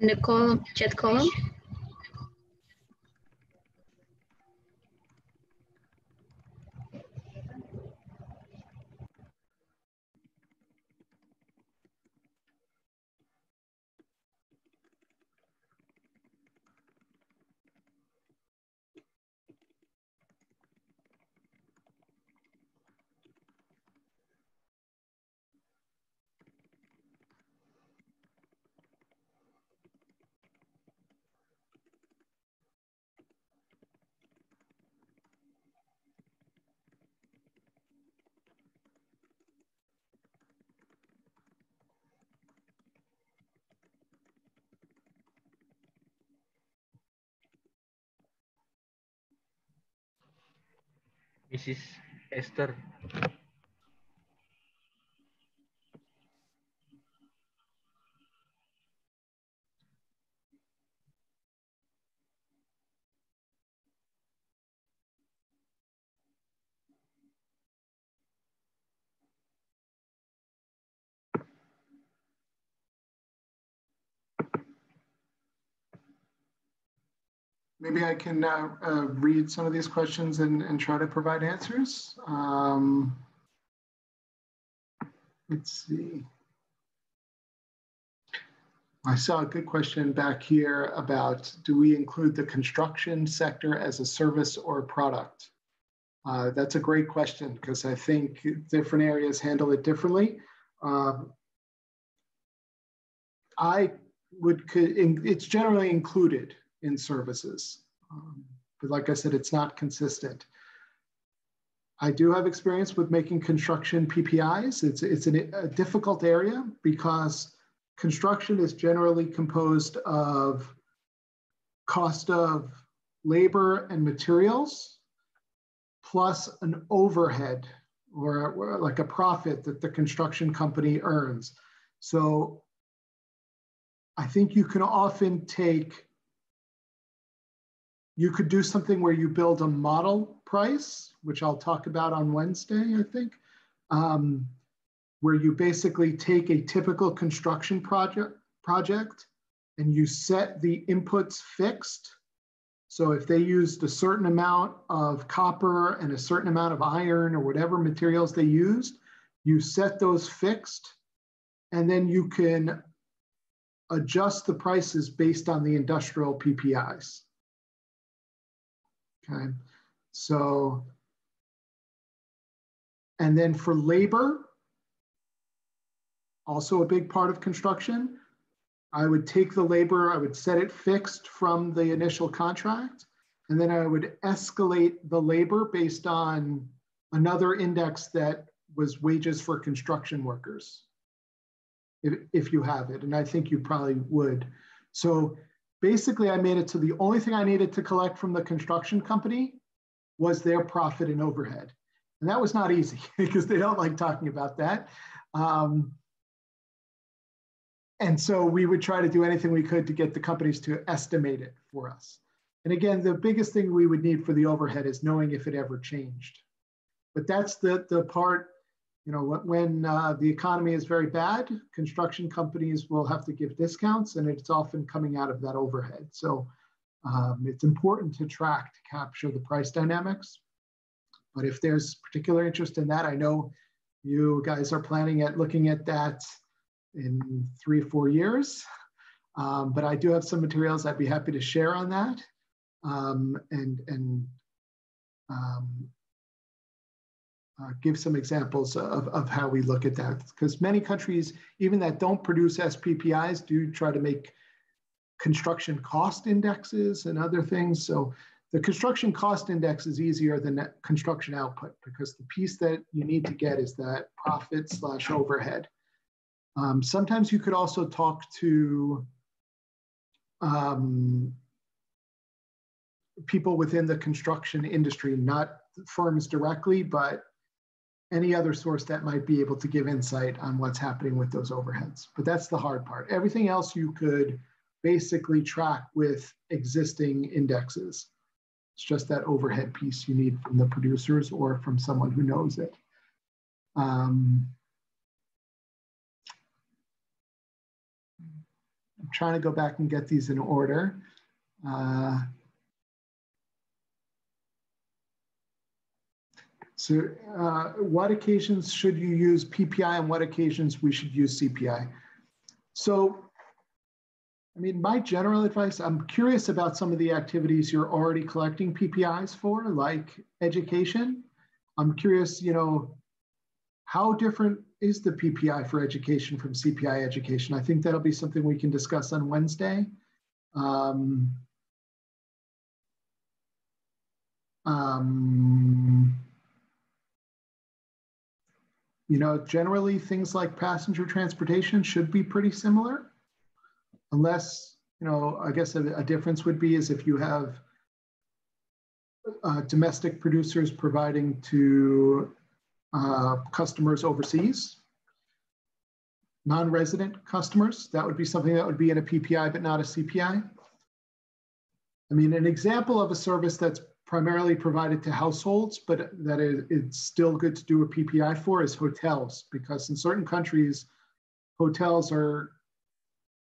in the column, chat column. Mrs. Esther. Maybe I can uh, uh, read some of these questions and, and try to provide answers. Um, let's see. I saw a good question back here about do we include the construction sector as a service or a product? Uh, that's a great question because I think different areas handle it differently. Um, I would, it's generally included in services. Um, but like I said, it's not consistent. I do have experience with making construction PPIs. It's, it's an, a difficult area because construction is generally composed of cost of labor and materials plus an overhead or, or like a profit that the construction company earns. So I think you can often take you could do something where you build a model price, which I'll talk about on Wednesday, I think, um, where you basically take a typical construction project, project and you set the inputs fixed. So if they used a certain amount of copper and a certain amount of iron or whatever materials they used, you set those fixed and then you can adjust the prices based on the industrial PPIs. Okay, so, and then for labor, also a big part of construction, I would take the labor, I would set it fixed from the initial contract, and then I would escalate the labor based on another index that was wages for construction workers, if, if you have it, and I think you probably would. So basically I made it to the only thing I needed to collect from the construction company was their profit and overhead. And that was not easy because they don't like talking about that. Um, and so we would try to do anything we could to get the companies to estimate it for us. And again, the biggest thing we would need for the overhead is knowing if it ever changed. But that's the, the part, you know, when uh, the economy is very bad, construction companies will have to give discounts and it's often coming out of that overhead. So um, it's important to track to capture the price dynamics. But if there's particular interest in that, I know you guys are planning at looking at that in three, four years. Um, but I do have some materials I'd be happy to share on that um, and, and um, uh, give some examples of, of how we look at that. Because many countries, even that don't produce SPPIs, do try to make construction cost indexes and other things. So the construction cost index is easier than construction output because the piece that you need to get is that profit slash overhead. Um, sometimes you could also talk to um, people within the construction industry, not firms directly, but any other source that might be able to give insight on what's happening with those overheads. But that's the hard part. Everything else you could basically track with existing indexes. It's just that overhead piece you need from the producers or from someone who knows it. Um, I'm trying to go back and get these in order. Uh, so uh, what occasions should you use PPI and what occasions we should use CPI? So, I mean, my general advice, I'm curious about some of the activities you're already collecting PPIs for, like education. I'm curious, you know, how different is the PPI for education from CPI education? I think that'll be something we can discuss on Wednesday. Um, um, you know, generally things like passenger transportation should be pretty similar, unless, you know, I guess a, a difference would be is if you have uh, domestic producers providing to uh, customers overseas, non-resident customers. That would be something that would be in a PPI, but not a CPI. I mean, an example of a service that's primarily provided to households, but that is, it's still good to do a PPI for is hotels, because in certain countries, hotels are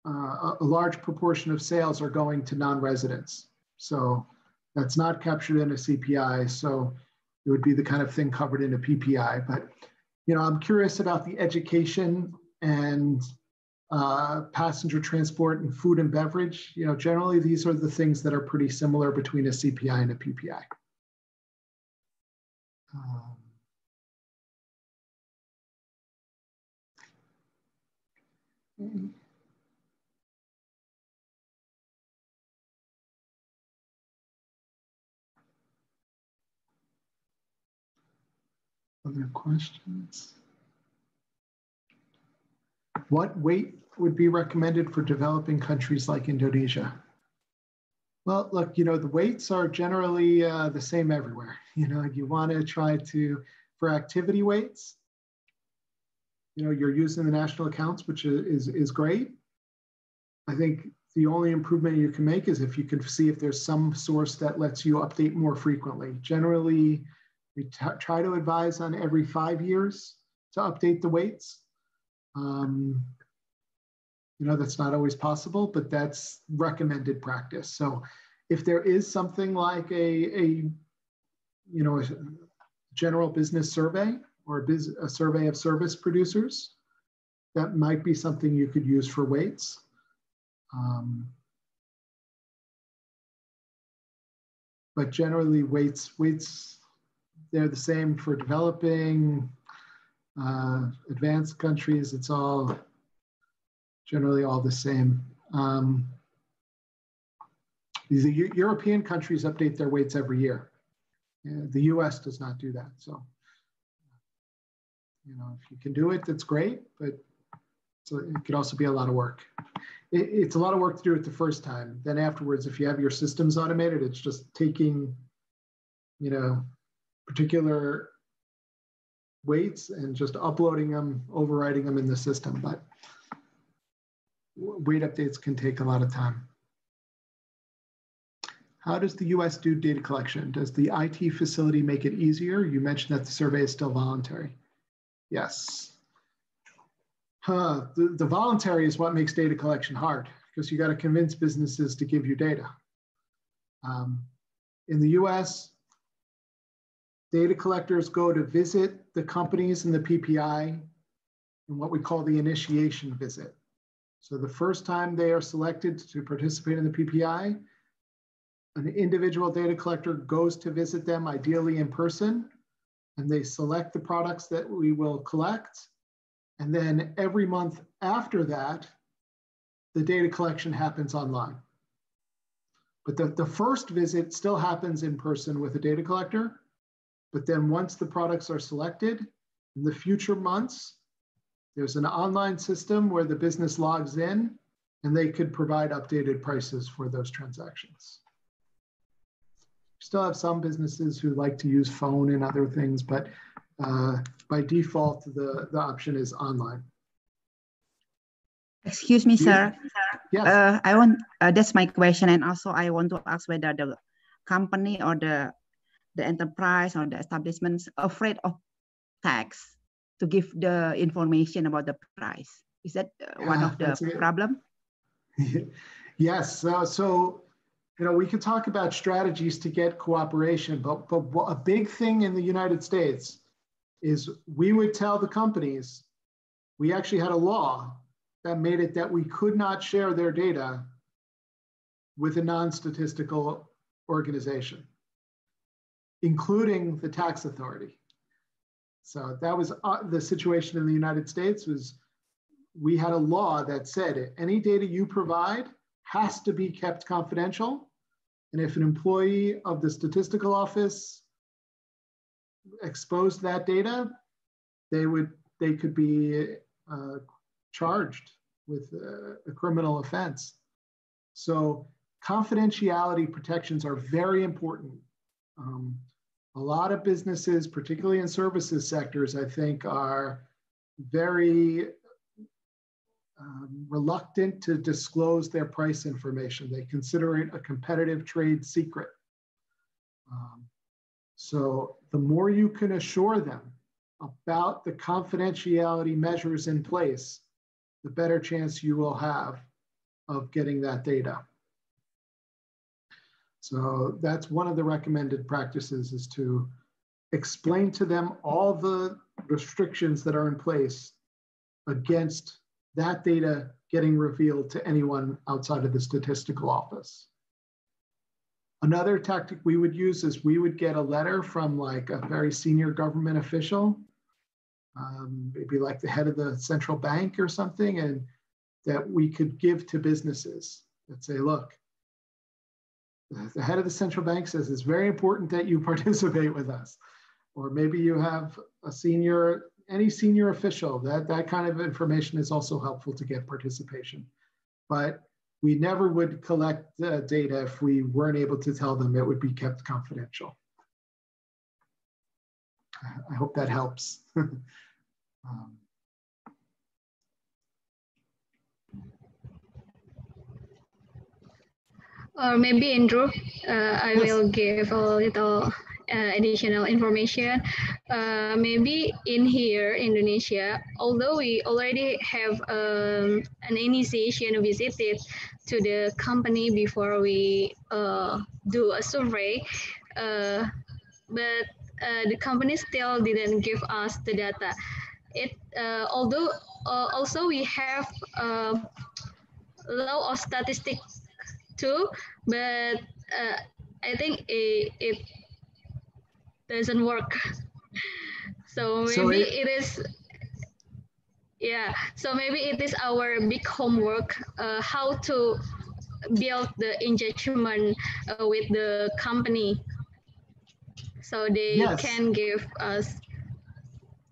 uh, a large proportion of sales are going to non-residents. So that's not captured in a CPI. So it would be the kind of thing covered in a PPI. But you know, I'm curious about the education and uh, passenger transport and food and beverage. You know, generally these are the things that are pretty similar between a CPI and a PPI. Um, Other questions? What weight would be recommended for developing countries like Indonesia? Well, look, you know, the weights are generally uh, the same everywhere. You know, you want to try to, for activity weights, you know, you're using the national accounts, which is, is great. I think the only improvement you can make is if you can see if there's some source that lets you update more frequently. Generally, we try to advise on every five years to update the weights. Um, you know, that's not always possible, but that's recommended practice. So if there is something like a, a you know, a general business survey or a, biz, a survey of service producers, that might be something you could use for weights. Um, but generally weights, weights they're the same for developing, uh, advanced countries. It's all generally all the same. Um, the European countries update their weights every year. The US does not do that. So, you know, if you can do it, that's great, but so it could also be a lot of work. It, it's a lot of work to do it the first time. Then afterwards, if you have your systems automated, it's just taking, you know, particular weights and just uploading them, overriding them in the system. But weight updates can take a lot of time. How does the US do data collection? Does the IT facility make it easier? You mentioned that the survey is still voluntary. Yes. Huh, the, the voluntary is what makes data collection hard because you got to convince businesses to give you data. Um, in the US, data collectors go to visit the companies in the PPI in what we call the initiation visit. So the first time they are selected to participate in the PPI, an individual data collector goes to visit them, ideally in person, and they select the products that we will collect. And then every month after that, the data collection happens online. But the, the first visit still happens in person with a data collector. But then once the products are selected, in the future months, there's an online system where the business logs in and they could provide updated prices for those transactions. Still have some businesses who like to use phone and other things, but uh, by default, the, the option is online. Excuse me, sir. Yes. Uh, I want uh, that's my question, and also I want to ask whether the company or the the enterprise or the establishments afraid of tax to give the information about the price. Is that uh, one of the problem? yes. So, so, you know, we could talk about strategies to get cooperation, but but a big thing in the United States is we would tell the companies we actually had a law that made it that we could not share their data with a non-statistical organization, including the tax authority. So that was uh, the situation in the United States was we had a law that said any data you provide has to be kept confidential. And if an employee of the statistical office exposed that data, they would they could be uh, charged with a, a criminal offense. So confidentiality protections are very important. Um, a lot of businesses, particularly in services sectors, I think are very um, reluctant to disclose their price information. They consider it a competitive trade secret. Um, so the more you can assure them about the confidentiality measures in place, the better chance you will have of getting that data. So that's one of the recommended practices is to explain to them all the restrictions that are in place against that data getting revealed to anyone outside of the statistical office. Another tactic we would use is we would get a letter from like a very senior government official um, maybe like the head of the central bank or something, and that we could give to businesses that say, look, the head of the central bank says it's very important that you participate with us. Or maybe you have a senior, any senior official, that, that kind of information is also helpful to get participation. But we never would collect data if we weren't able to tell them it would be kept confidential. I hope that helps. um, or maybe Andrew, uh, I will give a little uh, additional information. Uh, maybe in here, Indonesia, although we already have um, an initiation visited to the company before we uh, do a survey, uh, but uh, the company still didn't give us the data. It uh, although uh, also we have uh, law of statistics too, but uh, I think it, it doesn't work. So maybe so it, it is yeah so maybe it is our big homework uh, how to build the engagement uh, with the company so they yes. can give us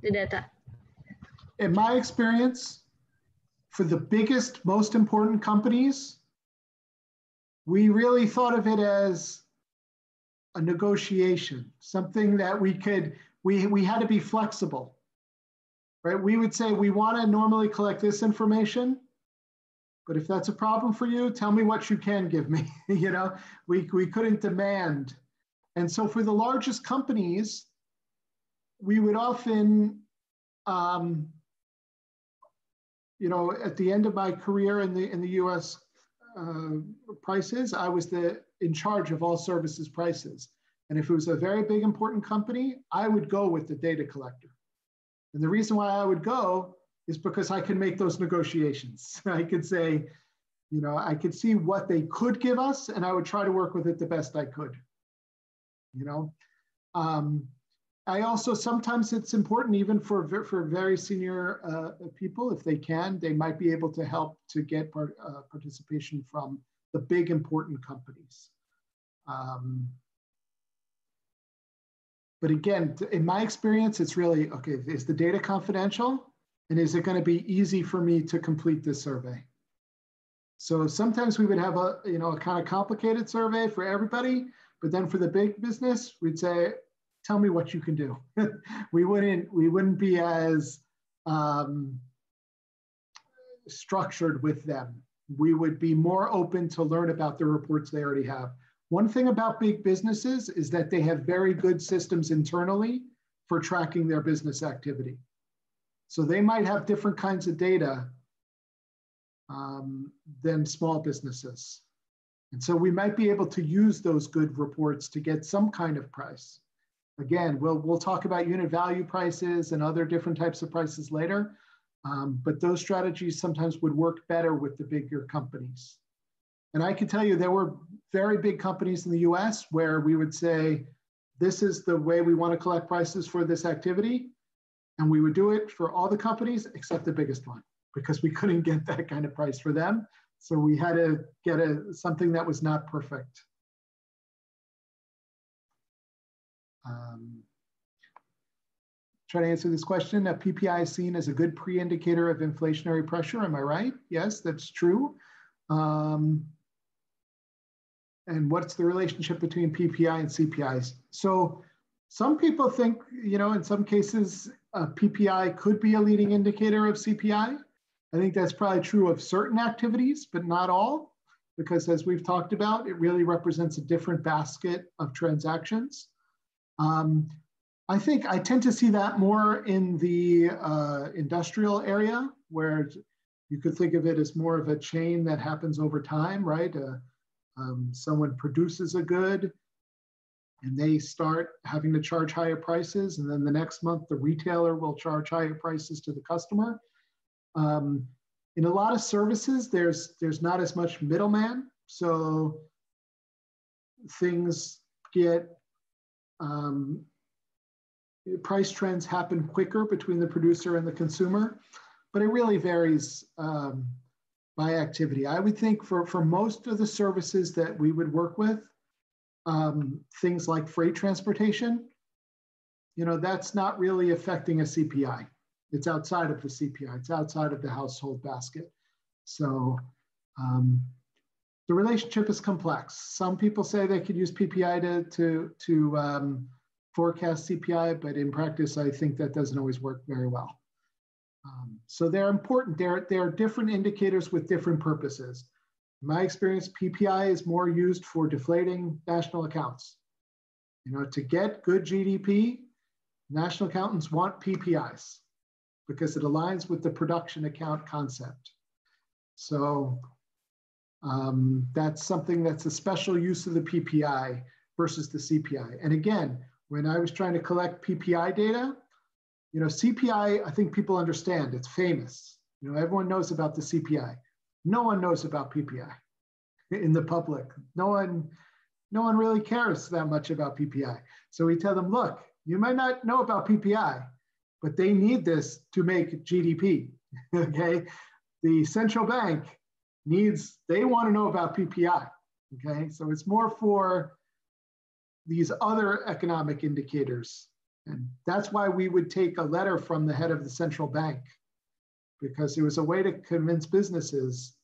the data. In my experience, for the biggest, most important companies, we really thought of it as a negotiation, something that we could, we, we had to be flexible, right? We would say, we want to normally collect this information, But if that's a problem for you, tell me what you can give me. you know, we, we couldn't demand. And so for the largest companies, we would often, um, you know, at the end of my career in the in the U.S. Uh, prices, I was the in charge of all services prices. And if it was a very big important company, I would go with the data collector. And the reason why I would go is because I can make those negotiations. I could say, you know, I could see what they could give us, and I would try to work with it the best I could. You know, um, I also sometimes it's important even for for very senior uh, people if they can they might be able to help to get part, uh, participation from the big important companies. Um, but again, in my experience, it's really okay. Is the data confidential? And is it going to be easy for me to complete this survey? So sometimes we would have a, you know, a kind of complicated survey for everybody, but then for the big business, we'd say, tell me what you can do. we wouldn't, we wouldn't be as um, structured with them. We would be more open to learn about the reports they already have. One thing about big businesses is that they have very good systems internally for tracking their business activity. So they might have different kinds of data um, than small businesses. And so we might be able to use those good reports to get some kind of price. Again, we'll, we'll talk about unit value prices and other different types of prices later, um, but those strategies sometimes would work better with the bigger companies. And I can tell you there were very big companies in the US where we would say, this is the way we want to collect prices for this activity. And we would do it for all the companies except the biggest one because we couldn't get that kind of price for them. So we had to get a, something that was not perfect. Um, try to answer this question. A PPI is seen as a good pre-indicator of inflationary pressure. Am I right? Yes, that's true. Um, and what's the relationship between PPI and CPIs? So some people think, you know, in some cases, uh, PPI could be a leading indicator of CPI. I think that's probably true of certain activities, but not all, because as we've talked about, it really represents a different basket of transactions. Um, I think I tend to see that more in the uh, industrial area, where you could think of it as more of a chain that happens over time, right? Uh, um, someone produces a good, and they start having to charge higher prices. And then the next month, the retailer will charge higher prices to the customer. Um, in a lot of services, there's, there's not as much middleman. So things get, um, price trends happen quicker between the producer and the consumer, but it really varies um, by activity. I would think for, for most of the services that we would work with, um, things like freight transportation, you know, that's not really affecting a CPI. It's outside of the CPI. It's outside of the household basket. So um, the relationship is complex. Some people say they could use PPI to, to, to um, forecast CPI, but in practice, I think that doesn't always work very well. Um, so they're important. They're, they're different indicators with different purposes. In my experience, PPI is more used for deflating national accounts. You know, to get good GDP, national accountants want PPIs because it aligns with the production account concept. So um, that's something that's a special use of the PPI versus the CPI. And again, when I was trying to collect PPI data, you know, CPI, I think people understand, it's famous. You know, everyone knows about the CPI. No one knows about PPI in the public. No one, no one really cares that much about PPI. So we tell them, look, you might not know about PPI, but they need this to make GDP. okay, the central bank needs they want to know about PPI. Okay, so it's more for these other economic indicators, and that's why we would take a letter from the head of the central bank because it was a way to convince businesses.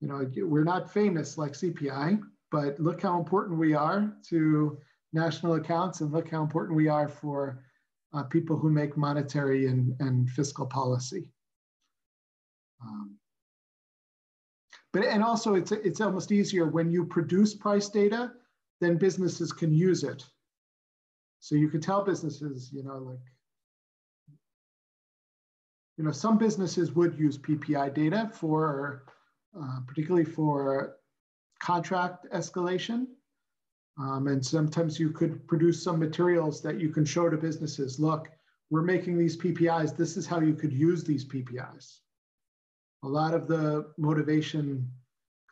You know, we're not famous like CPI, but look how important we are to national accounts, and look how important we are for uh, people who make monetary and, and fiscal policy. Um, But and also it's it's almost easier when you produce price data, then businesses can use it. So you could tell businesses, you know, like you know, some businesses would use PPI data for, uh, particularly for contract escalation. Um, and sometimes you could produce some materials that you can show to businesses. Look, we're making these PPIs. This is how you could use these PPIs. A lot of the motivation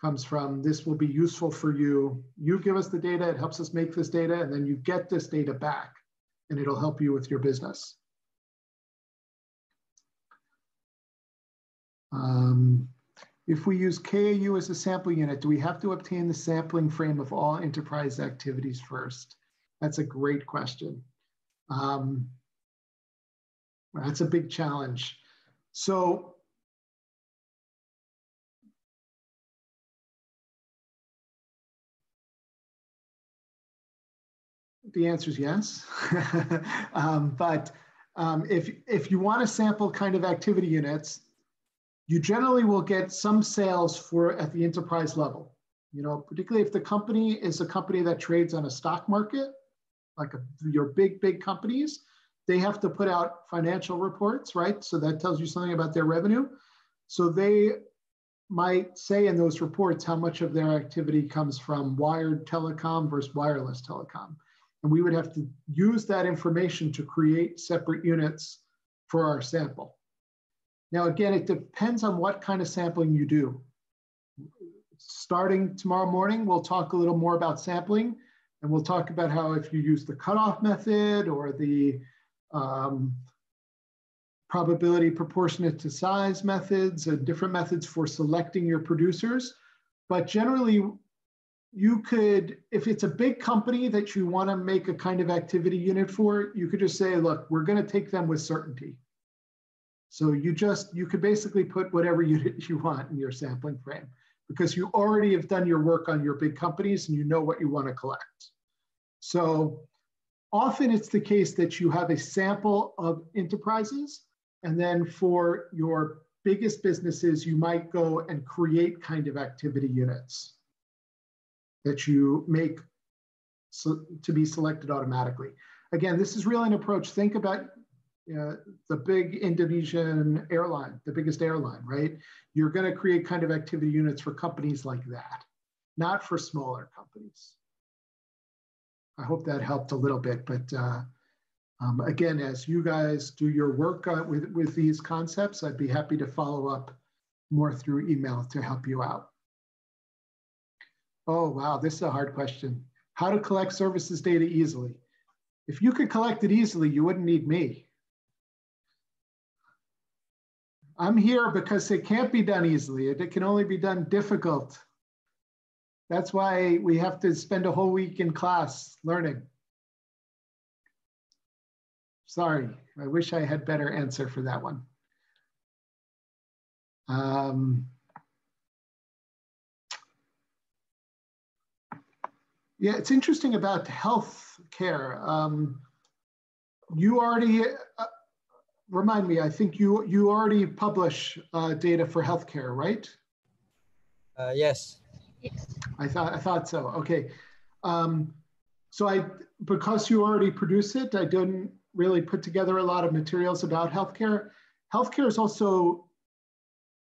comes from this will be useful for you. You give us the data, it helps us make this data, and then you get this data back and it'll help you with your business. Um, if we use KAU as a sample unit, do we have to obtain the sampling frame of all enterprise activities first? That's a great question. Um, that's a big challenge. So the answer is yes. um, but um, if, if you want to sample kind of activity units, you generally will get some sales for at the enterprise level. You know, particularly if the company is a company that trades on a stock market, like a, your big, big companies, they have to put out financial reports, right? So that tells you something about their revenue. So they might say in those reports how much of their activity comes from wired telecom versus wireless telecom. And we would have to use that information to create separate units for our sample. Now, again, it depends on what kind of sampling you do. Starting tomorrow morning, we'll talk a little more about sampling, and we'll talk about how if you use the cutoff method or the um, probability proportionate to size methods and different methods for selecting your producers. But generally, you could, if it's a big company that you want to make a kind of activity unit for, you could just say, look, we're going to take them with certainty. So you just, you could basically put whatever unit you want in your sampling frame because you already have done your work on your big companies and you know what you want to collect. So often it's the case that you have a sample of enterprises and then for your biggest businesses, you might go and create kind of activity units that you make so, to be selected automatically. Again, this is really an approach. Think about uh, the big Indonesian airline, the biggest airline, right? You're going to create kind of activity units for companies like that, not for smaller companies. I hope that helped a little bit, but uh, um, again, as you guys do your work uh, with, with these concepts, I'd be happy to follow up more through email to help you out. Oh, wow, this is a hard question. How to collect services data easily. If you could collect it easily, you wouldn't need me. I'm here because it can't be done easily. It, can only be done difficult. That's why we have to spend a whole week in class learning. Sorry, I wish I had better answer for that one. Um, yeah, it's interesting about health care. Um, you already, uh, remind me, I think you you already publish uh, data for healthcare, right? Uh, yes. I thought I thought so. Okay. Um, so I because you already produce it, I didn't really put together a lot of materials about healthcare. Healthcare is also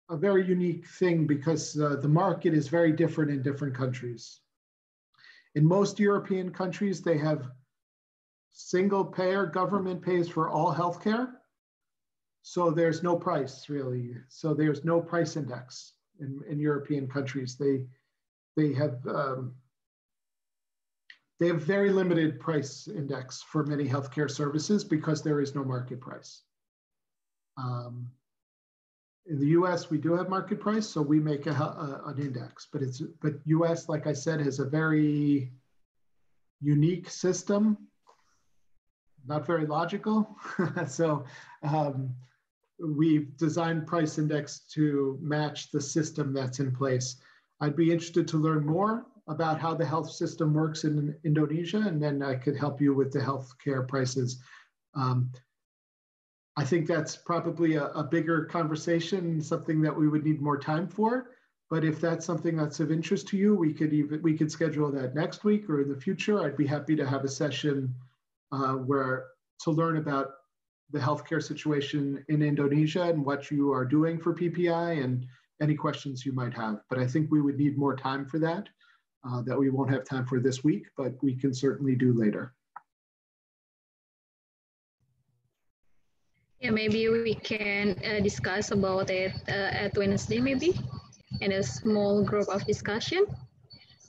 a very unique thing because uh, the market is very different in different countries. In most European countries, they have single payer government pays for all healthcare. So there's no price really. So there's no price index in, in European countries. They they have um, they have very limited price index for many healthcare services because there is no market price. Um, in the U.S., we do have market price, so we make a, a, an index. But it's but U.S., like I said, has a very unique system, not very logical. so um, we've designed price index to match the system that's in place. I'd be interested to learn more about how the health system works in Indonesia, and then I could help you with the healthcare prices. Um, I think that's probably a, a, bigger conversation, something that we would need more time for. But if that's something that's of interest to you, we could even we could schedule that next week or in the future. I'd be happy to have a session uh, where to learn about the healthcare situation in Indonesia and what you are doing for PPI and any questions you might have. But I think we would need more time for that, uh, that we won't have time for this week, but we can certainly do later. Yeah, maybe we can uh, discuss about it uh, at Wednesday, maybe in a small group of discussion.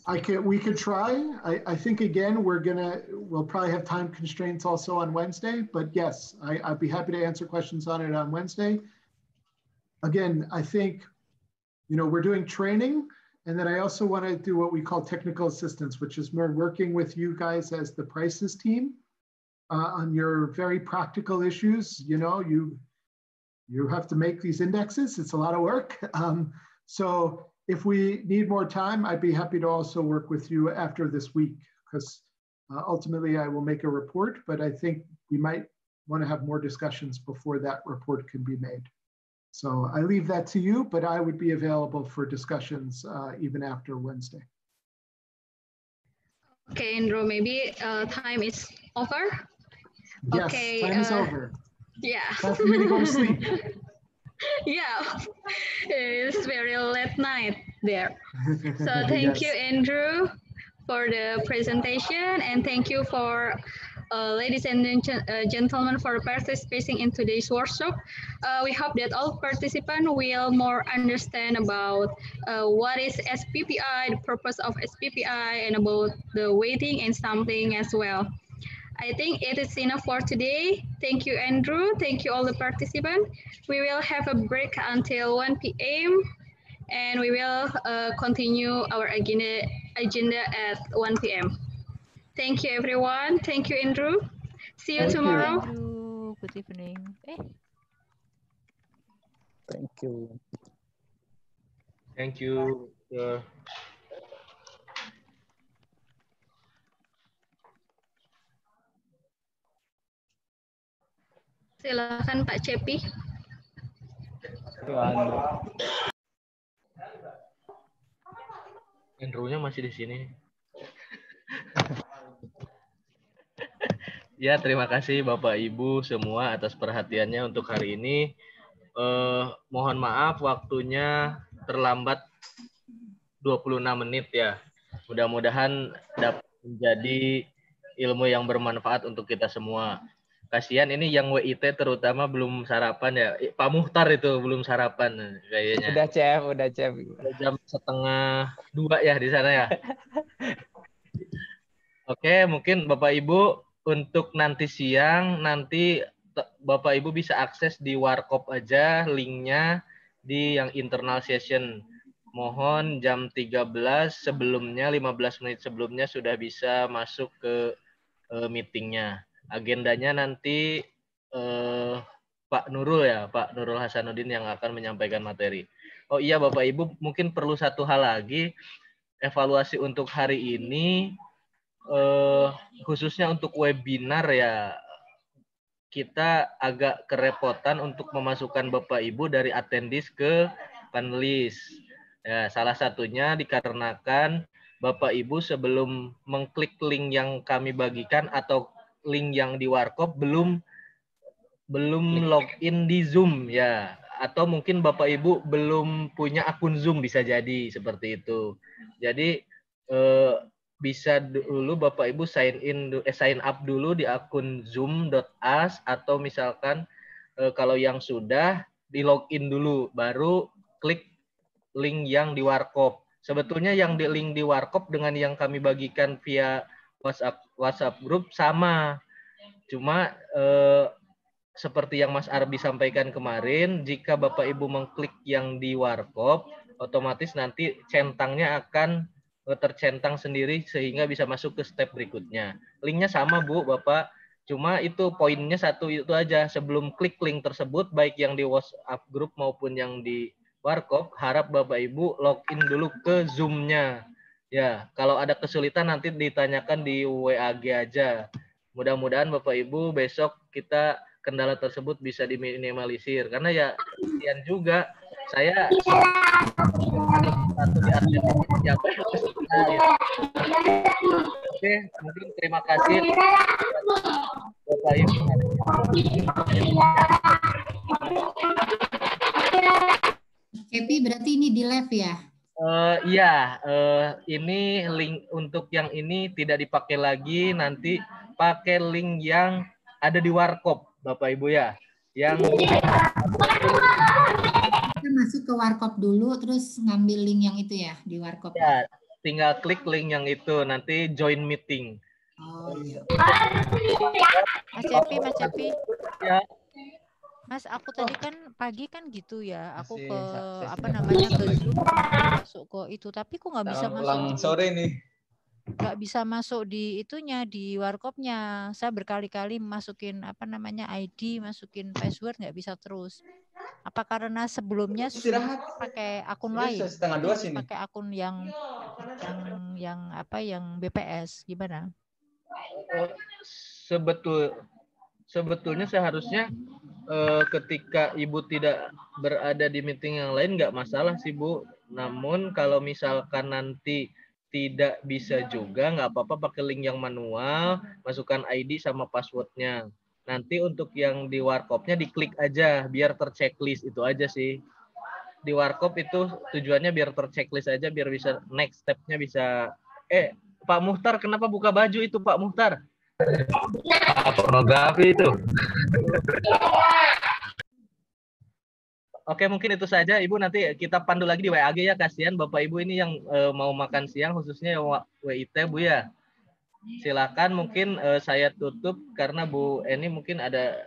I can, we could try. I, I think again, we're gonna, we'll probably have time constraints also on Wednesday, but yes, I, I'd be happy to answer questions on it on Wednesday. Again, I think, you know, we're doing training and then I also want to do what we call technical assistance, which is more working with you guys as the prices team on your very practical issues. You know, you you have to make these indexes. It's a lot of work. Um, so if we need more time, I'd be happy to also work with you after this week because uh, ultimately I will make a report, but I think we might want to have more discussions before that report can be made. So I leave that to you, but I would be available for discussions uh, even after Wednesday. Okay, Andrew, maybe uh, time is over. Yes, okay, time is uh, over. Yeah. Time for me to go to sleep. yeah, it's very late night there. So thank Yes. you, Andrew, for the presentation, and thank you for uh, ladies and gen- uh, gentlemen for participating in today's workshop. Uh, we hope that all participants will more understand about uh, what is SPPI, the purpose of SPPI, and about the weighting and something as well. I think it is enough for today. Thank you, Andrew. Thank you, all the participants. We will have a break until 1 p.m. and we will uh, continue our agenda, agenda at 1 p.m. Thank you, everyone. Thank you, Andrew. See you Thank tomorrow. You. Good evening. Eh, Thank you. Thank you. Uh, Silakan Pak Cepi. Andrew-nya masih di sini. ya, terima kasih Bapak Ibu semua atas perhatiannya untuk hari ini. Eh, mohon maaf waktunya terlambat 26 menit ya. Mudah-mudahan dapat menjadi ilmu yang bermanfaat untuk kita semua. Kasihan ini yang WIT terutama belum sarapan ya. Pak Muhtar itu belum sarapan kayaknya. Udah chef, udah chef. Udah jam setengah dua ya di sana ya. Oke, mungkin Bapak Ibu untuk nanti siang nanti Bapak Ibu bisa akses di Warkop aja linknya di yang internal session. Mohon jam 13 sebelumnya 15 menit sebelumnya sudah bisa masuk ke eh, meetingnya. Agendanya nanti eh, Pak Nurul ya, Pak Nurul Hasanuddin yang akan menyampaikan materi. Oh iya Bapak Ibu, mungkin perlu satu hal lagi evaluasi untuk hari ini eh, khususnya untuk webinar ya kita agak kerepotan untuk memasukkan Bapak Ibu dari attendees ke panelis. Ya, salah satunya dikarenakan Bapak Ibu sebelum mengklik link yang kami bagikan atau link yang di Warkop belum belum login di Zoom ya atau mungkin Bapak Ibu belum punya akun Zoom bisa jadi seperti itu. Jadi eh, bisa dulu Bapak Ibu sign in eh, sign up dulu di akun zoom.us atau misalkan eh, kalau yang sudah di login dulu baru klik link yang di Warkop. Sebetulnya yang di link di Warkop dengan yang kami bagikan via WhatsApp WhatsApp grup sama. Cuma eh, seperti yang Mas Arbi sampaikan kemarin, jika Bapak Ibu mengklik yang di Warkop, otomatis nanti centangnya akan eh, tercentang sendiri sehingga bisa masuk ke step berikutnya. Linknya sama Bu, Bapak. Cuma itu poinnya satu itu aja. Sebelum klik link tersebut, baik yang di WhatsApp grup maupun yang di Warkop, harap Bapak Ibu login dulu ke Zoom-nya. Ya, kalau ada kesulitan nanti ditanyakan di WAG aja. Mudah-mudahan Bapak Ibu besok kita kendala tersebut bisa diminimalisir karena ya kesian juga saya satu di. Oke, mungkin terima kasih Bapak Ibu. Happy berarti ini di live ya? Uh, iya, uh, ini link untuk yang ini tidak dipakai lagi, nanti pakai link yang ada di Warkop, Bapak Ibu ya. Yang kita masuk ke Warkop dulu, terus ngambil link yang itu ya di Warkop. Ya, tinggal klik link yang itu, nanti join meeting. Oh iya. Mas Cepi, Mas Cepi. Ya. Mas, aku tadi kan pagi kan gitu ya, aku Masih ke apa ya. namanya ke Zoom masuk ke itu, tapi kok nggak bisa masuk. Pulang sore nih. nggak bisa masuk di itunya di warkopnya. Saya berkali-kali masukin apa namanya ID, masukin password nggak bisa terus. Apa karena sebelumnya Istirahat. pakai akun lain? sudah setengah dua sini. Pakai akun yang yang yang apa yang BPS gimana? Oh, sebetul sebetulnya seharusnya eh, ketika ibu tidak berada di meeting yang lain nggak masalah sih bu. Namun kalau misalkan nanti tidak bisa juga nggak apa-apa pakai link yang manual, masukkan ID sama passwordnya. Nanti untuk yang di warkopnya diklik aja biar terchecklist itu aja sih. Di warkop itu tujuannya biar terchecklist aja biar bisa next stepnya bisa. Eh Pak Muhtar kenapa buka baju itu Pak Muhtar? Pornografi itu. Oke, mungkin itu saja. Ibu nanti kita pandu lagi di WAG ya. Kasihan Bapak Ibu ini yang eh, mau makan siang khususnya yang WIT Bu ya. Silakan mungkin eh, saya tutup karena Bu Eni mungkin ada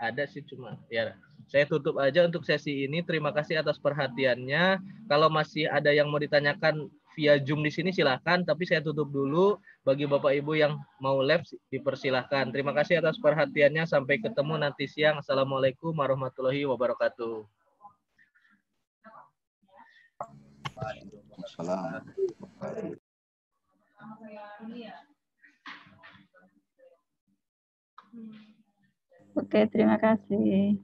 ada sih cuma ya. Saya tutup aja untuk sesi ini. Terima kasih atas perhatiannya. Kalau masih ada yang mau ditanyakan via Zoom di sini silahkan. Tapi saya tutup dulu. Bagi Bapak Ibu yang mau live dipersilahkan. Terima kasih atas perhatiannya. Sampai ketemu nanti siang. Assalamualaikum warahmatullahi wabarakatuh. Oke, terima kasih.